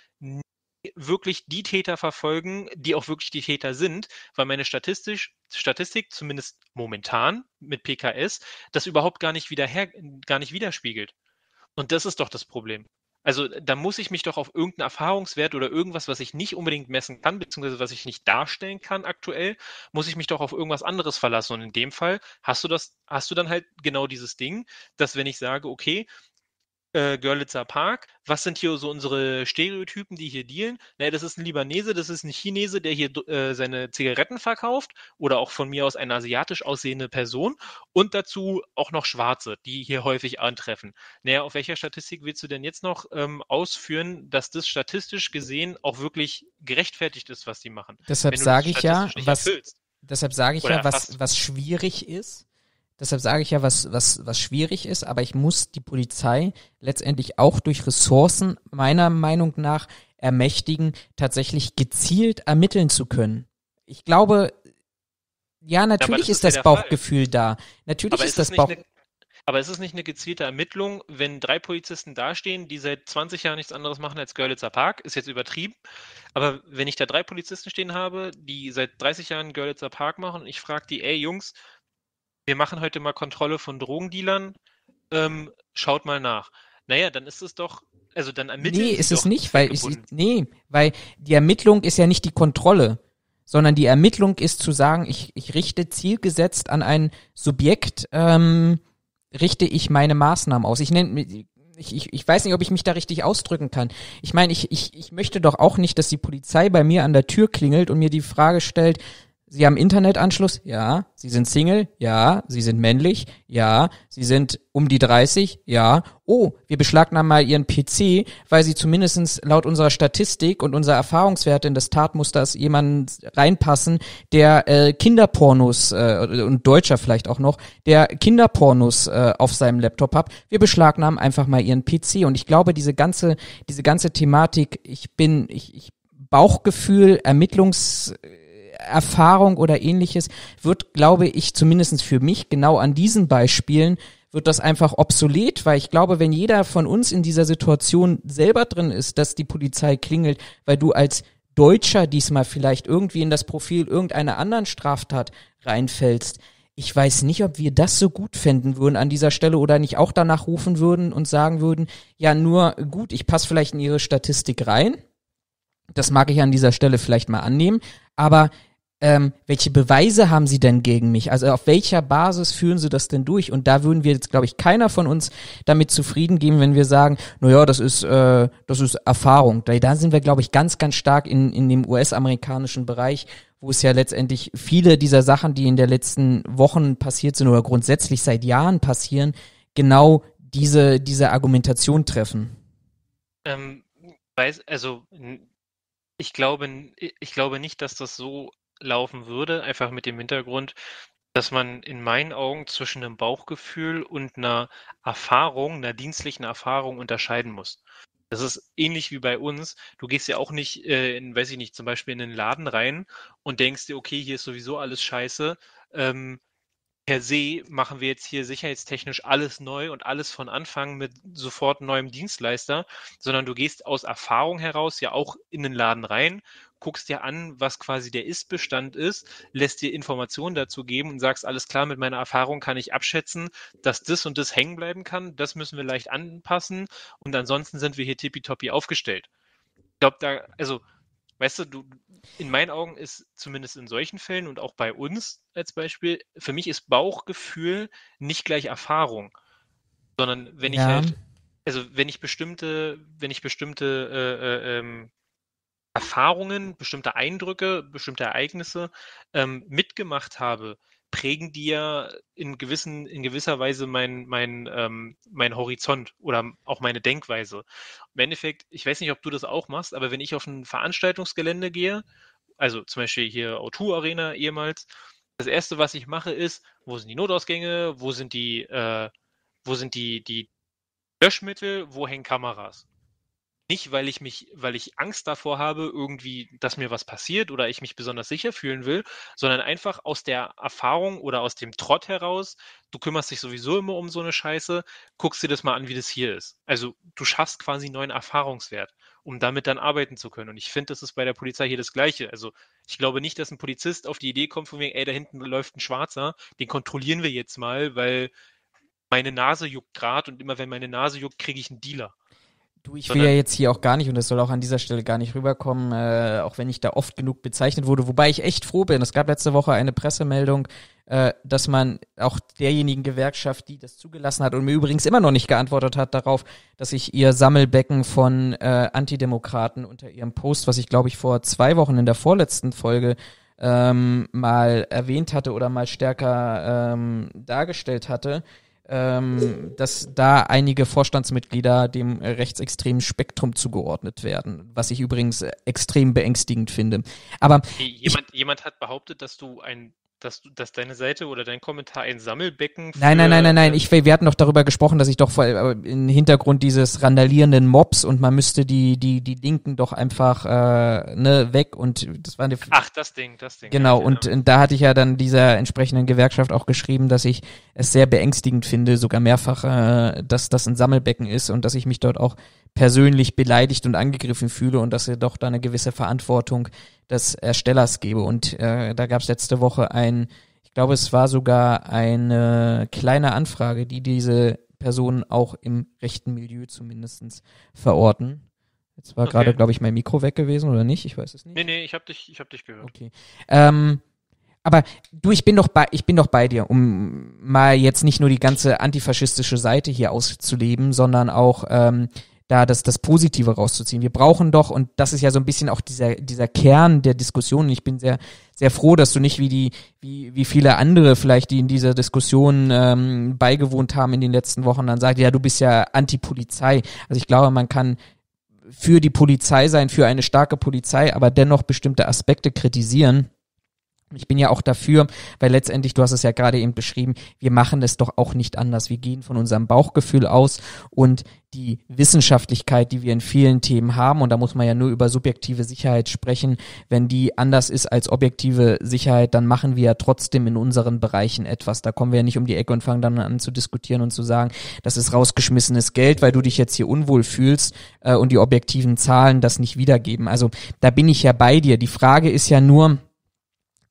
wirklich die Täter verfolgen, die auch wirklich die Täter sind, weil meine Statistisch, Statistik, zumindest momentan mit PKS, das überhaupt gar nicht, wieder her, gar nicht widerspiegelt. Und das ist doch das Problem. Also da muss ich mich doch auf irgendeinen Erfahrungswert oder irgendwas, was ich nicht unbedingt messen kann, beziehungsweise was ich nicht darstellen kann aktuell, muss ich mich doch auf irgendwas anderes verlassen. Und in dem Fall hast du das, hast du dann halt genau dieses Ding, dass wenn ich sage, okay, äh, Görlitzer Park. Was sind hier so unsere Stereotypen, die hier dealen? Naja, das ist ein Libanese, das ist ein Chinese, der hier äh, seine Zigaretten verkauft oder auch von mir aus eine asiatisch aussehende Person und dazu auch noch Schwarze, die hier häufig antreffen. Naja, auf welcher Statistik willst du denn jetzt noch ähm, ausführen, dass das statistisch gesehen auch wirklich gerechtfertigt ist, was die machen? Deshalb sage ich ja, was, deshalb sage ich ja, was, was schwierig ist Deshalb sage ich ja, was, was, was schwierig ist, aber ich muss die Polizei letztendlich auch durch Ressourcen meiner Meinung nach ermächtigen, tatsächlich gezielt ermitteln zu können. Ich glaube, ja, natürlich ist, ist das Bauchgefühl Fall. da. Natürlich aber ist das Bauch. Eine, aber ist es nicht eine gezielte Ermittlung, wenn drei Polizisten dastehen, die seit 20 Jahren nichts anderes machen als Görlitzer Park? Ist jetzt übertrieben. Aber wenn ich da drei Polizisten stehen habe, die seit 30 Jahren Görlitzer Park machen und ich frage die, ey Jungs, wir machen heute mal Kontrolle von Drogendealern, ähm, schaut mal nach. Naja, dann ist es doch, also dann ermitteln Nee, ist es nicht, weil ich, nee, weil die Ermittlung ist ja nicht die Kontrolle, sondern die Ermittlung ist zu sagen, ich, ich richte zielgesetzt an ein Subjekt, ähm, richte ich meine Maßnahmen aus. Ich nenne, ich, ich, ich weiß nicht, ob ich mich da richtig ausdrücken kann. Ich meine, ich, ich, ich möchte doch auch nicht, dass die Polizei bei mir an der Tür klingelt und mir die Frage stellt, Sie haben Internetanschluss? Ja. Sie sind Single? Ja. Sie sind männlich? Ja. Sie sind um die 30? Ja. Oh, wir beschlagnahmen mal Ihren PC, weil Sie zumindestens laut unserer Statistik und unserer Erfahrungswerte in das Tatmuster jemanden reinpassen, der äh, Kinderpornos äh, und Deutscher vielleicht auch noch, der Kinderpornos äh, auf seinem Laptop hat. Wir beschlagnahmen einfach mal Ihren PC und ich glaube, diese ganze diese ganze Thematik, ich bin ich, ich Bauchgefühl, Ermittlungs Erfahrung oder ähnliches wird, glaube ich, zumindestens für mich genau an diesen Beispielen wird das einfach obsolet, weil ich glaube, wenn jeder von uns in dieser Situation selber drin ist, dass die Polizei klingelt, weil du als Deutscher diesmal vielleicht irgendwie in das Profil irgendeiner anderen Straftat reinfällst, ich weiß nicht, ob wir das so gut fänden würden an dieser Stelle oder nicht auch danach rufen würden und sagen würden, ja, nur gut, ich passe vielleicht in ihre Statistik rein. Das mag ich an dieser Stelle vielleicht mal annehmen, aber ähm, welche Beweise haben sie denn gegen mich? Also auf welcher Basis führen sie das denn durch? Und da würden wir jetzt, glaube ich, keiner von uns damit zufrieden geben, wenn wir sagen, na ja, das ist, äh, das ist Erfahrung. Da, da sind wir, glaube ich, ganz, ganz stark in, in dem US-amerikanischen Bereich, wo es ja letztendlich viele dieser Sachen, die in den letzten Wochen passiert sind oder grundsätzlich seit Jahren passieren, genau diese, diese Argumentation treffen. Ähm, weiß, also ich glaube, ich glaube nicht, dass das so laufen würde, einfach mit dem Hintergrund, dass man in meinen Augen zwischen einem Bauchgefühl und einer Erfahrung, einer dienstlichen Erfahrung unterscheiden muss. Das ist ähnlich wie bei uns. Du gehst ja auch nicht äh, in, weiß ich nicht, zum Beispiel in einen Laden rein und denkst dir, okay, hier ist sowieso alles scheiße. Ähm, per se machen wir jetzt hier sicherheitstechnisch alles neu und alles von Anfang mit sofort neuem Dienstleister, sondern du gehst aus Erfahrung heraus ja auch in den Laden rein, guckst dir an, was quasi der Ist-Bestand ist, lässt dir Informationen dazu geben und sagst, alles klar, mit meiner Erfahrung kann ich abschätzen, dass das und das hängen bleiben kann, das müssen wir leicht anpassen und ansonsten sind wir hier tippitoppi aufgestellt. Ich glaube, da, also weißt du, du, in meinen Augen ist zumindest in solchen Fällen und auch bei uns als Beispiel, für mich ist Bauchgefühl nicht gleich Erfahrung, sondern wenn ich ja. halt, also wenn ich bestimmte, wenn ich bestimmte äh, äh, ähm, Erfahrungen, bestimmte Eindrücke, bestimmte Ereignisse ähm, mitgemacht habe, prägen die ja in gewissen, in gewisser Weise mein, mein, ähm, mein Horizont oder auch meine Denkweise. Im Endeffekt, ich weiß nicht, ob du das auch machst, aber wenn ich auf ein Veranstaltungsgelände gehe, also zum Beispiel hier O2 Arena ehemals, das erste, was ich mache, ist, wo sind die Notausgänge, wo sind die, äh, wo sind die, die Löschmittel, wo hängen Kameras? Nicht, weil ich mich, weil ich Angst davor habe, irgendwie, dass mir was passiert oder ich mich besonders sicher fühlen will, sondern einfach aus der Erfahrung oder aus dem Trott heraus, du kümmerst dich sowieso immer um so eine Scheiße, guckst dir das mal an, wie das hier ist. Also du schaffst quasi einen neuen Erfahrungswert, um damit dann arbeiten zu können. Und ich finde, das ist bei der Polizei hier das Gleiche. Also ich glaube nicht, dass ein Polizist auf die Idee kommt von wegen, ey, da hinten läuft ein Schwarzer, den kontrollieren wir jetzt mal, weil meine Nase juckt gerade und immer wenn meine Nase juckt, kriege ich einen Dealer. Du, ich will ja jetzt hier auch gar nicht, und das soll auch an dieser Stelle gar nicht rüberkommen, äh, auch wenn ich da oft genug bezeichnet wurde, wobei ich echt froh bin. Es gab letzte Woche eine Pressemeldung, äh, dass man auch derjenigen Gewerkschaft, die das zugelassen hat und mir übrigens immer noch nicht geantwortet hat darauf, dass ich ihr Sammelbecken von äh, Antidemokraten unter ihrem Post, was ich glaube ich vor zwei Wochen in der vorletzten Folge ähm, mal erwähnt hatte oder mal stärker ähm, dargestellt hatte, ähm, dass da einige Vorstandsmitglieder dem rechtsextremen Spektrum zugeordnet werden, was ich übrigens extrem beängstigend finde. Aber jemand, jemand hat behauptet, dass du ein dass, du, dass deine Seite oder dein Kommentar ein Sammelbecken für, Nein, nein, nein, nein, nein. Ich, wir hatten doch darüber gesprochen, dass ich doch vor, äh, im Hintergrund dieses randalierenden Mobs und man müsste die, die, die Linken doch einfach äh, ne, weg und das war eine Ach, das Ding, das Ding. Genau, ja, und, und da hatte ich ja dann dieser entsprechenden Gewerkschaft auch geschrieben, dass ich es sehr beängstigend finde, sogar mehrfach, äh, dass das ein Sammelbecken ist und dass ich mich dort auch persönlich beleidigt und angegriffen fühle und dass er doch da eine gewisse Verantwortung des Erstellers gebe. Und äh, da gab es letzte Woche ein, ich glaube, es war sogar eine kleine Anfrage, die diese Personen auch im rechten Milieu zumindestens verorten. Jetzt war okay. gerade, glaube ich, mein Mikro weg gewesen oder nicht? Ich weiß es nicht. Nee, nee, ich habe dich, ich hab dich gehört. Okay. Ähm, aber du, ich bin doch bei, ich bin doch bei dir, um mal jetzt nicht nur die ganze antifaschistische Seite hier auszuleben, sondern auch ähm, da das, das Positive rauszuziehen. Wir brauchen doch, und das ist ja so ein bisschen auch dieser, dieser Kern der Diskussion, ich bin sehr, sehr froh, dass du nicht wie die, wie, wie viele andere vielleicht, die in dieser Diskussion ähm, beigewohnt haben in den letzten Wochen, dann sagt, ja, du bist ja Anti-Polizei. Also ich glaube, man kann für die Polizei sein, für eine starke Polizei, aber dennoch bestimmte Aspekte kritisieren ich bin ja auch dafür, weil letztendlich, du hast es ja gerade eben beschrieben, wir machen es doch auch nicht anders. Wir gehen von unserem Bauchgefühl aus und die Wissenschaftlichkeit, die wir in vielen Themen haben, und da muss man ja nur über subjektive Sicherheit sprechen, wenn die anders ist als objektive Sicherheit, dann machen wir ja trotzdem in unseren Bereichen etwas. Da kommen wir ja nicht um die Ecke und fangen dann an zu diskutieren und zu sagen, das ist rausgeschmissenes Geld, weil du dich jetzt hier unwohl fühlst äh, und die objektiven Zahlen das nicht wiedergeben. Also da bin ich ja bei dir. Die Frage ist ja nur,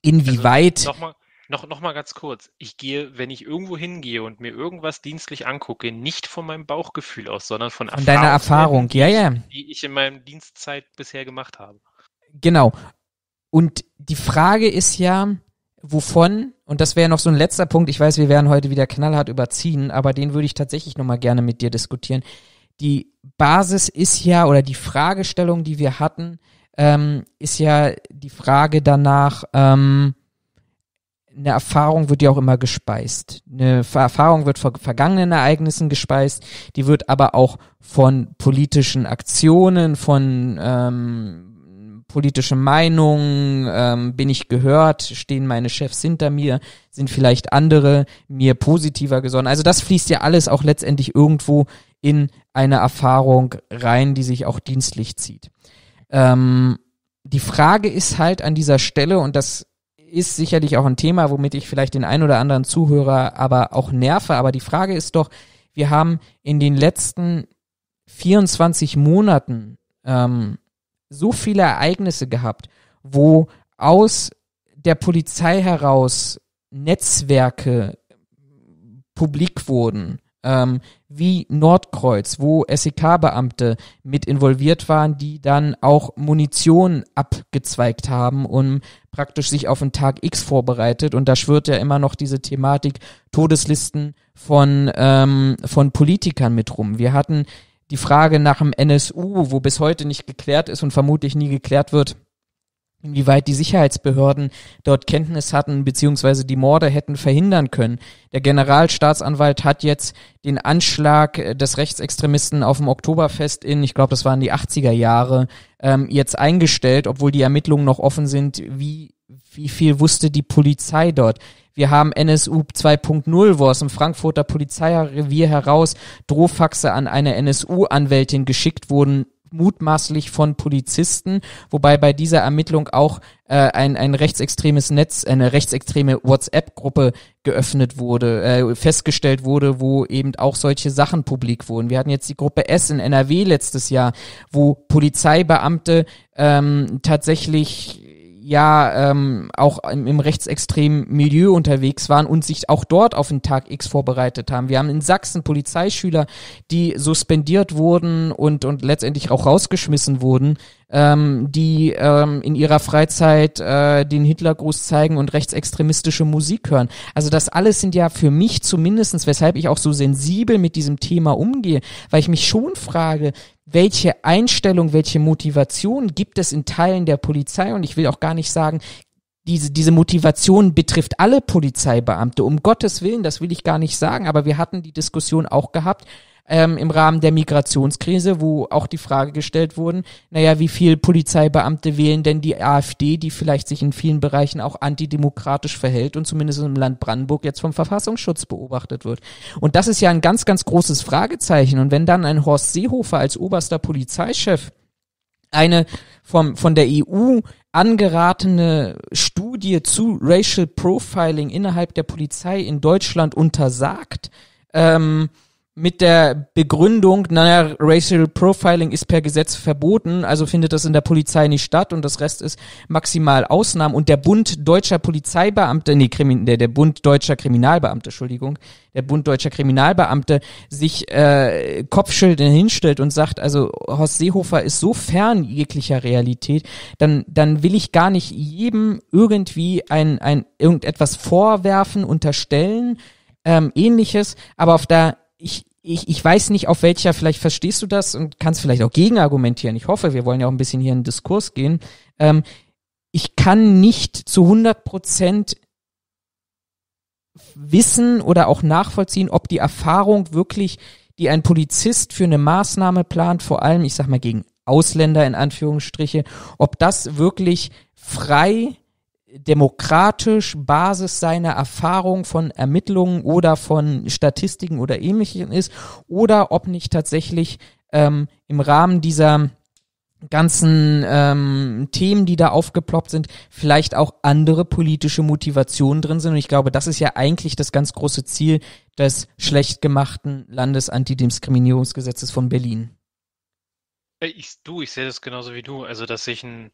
inwieweit. Also Nochmal noch, noch mal ganz kurz. Ich gehe, wenn ich irgendwo hingehe und mir irgendwas dienstlich angucke, nicht von meinem Bauchgefühl aus, sondern von, von deiner Erfahrung, die ja, ja. Die ich in meinem Dienstzeit bisher gemacht habe. Genau. Und die Frage ist ja, wovon, und das wäre noch so ein letzter Punkt, ich weiß, wir werden heute wieder knallhart überziehen, aber den würde ich tatsächlich nochmal gerne mit dir diskutieren. Die Basis ist ja, oder die Fragestellung, die wir hatten, ähm, ist ja die Frage danach, ähm, eine Erfahrung wird ja auch immer gespeist. Eine Erfahrung wird von vergangenen Ereignissen gespeist, die wird aber auch von politischen Aktionen, von ähm, politischen Meinungen, ähm, bin ich gehört, stehen meine Chefs hinter mir, sind vielleicht andere mir positiver gesonnen. Also das fließt ja alles auch letztendlich irgendwo in eine Erfahrung rein, die sich auch dienstlich zieht. Ähm, die Frage ist halt an dieser Stelle, und das ist sicherlich auch ein Thema, womit ich vielleicht den einen oder anderen Zuhörer aber auch nerve, aber die Frage ist doch, wir haben in den letzten 24 Monaten ähm, so viele Ereignisse gehabt, wo aus der Polizei heraus Netzwerke publik wurden, ähm, wie Nordkreuz, wo SEK-Beamte mit involviert waren, die dann auch Munition abgezweigt haben und praktisch sich auf den Tag X vorbereitet. Und da schwirrt ja immer noch diese Thematik Todeslisten von, ähm, von Politikern mit rum. Wir hatten die Frage nach dem NSU, wo bis heute nicht geklärt ist und vermutlich nie geklärt wird, inwieweit die Sicherheitsbehörden dort Kenntnis hatten, beziehungsweise die Morde hätten verhindern können. Der Generalstaatsanwalt hat jetzt den Anschlag des Rechtsextremisten auf dem Oktoberfest in, ich glaube, das waren die 80er Jahre, ähm, jetzt eingestellt, obwohl die Ermittlungen noch offen sind, wie wie viel wusste die Polizei dort? Wir haben NSU 2.0, wo aus dem Frankfurter Polizeirevier heraus Drohfaxe an eine NSU-Anwältin geschickt wurden, mutmaßlich von Polizisten, wobei bei dieser Ermittlung auch äh, ein, ein rechtsextremes Netz, eine rechtsextreme WhatsApp-Gruppe geöffnet wurde, äh, festgestellt wurde, wo eben auch solche Sachen publik wurden. Wir hatten jetzt die Gruppe S in NRW letztes Jahr, wo Polizeibeamte ähm, tatsächlich ja ähm, auch im, im rechtsextremen Milieu unterwegs waren und sich auch dort auf den Tag X vorbereitet haben. Wir haben in Sachsen Polizeischüler, die suspendiert wurden und, und letztendlich auch rausgeschmissen wurden, ähm, die ähm, in ihrer Freizeit äh, den Hitlergruß zeigen und rechtsextremistische Musik hören. Also das alles sind ja für mich zumindestens, weshalb ich auch so sensibel mit diesem Thema umgehe, weil ich mich schon frage, welche Einstellung, welche Motivation gibt es in Teilen der Polizei? Und ich will auch gar nicht sagen, diese, diese Motivation betrifft alle Polizeibeamte. Um Gottes Willen, das will ich gar nicht sagen, aber wir hatten die Diskussion auch gehabt, ähm, im Rahmen der Migrationskrise, wo auch die Frage gestellt wurden, naja, wie viel Polizeibeamte wählen denn die AfD, die vielleicht sich in vielen Bereichen auch antidemokratisch verhält und zumindest im Land Brandenburg jetzt vom Verfassungsschutz beobachtet wird. Und das ist ja ein ganz, ganz großes Fragezeichen. Und wenn dann ein Horst Seehofer als oberster Polizeichef eine vom, von der EU angeratene Studie zu Racial Profiling innerhalb der Polizei in Deutschland untersagt, ähm, mit der Begründung, naja, Racial Profiling ist per Gesetz verboten, also findet das in der Polizei nicht statt und das Rest ist maximal Ausnahmen und der Bund deutscher Polizeibeamte, nee, Krimin, der, der Bund deutscher Kriminalbeamte, Entschuldigung, der Bund deutscher Kriminalbeamte sich äh, Kopfschilder hinstellt und sagt, also Horst Seehofer ist so fern jeglicher Realität, dann, dann will ich gar nicht jedem irgendwie ein, ein irgendetwas vorwerfen, unterstellen, ähm, ähnliches, aber auf der ich, ich, ich weiß nicht, auf welcher, vielleicht verstehst du das und kannst vielleicht auch gegenargumentieren. Ich hoffe, wir wollen ja auch ein bisschen hier in den Diskurs gehen. Ähm, ich kann nicht zu 100 Prozent wissen oder auch nachvollziehen, ob die Erfahrung wirklich, die ein Polizist für eine Maßnahme plant, vor allem, ich sag mal, gegen Ausländer in Anführungsstriche, ob das wirklich frei demokratisch Basis seiner Erfahrung von Ermittlungen oder von Statistiken oder ähnlichem ist oder ob nicht tatsächlich ähm, im Rahmen dieser ganzen ähm, Themen, die da aufgeploppt sind, vielleicht auch andere politische Motivationen drin sind. Und ich glaube, das ist ja eigentlich das ganz große Ziel des schlecht gemachten Landesantidiskriminierungsgesetzes von Berlin. Ich, du, ich sehe das genauso wie du. Also, dass sich ein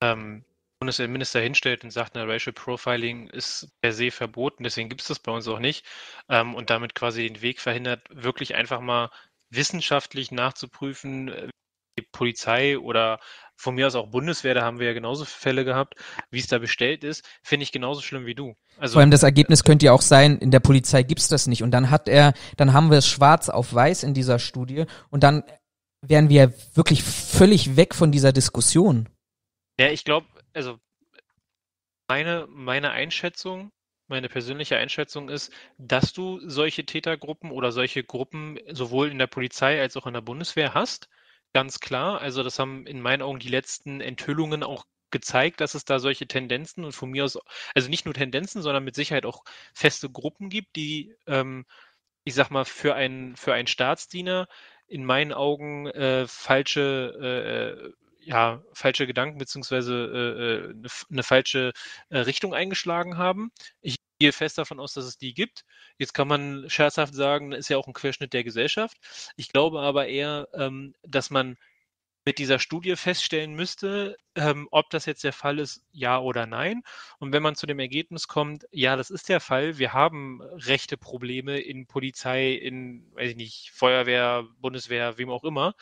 ähm, Bundesinnenminister hinstellt und sagt, na, Racial Profiling ist per se verboten, deswegen gibt es das bei uns auch nicht ähm, und damit quasi den Weg verhindert, wirklich einfach mal wissenschaftlich nachzuprüfen, äh, die Polizei oder von mir aus auch Bundeswehr, da haben wir ja genauso Fälle gehabt, wie es da bestellt ist, finde ich genauso schlimm wie du. Also, Vor allem das Ergebnis könnte ja auch sein, in der Polizei gibt's das nicht. Und dann hat er, dann haben wir es schwarz auf weiß in dieser Studie und dann wären wir wirklich völlig weg von dieser Diskussion. Ja, ich glaube, also meine, meine Einschätzung, meine persönliche Einschätzung ist, dass du solche Tätergruppen oder solche Gruppen sowohl in der Polizei als auch in der Bundeswehr hast. Ganz klar. Also das haben in meinen Augen die letzten Enthüllungen auch gezeigt, dass es da solche Tendenzen und von mir aus, also nicht nur Tendenzen, sondern mit Sicherheit auch feste Gruppen gibt, die, ähm, ich sag mal, für einen, für einen Staatsdiener in meinen Augen äh, falsche äh, ja, falsche Gedanken beziehungsweise äh, eine, äh, eine falsche äh, Richtung eingeschlagen haben. Ich gehe fest davon aus, dass es die gibt. Jetzt kann man scherzhaft sagen, ist ja auch ein Querschnitt der Gesellschaft. Ich glaube aber eher, ähm, dass man mit dieser Studie feststellen müsste, ähm, ob das jetzt der Fall ist, ja oder nein. Und wenn man zu dem Ergebnis kommt, ja, das ist der Fall, wir haben rechte Probleme in Polizei, in, weiß ich nicht, Feuerwehr, Bundeswehr, wem auch immer,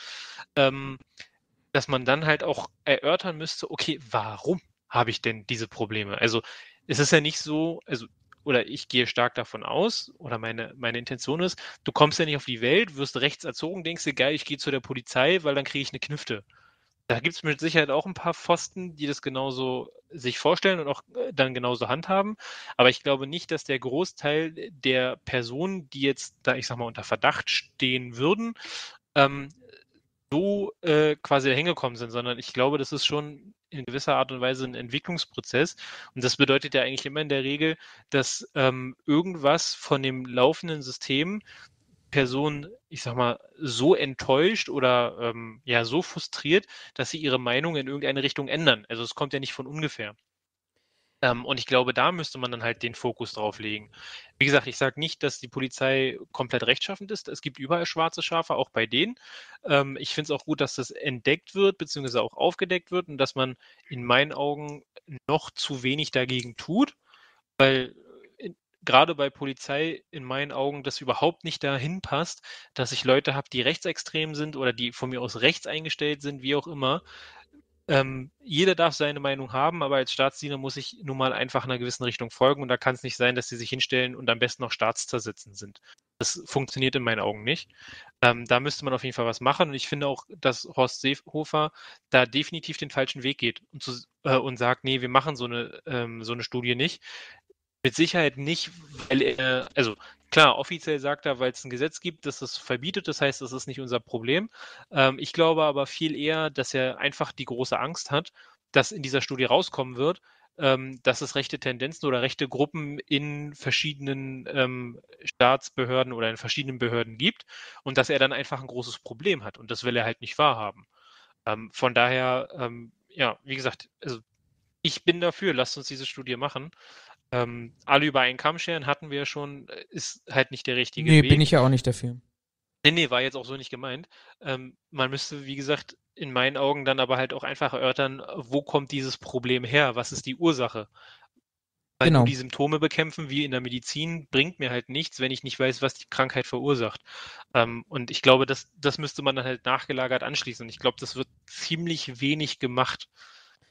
ähm, dass man dann halt auch erörtern müsste, okay, warum habe ich denn diese Probleme? Also es ist ja nicht so, also oder ich gehe stark davon aus, oder meine, meine Intention ist, du kommst ja nicht auf die Welt, wirst rechts erzogen, denkst dir, geil, ich gehe zu der Polizei, weil dann kriege ich eine Knifte. Da gibt es mit Sicherheit auch ein paar Pfosten, die das genauso sich vorstellen und auch äh, dann genauso handhaben. Aber ich glaube nicht, dass der Großteil der Personen, die jetzt da, ich sag mal, unter Verdacht stehen würden, ähm, so äh, quasi hingekommen sind, sondern ich glaube, das ist schon in gewisser Art und Weise ein Entwicklungsprozess. Und das bedeutet ja eigentlich immer in der Regel, dass ähm, irgendwas von dem laufenden System Person, ich sag mal, so enttäuscht oder ähm, ja so frustriert, dass sie ihre Meinung in irgendeine Richtung ändern. Also es kommt ja nicht von ungefähr. Ähm, und ich glaube, da müsste man dann halt den Fokus drauf legen. Wie gesagt, ich sage nicht, dass die Polizei komplett rechtschaffend ist. Es gibt überall schwarze Schafe, auch bei denen. Ähm, ich finde es auch gut, dass das entdeckt wird, beziehungsweise auch aufgedeckt wird und dass man in meinen Augen noch zu wenig dagegen tut, weil gerade bei Polizei in meinen Augen das überhaupt nicht dahin passt, dass ich Leute habe, die rechtsextrem sind oder die von mir aus rechts eingestellt sind, wie auch immer. Ähm, jeder darf seine Meinung haben, aber als Staatsdiener muss ich nun mal einfach einer gewissen Richtung folgen und da kann es nicht sein, dass sie sich hinstellen und am besten noch staatszersitzend sind. Das funktioniert in meinen Augen nicht. Ähm, da müsste man auf jeden Fall was machen und ich finde auch, dass Horst Seehofer da definitiv den falschen Weg geht und, zu, äh, und sagt, nee, wir machen so eine, ähm, so eine Studie nicht. Mit Sicherheit nicht, weil er, also klar, offiziell sagt er, weil es ein Gesetz gibt, das es verbietet, das heißt, das ist nicht unser Problem. Ähm, ich glaube aber viel eher, dass er einfach die große Angst hat, dass in dieser Studie rauskommen wird, ähm, dass es rechte Tendenzen oder rechte Gruppen in verschiedenen ähm, Staatsbehörden oder in verschiedenen Behörden gibt und dass er dann einfach ein großes Problem hat und das will er halt nicht wahrhaben. Ähm, von daher, ähm, ja, wie gesagt, also ich bin dafür, lasst uns diese Studie machen. Ähm, alle über einen Kamm scheren hatten wir ja schon, äh, ist halt nicht der richtige nee, Weg. bin ich ja auch nicht dafür. Nee, nee, war jetzt auch so nicht gemeint. Ähm, man müsste, wie gesagt, in meinen Augen dann aber halt auch einfach erörtern, wo kommt dieses Problem her? Was ist die Ursache? Weil Genau. nur die Symptome bekämpfen, wie in der Medizin, bringt mir halt nichts, wenn ich nicht weiß, was die Krankheit verursacht. Ähm, und ich glaube, das, das müsste man dann halt nachgelagert anschließen. Und ich glaube, das wird ziemlich wenig gemacht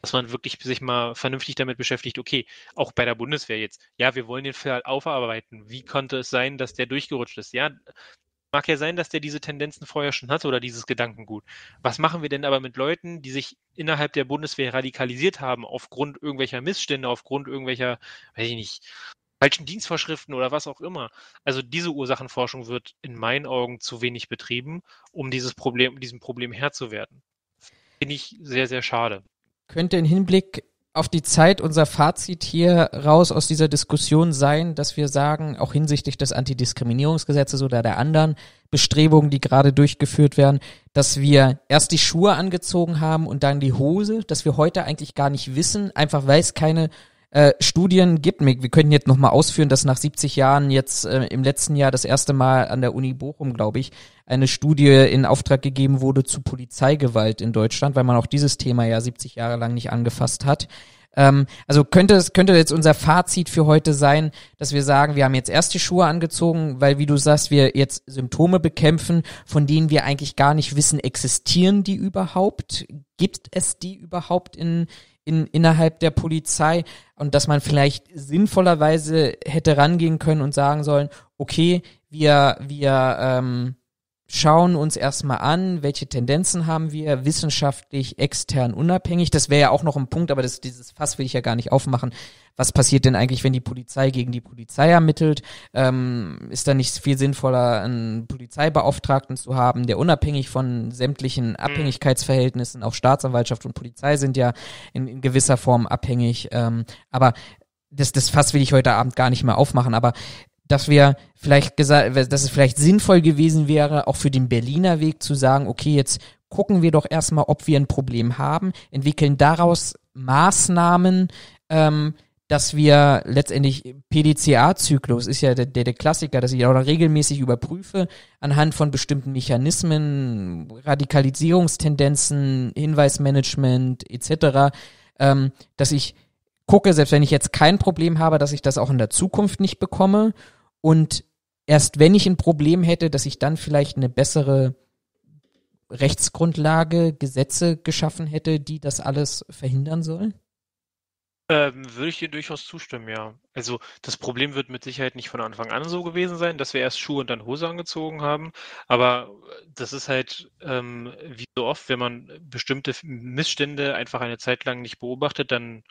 dass man wirklich sich mal vernünftig damit beschäftigt, okay, auch bei der Bundeswehr jetzt, ja, wir wollen den Fall aufarbeiten. Wie konnte es sein, dass der durchgerutscht ist? Ja, mag ja sein, dass der diese Tendenzen vorher schon hatte oder dieses Gedankengut. Was machen wir denn aber mit Leuten, die sich innerhalb der Bundeswehr radikalisiert haben, aufgrund irgendwelcher Missstände, aufgrund irgendwelcher, weiß ich nicht, falschen Dienstvorschriften oder was auch immer. Also diese Ursachenforschung wird in meinen Augen zu wenig betrieben, um dieses Problem, diesem Problem Herr zu werden. Finde ich sehr, sehr schade könnte im Hinblick auf die Zeit unser Fazit hier raus aus dieser Diskussion sein, dass wir sagen, auch hinsichtlich des Antidiskriminierungsgesetzes oder der anderen Bestrebungen, die gerade durchgeführt werden, dass wir erst die Schuhe angezogen haben und dann die Hose, dass wir heute eigentlich gar nicht wissen, einfach weil es keine äh, Studien gibt. Wir könnten jetzt nochmal ausführen, dass nach 70 Jahren jetzt äh, im letzten Jahr das erste Mal an der Uni Bochum, glaube ich, eine Studie in Auftrag gegeben wurde zu Polizeigewalt in Deutschland, weil man auch dieses Thema ja 70 Jahre lang nicht angefasst hat. Ähm, also könnte es könnte jetzt unser Fazit für heute sein, dass wir sagen, wir haben jetzt erst die Schuhe angezogen, weil wie du sagst, wir jetzt Symptome bekämpfen, von denen wir eigentlich gar nicht wissen, existieren die überhaupt? Gibt es die überhaupt in in, innerhalb der Polizei und dass man vielleicht sinnvollerweise hätte rangehen können und sagen sollen, okay, wir, wir ähm, schauen uns erstmal an, welche Tendenzen haben wir, wissenschaftlich, extern, unabhängig. Das wäre ja auch noch ein Punkt, aber das, dieses Fass will ich ja gar nicht aufmachen. Was passiert denn eigentlich, wenn die Polizei gegen die Polizei ermittelt? Ähm, ist da nicht viel sinnvoller, einen Polizeibeauftragten zu haben, der unabhängig von sämtlichen Mhm. Abhängigkeitsverhältnissen, auch Staatsanwaltschaft und Polizei sind ja in, in gewisser Form abhängig. Ähm, aber das, das Fass will ich heute Abend gar nicht mehr aufmachen, aber dass wir vielleicht gesagt, dass es vielleicht sinnvoll gewesen wäre, auch für den Berliner Weg zu sagen, okay, jetzt gucken wir doch erstmal, ob wir ein Problem haben, entwickeln daraus Maßnahmen, ähm, dass wir letztendlich PDCA-Zyklus ist ja der, der, der Klassiker, dass ich auch regelmäßig überprüfe anhand von bestimmten Mechanismen, Radikalisierungstendenzen, Hinweismanagement etc., ähm, dass ich gucke, selbst wenn ich jetzt kein Problem habe, dass ich das auch in der Zukunft nicht bekomme und erst wenn ich ein Problem hätte, dass ich dann vielleicht eine bessere Rechtsgrundlage, Gesetze geschaffen hätte, die das alles verhindern sollen? Ähm, würde ich dir durchaus zustimmen, ja. Also das Problem wird mit Sicherheit nicht von Anfang an so gewesen sein, dass wir erst Schuhe und dann Hose angezogen haben. Aber das ist halt ähm, wie so oft, wenn man bestimmte Missstände einfach eine Zeit lang nicht beobachtet, dann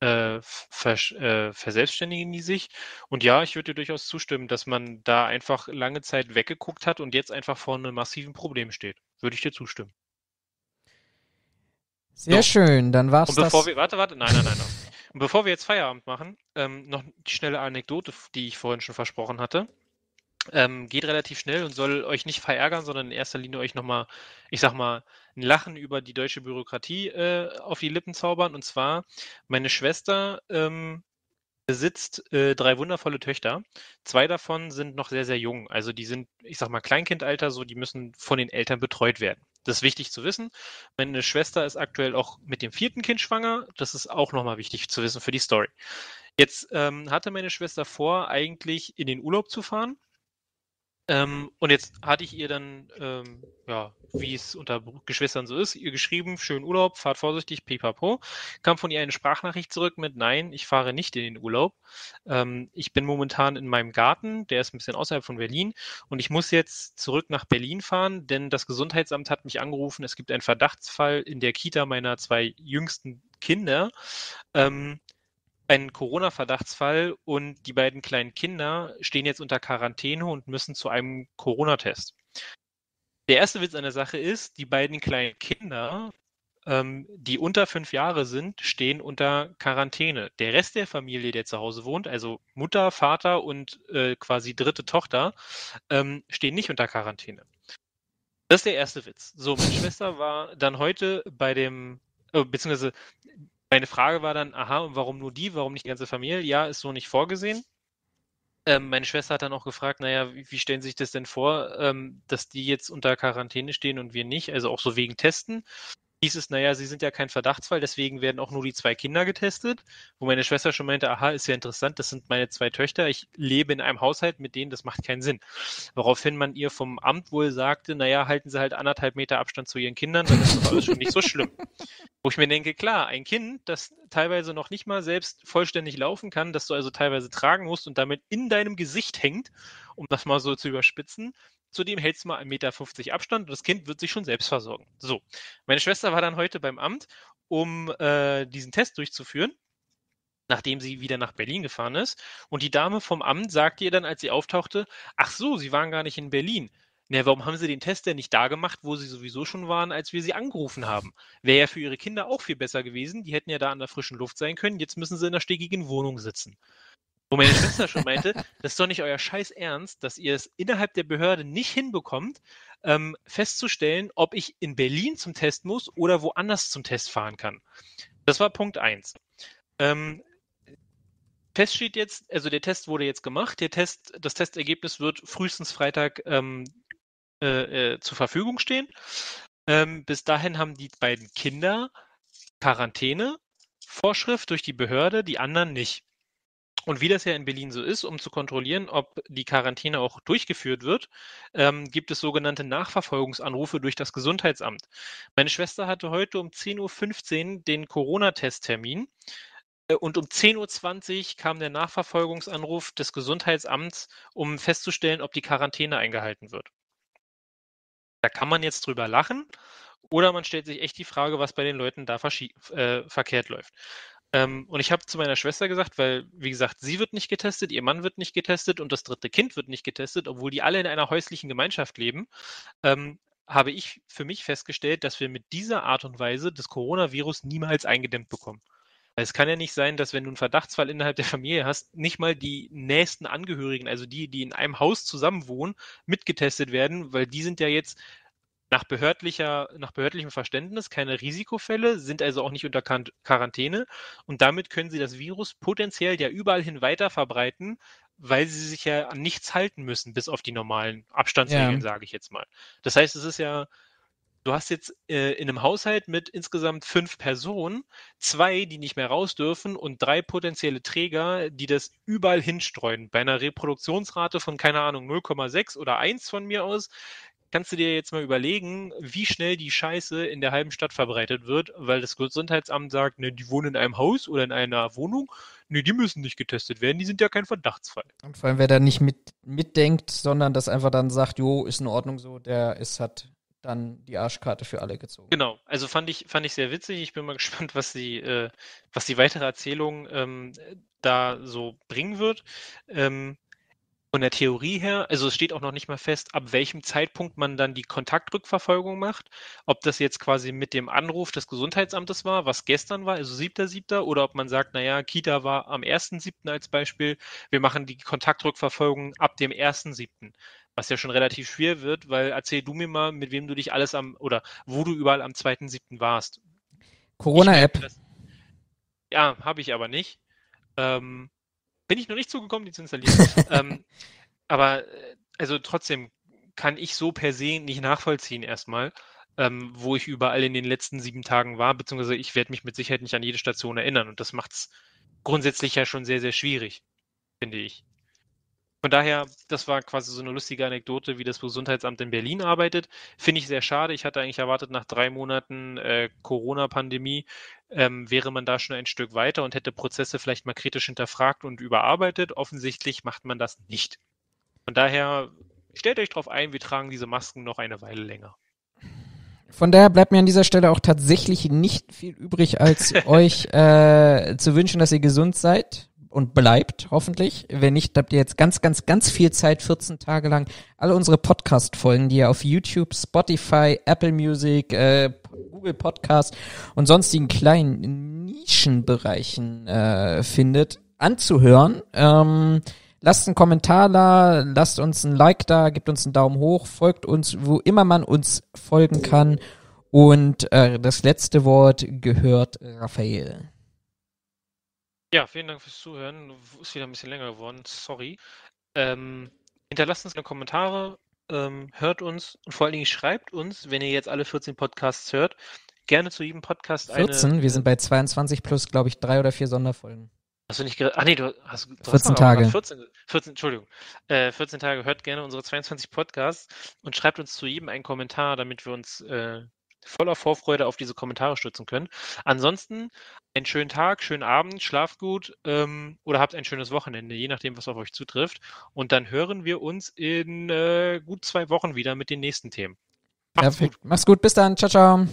äh, vers äh, verselbstständigen die sich. Und ja, ich würde dir durchaus zustimmen, dass man da einfach lange Zeit weggeguckt hat und jetzt einfach vor einem massiven Problem steht. Würde ich dir zustimmen. Sehr So. schön, dann war's Und das. bevor wir, warte, warte, nein, nein, nein. nein. Und bevor wir jetzt Feierabend machen, ähm, noch die schnelle Anekdote, die ich vorhin schon versprochen hatte. Ähm, geht relativ schnell und soll euch nicht verärgern, sondern in erster Linie euch nochmal, ich sag mal, ein Lachen über die deutsche Bürokratie äh, auf die Lippen zaubern. Und zwar, meine Schwester ähm, besitzt äh, drei wundervolle Töchter. Zwei davon sind noch sehr, sehr jung. Also die sind, ich sag mal, Kleinkindalter, so die müssen von den Eltern betreut werden. Das ist wichtig zu wissen. Meine Schwester ist aktuell auch mit dem vierten Kind schwanger. Das ist auch nochmal wichtig zu wissen für die Story. Jetzt ähm, hatte meine Schwester vor, eigentlich in den Urlaub zu fahren. Ähm, und jetzt hatte ich ihr dann, ähm, ja, wie es unter Geschwistern so ist, ihr geschrieben, schönen Urlaub, fahrt vorsichtig, pipapo. Kam von ihr eine Sprachnachricht zurück mit, nein, ich fahre nicht in den Urlaub. Ähm, ich bin momentan in meinem Garten, der ist ein bisschen außerhalb von Berlin und ich muss jetzt zurück nach Berlin fahren, denn das Gesundheitsamt hat mich angerufen, es gibt einen Verdachtsfall in der Kita meiner zwei jüngsten Kinder. Ähm, einen Corona-Verdachtsfall und die beiden kleinen Kinder stehen jetzt unter Quarantäne und müssen zu einem Corona-Test. Der erste Witz an der Sache ist, die beiden kleinen Kinder, ähm, die unter fünf Jahre sind, stehen unter Quarantäne. Der Rest der Familie, der zu Hause wohnt, also Mutter, Vater und äh, quasi dritte Tochter, ähm, stehen nicht unter Quarantäne. Das ist der erste Witz. So, meine Schwester war dann heute bei dem, äh, beziehungsweise meine Frage war dann, aha, und warum nur die, warum nicht die ganze Familie? Ja, ist so nicht vorgesehen. Ähm, meine Schwester hat dann auch gefragt, naja, wie, wie stellen Sie sich das denn vor, ähm, dass die jetzt unter Quarantäne stehen und wir nicht? Also auch so wegen Testen. Hieß es, naja, sie sind ja kein Verdachtsfall, deswegen werden auch nur die zwei Kinder getestet. Wo meine Schwester schon meinte, aha, ist ja interessant, das sind meine zwei Töchter, ich lebe in einem Haushalt mit denen, das macht keinen Sinn. Woraufhin man ihr vom Amt wohl sagte, naja, halten Sie halt anderthalb Meter Abstand zu Ihren Kindern, dann ist das alles schon nicht so schlimm. Wo ich mir denke, klar, ein Kind, das teilweise noch nicht mal selbst vollständig laufen kann, das du also teilweise tragen musst und damit in deinem Gesicht hängt, um das mal so zu überspitzen, zudem hältst du mal 1,50 Meter Abstand und das Kind wird sich schon selbst versorgen. So, meine Schwester war dann heute beim Amt, um äh, diesen Test durchzuführen, nachdem sie wieder nach Berlin gefahren ist. Und die Dame vom Amt sagte ihr dann, als sie auftauchte, ach so, sie waren gar nicht in Berlin. Na, warum haben sie den Test denn nicht da gemacht, wo sie sowieso schon waren, als wir sie angerufen haben? Wäre ja für ihre Kinder auch viel besser gewesen. Die hätten ja da an der frischen Luft sein können. Jetzt müssen sie in der stickigen Wohnung sitzen. Wo meine Schwester schon meinte, das ist doch nicht euer Scheiß Ernst, dass ihr es innerhalb der Behörde nicht hinbekommt, ähm, festzustellen, ob ich in Berlin zum Test muss oder woanders zum Test fahren kann. Das war Punkt eins. Ähm, Fest steht jetzt, also der Test wurde jetzt gemacht. Der Test, das Testergebnis wird frühestens Freitag ähm, äh, äh, zur Verfügung stehen. Ähm, bis dahin haben die beiden Kinder Quarantäne, Vorschrift durch die Behörde, die anderen nicht. Und wie das ja in Berlin so ist, um zu kontrollieren, ob die Quarantäne auch durchgeführt wird, ähm, gibt es sogenannte Nachverfolgungsanrufe durch das Gesundheitsamt. Meine Schwester hatte heute um 10.15 Uhr den Corona-Testtermin äh, und um 10.20 Uhr kam der Nachverfolgungsanruf des Gesundheitsamts, um festzustellen, ob die Quarantäne eingehalten wird. Da kann man jetzt drüber lachen oder man stellt sich echt die Frage, was bei den Leuten da äh, verkehrt läuft. Ähm, und ich habe zu meiner Schwester gesagt, weil, wie gesagt, sie wird nicht getestet, ihr Mann wird nicht getestet und das dritte Kind wird nicht getestet, obwohl die alle in einer häuslichen Gemeinschaft leben, ähm, habe ich für mich festgestellt, dass wir mit dieser Art und Weise das Coronavirus niemals eingedämmt bekommen. Weil es kann ja nicht sein, dass wenn du einen Verdachtsfall innerhalb der Familie hast, nicht mal die nächsten Angehörigen, also die, die in einem Haus zusammenwohnen, mitgetestet werden, weil die sind ja jetzt nach, behördlicher, nach behördlichem Verständnis keine Risikofälle, sind also auch nicht unter Quarantäne und damit können sie das Virus potenziell ja überall hin weiter verbreiten, weil sie sich ja an nichts halten müssen, bis auf die normalen Abstandsregeln, ja. sage ich jetzt mal. Das heißt, es ist ja, du hast jetzt äh, in einem Haushalt mit insgesamt fünf Personen, zwei, die nicht mehr raus dürfen und drei potenzielle Träger, die das überall hinstreuen. Bei einer Reproduktionsrate von, keine Ahnung, 0,6 oder 1 von mir aus, kannst du dir jetzt mal überlegen, wie schnell die Scheiße in der halben Stadt verbreitet wird, weil das Gesundheitsamt sagt, ne, die wohnen in einem Haus oder in einer Wohnung, ne, die müssen nicht getestet werden, die sind ja kein Verdachtsfall. Und vor allem, wer da nicht mit, mitdenkt, sondern das einfach dann sagt, jo, ist in Ordnung so, der ist, hat dann die Arschkarte für alle gezogen. Genau, also fand ich, fand ich sehr witzig. Ich bin mal gespannt, was die, äh, was die weitere Erzählung ähm, da so bringen wird. Ähm, von der Theorie her, also es steht auch noch nicht mal fest, ab welchem Zeitpunkt man dann die Kontaktrückverfolgung macht. Ob das jetzt quasi mit dem Anruf des Gesundheitsamtes war, was gestern war, also 7.7., oder ob man sagt, naja, Kita war am 1.7. als Beispiel, wir machen die Kontaktrückverfolgung ab dem 1.7. Was ja schon relativ schwer wird, weil erzähl du mir mal, mit wem du dich alles am, oder wo du überall am 2.7. warst. Corona-App. Ja, habe ich aber nicht. Ähm, bin ich noch nicht zugekommen, die zu installieren. ähm, aber äh, also trotzdem kann ich so per se nicht nachvollziehen erstmal, ähm, wo ich überall in den letzten sieben Tagen war, beziehungsweise ich werde mich mit Sicherheit nicht an jede Station erinnern und das macht es grundsätzlich ja schon sehr, sehr schwierig, finde ich. Von daher, das war quasi so eine lustige Anekdote, wie das Gesundheitsamt in Berlin arbeitet. Finde ich sehr schade. Ich hatte eigentlich erwartet, nach drei Monaten äh, Corona-Pandemie ähm, wäre man da schon ein Stück weiter und hätte Prozesse vielleicht mal kritisch hinterfragt und überarbeitet. Offensichtlich macht man das nicht. Von daher, stellt euch darauf ein, wir tragen diese Masken noch eine Weile länger. Von daher bleibt mir an dieser Stelle auch tatsächlich nicht viel übrig, als euch äh, zu wünschen, dass ihr gesund seid und bleibt, hoffentlich. Wenn nicht, habt ihr jetzt ganz, ganz, ganz viel Zeit, 14 Tage lang, alle unsere Podcast-Folgen, die ihr auf YouTube, Spotify, Apple Music, äh, Google Podcast und sonstigen kleinen Nischenbereichen äh, findet, anzuhören. Ähm, lasst einen Kommentar da, lasst uns ein Like da, gebt uns einen Daumen hoch, folgt uns, wo immer man uns folgen kann. Und äh, das letzte Wort gehört Raphael. Ja, vielen Dank fürs Zuhören. Ist wieder ein bisschen länger geworden, sorry. Ähm, hinterlasst uns eine Kommentare, ähm, hört uns und vor allen Dingen schreibt uns, wenn ihr jetzt alle 14 Podcasts hört, gerne zu jedem Podcast 14? eine. Wir sind bei 22 plus, glaube ich, drei oder vier Sonderfolgen. Hast du nicht gerade. Ah, nee, du hast. Du 14 hast Tage. gerade 14, 14, Entschuldigung. Äh, 14 Tage. Hört gerne unsere 22 Podcasts und schreibt uns zu jedem einen Kommentar, damit wir uns äh, voller Vorfreude auf diese Kommentare stützen können. Ansonsten einen schönen Tag, schönen Abend, schlaft gut ähm, oder habt ein schönes Wochenende, je nachdem, was auf euch zutrifft. Und dann hören wir uns in äh, gut zwei Wochen wieder mit den nächsten Themen. Macht's Perfekt. gut. Mach's gut, bis dann. Ciao, ciao.